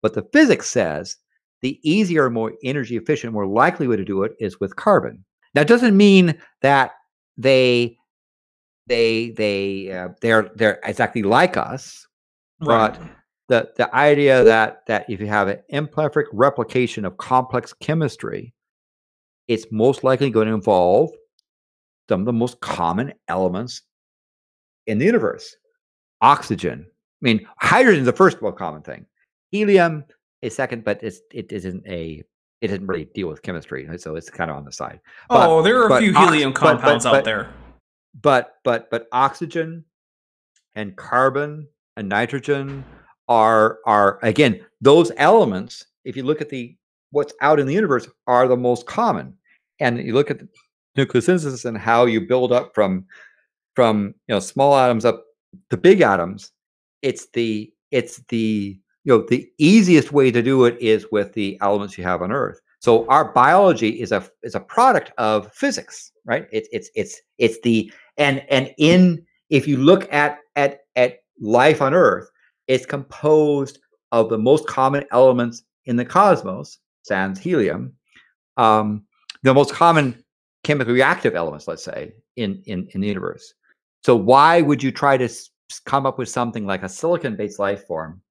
But the physics says the easier, more energy efficient, more likely way to do it is with carbon. That doesn't mean that they they they uh, they're they're exactly like us, but the the idea that that if you have an imperfect replication of complex chemistry, it's most likely going to involve some of the most common elements in the universe. Oxygen. I mean, hydrogen is the first most common thing. Helium is second, but it's it isn't a it doesn't really deal with chemistry, so it's kind of on the side. But- oh, there are a but few helium but- but- compounds out but- there. but but but oxygen and carbon and nitrogen are are again those elements if you look at the what's out in the universe are the most common. And you look at the nucleosynthesis and how you build up from from you know small atoms up to big atoms it's the it's the you know the easiest way to do it is with the elements you have on earth. So our biology is a is a product of physics right? It's it's it's it's the and and in if you look at at at life on earth is composed of the most common elements in the cosmos sans helium um the most common chemically reactive elements let's say in in in the universe. So why would you try to come up with something like a silicon based life form?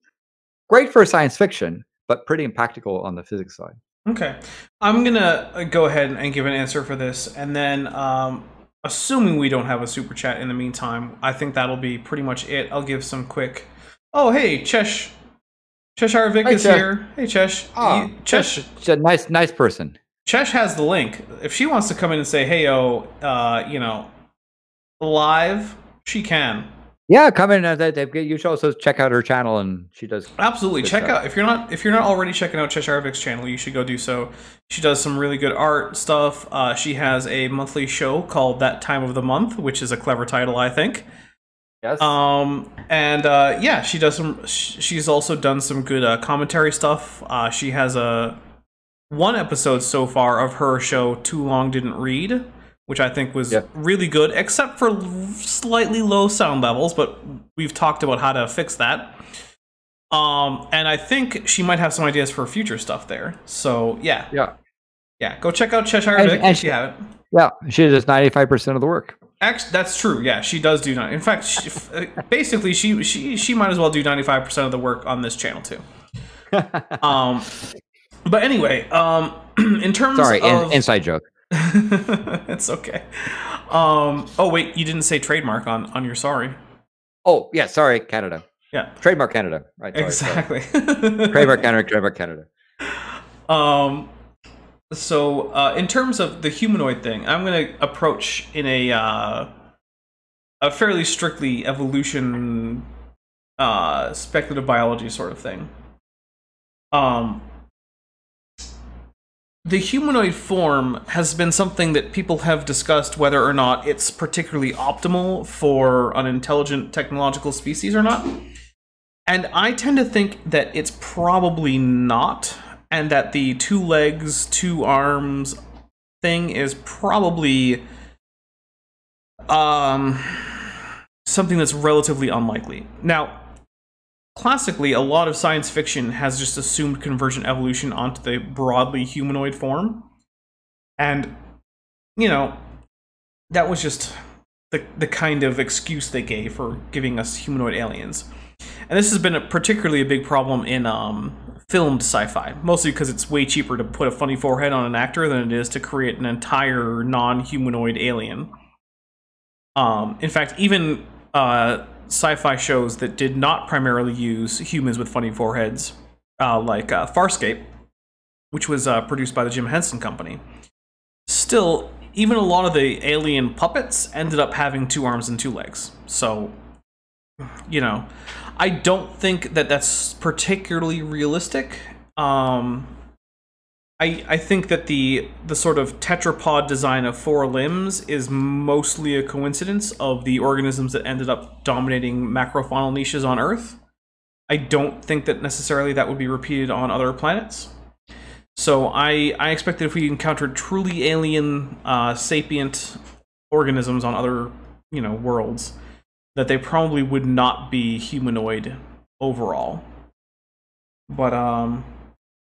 Great for science fiction but pretty impractical on the physics side. Okay, I'm gonna uh, go ahead and give an answer for this, and then, um, assuming we don't have a super chat in the meantime, I think that'll be pretty much it. I'll give some quick. Oh, hey, Chesh, Cheshire Vic Hi, is Chesh. here. Hey, Chesh. Ah, You- Chesh. nice nice person Chesh has the link. If she wants to come in and say, "Hey, yo," uh, you know, live, she can. Yeah come in uh, you should also check out her channel and she does Absolutely. Check stuff. out if you're not if you're not already checking out Cheshire Vic's channel, you should go do so. She does some really good art stuff. Uh, she has a monthly show called That Time of the Month, which is a clever title, I think. yes Um, and uh, yeah, she does some. sh- She's also done some good uh, commentary stuff. Uh, she has a one episode so far of her show Too Long Didn't Read, which I think was Yeah. really good, except for slightly low sound levels. But we've talked about how to fix that. Um, and I think she might have some ideas for future stuff there. So yeah, yeah yeah, go check out Cheshire And- Vic and if she- you haven't. yeah she does 95% of the work Actually, that's true. Yeah, she does do not. In fact, she, uh, basically, she she she might as well do ninety five percent of the work on this channel too. Um, but anyway, um, in terms sorry in, inside joke it's okay. Um, oh wait, you didn't say trademark on on your sorry. oh yeah sorry canada Yeah, trademark canada right sorry, sorry. exactly. trademark canada trademark canada Um, so uh, in terms of the humanoid thing, I'm going to approach in a uh, a fairly strictly evolution, uh, speculative biology sort of thing. Um, the humanoid form has been something that people have discussed whether or not it's particularly optimal for an intelligent technological species or not. And I tend to think that it's probably not. and that the two legs, two arms thing is probably um something that's relatively unlikely. Now, classically, a lot of science fiction has just assumed convergent evolution onto the broadly humanoid form. And, you know, that was just the, the kind of excuse they gave for giving us humanoid aliens. And this has been a, particularly a big problem in um, filmed sci-fi, mostly because it's way cheaper to put a funny forehead on an actor than it is to create an entire non-humanoid alien. Um, in fact, even uh, sci-fi shows that did not primarily use humans with funny foreheads, uh, like uh, Farscape, which was uh, produced by the Jim Henson Company, still, even a lot of the alien puppets ended up having two arms and two legs. So, you know, I don't think that that's particularly realistic. Um, I, I think that the the sort of tetrapod design of four limbs is mostly a coincidence of the organisms that ended up dominating macrofaunal niches on Earth. I don't think that necessarily that would be repeated on other planets. So I I expect that if we encountered truly alien uh, sapient organisms on other you know worlds, that they probably would not be humanoid overall. But um,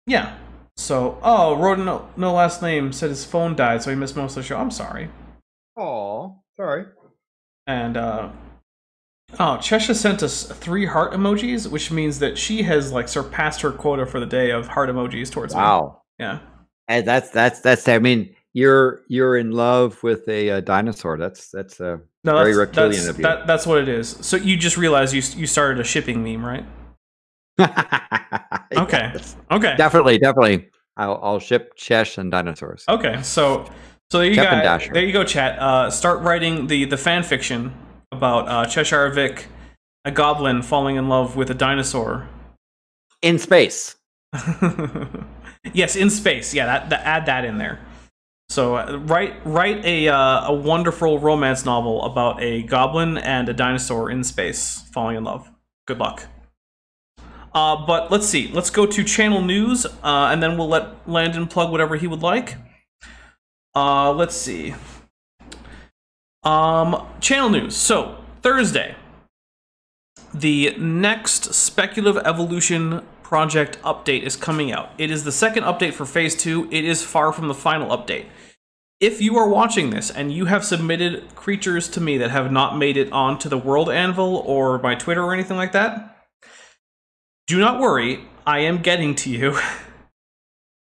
yeah. So oh, wrote no, no last name said his phone died, so he missed most of the show. I'm sorry. Oh, sorry. And uh, oh, Chesha sent us three heart emojis, which means that she has like surpassed her quota for the day of heart emojis towards me. Wow. Yeah. And that's that's that's. I mean, you're you're in love with a, uh dinosaur. That's that's uh, No, very that's, reptilian that's, of you. That, that's what it is. So you just realized you you started a shipping meme, right? Okay. Yes. Okay. Definitely, definitely. I'll, I'll ship Chesh and dinosaurs. Okay, so so there you go. There you go, chat. Uh, start writing the the fan fiction about uh, Cheshire Vic, a goblin falling in love with a dinosaur. In space. yes, in space. Yeah, that, that add that in there. So uh, write write a uh, a wonderful romance novel about a goblin and a dinosaur in space falling in love. Good luck. Uh, but let's see. Let's go to channel news, uh, and then we'll let Landon plug whatever he would like. Uh, let's see. Um, channel news. So Thursday, the next speculative evolution project update is coming out. It is the second update for phase two. It is far from the final update. If you are watching this and you have submitted creatures to me that have not made it onto the World Anvil or my Twitter or anything like that, do not worry. I am getting to you.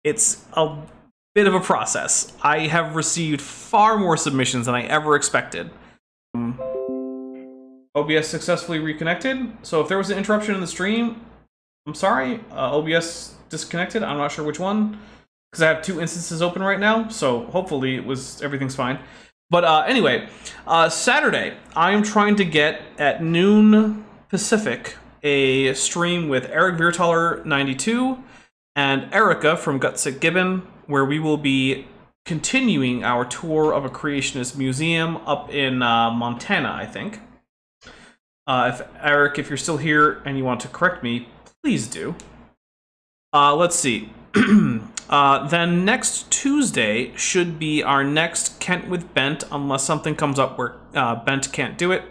It's a bit of a process. I have received far more submissions than I ever expected. Um, OBS successfully reconnected. So if there was an interruption in the stream, I'm sorry. Uh, OBS disconnected. I'm not sure which one because I have two instances open right now. So hopefully it was everything's fine. But uh, anyway, uh, Saturday I am trying to get at noon Pacific a stream with Eric Viertaler 92 and Erika from Gutsick Gibbon, where we will be continuing our tour of a creationist museum up in uh, Montana, I think. Uh, if Eric, if you're still here and you want to correct me, please do. Uh, let's see. uh, then next Tuesday should be our next Kent with Bent, unless something comes up where uh, Bent can't do it.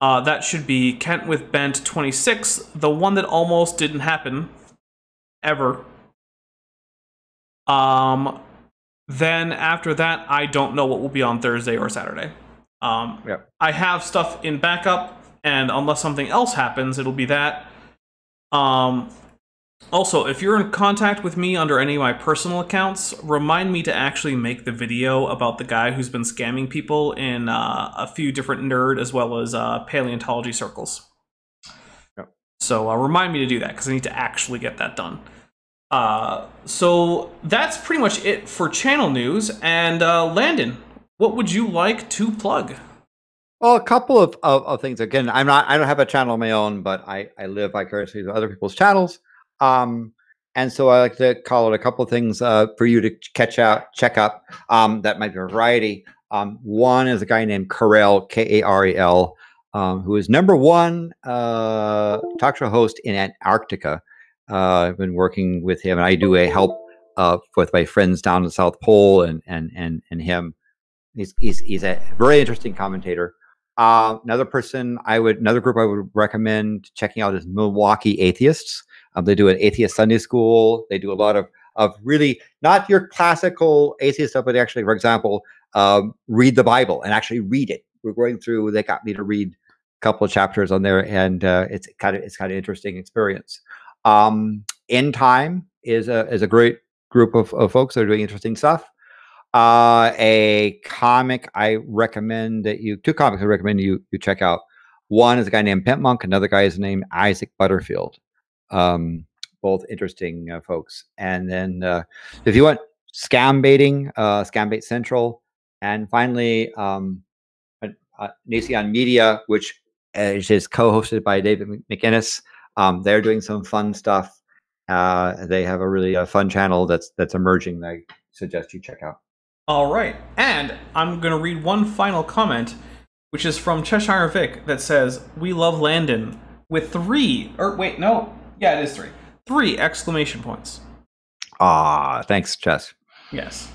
Uh, that should be Kent with Bent 26, the one that almost didn't happen ever. Um, then after that, I don't know what will be on Thursday or Saturday. Um, Yep. I have stuff in backup, and unless something else happens, it'll be that. Um, also, if you're in contact with me under any of my personal accounts, remind me to actually make the video about the guy who's been scamming people in uh, a few different nerd as well as uh, paleontology circles. Yep. So uh, remind me to do that because I need to actually get that done. Uh, so that's pretty much it for channel news. And uh, Landon, what would you like to plug? Well, a couple of, of, of things. Again, I'm not. I don't have a channel of my own, but I I live vicariously through other people's channels. Um, and so I like to call it a couple of things uh, for you to catch out, check up. Um, that might be a variety. Um, one is a guy named Karel K A R E L, um, who is number one uh, talk show host in Antarctica. Uh, I've been working with him, and I do a help uh, with my friends down in the South Pole, and and and and him. He's he's he's a very interesting commentator. Uh, another person I would another group I would recommend checking out is Milwaukee Atheists. Um, they do an atheist Sunday school. They do a lot of of really not your classical atheist stuff, but actually, for example, um, read the Bible and actually read it. We're going through. They got me to read a couple of chapters on there, and uh, it's kind of it's kind of interesting experience. Um, End Time is a is a great group of, of folks that are doing interesting stuff. Uh, a comic I recommend that you two comics I recommend you you check out. One is a guy named Pimp Monk. Another guy is named Isaac Butterfield. Um, both interesting uh, folks. And then uh, if you want scam baiting, uh, Scam Bait Central, and finally um, uh, uh, Media, which is co-hosted by David McInnes. Um, they're doing some fun stuff. Uh, they have a really uh, fun channel that's that's emerging. That I suggest you check out. All right, and I'm gonna read one final comment, which is from Cheshire Vic that says, "We love Landon." With three, or wait, no, yeah, it is three. Three exclamation points. Ah, thanks, Chess. Yes.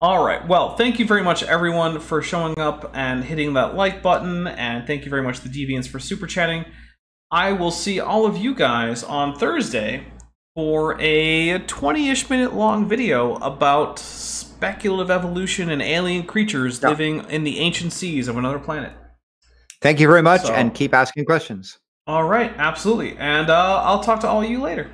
All right. Well, thank you very much, everyone, for showing up and hitting that like button. And thank you very much, the Deviants, for super chatting. I will see all of you guys on Thursday for a 20 ish minute long video about speculative evolution and alien creatures Yeah. living in the ancient seas of another planet. Thank you very much, So- and keep asking questions. All right. Absolutely. And uh, I'll talk to all of you later.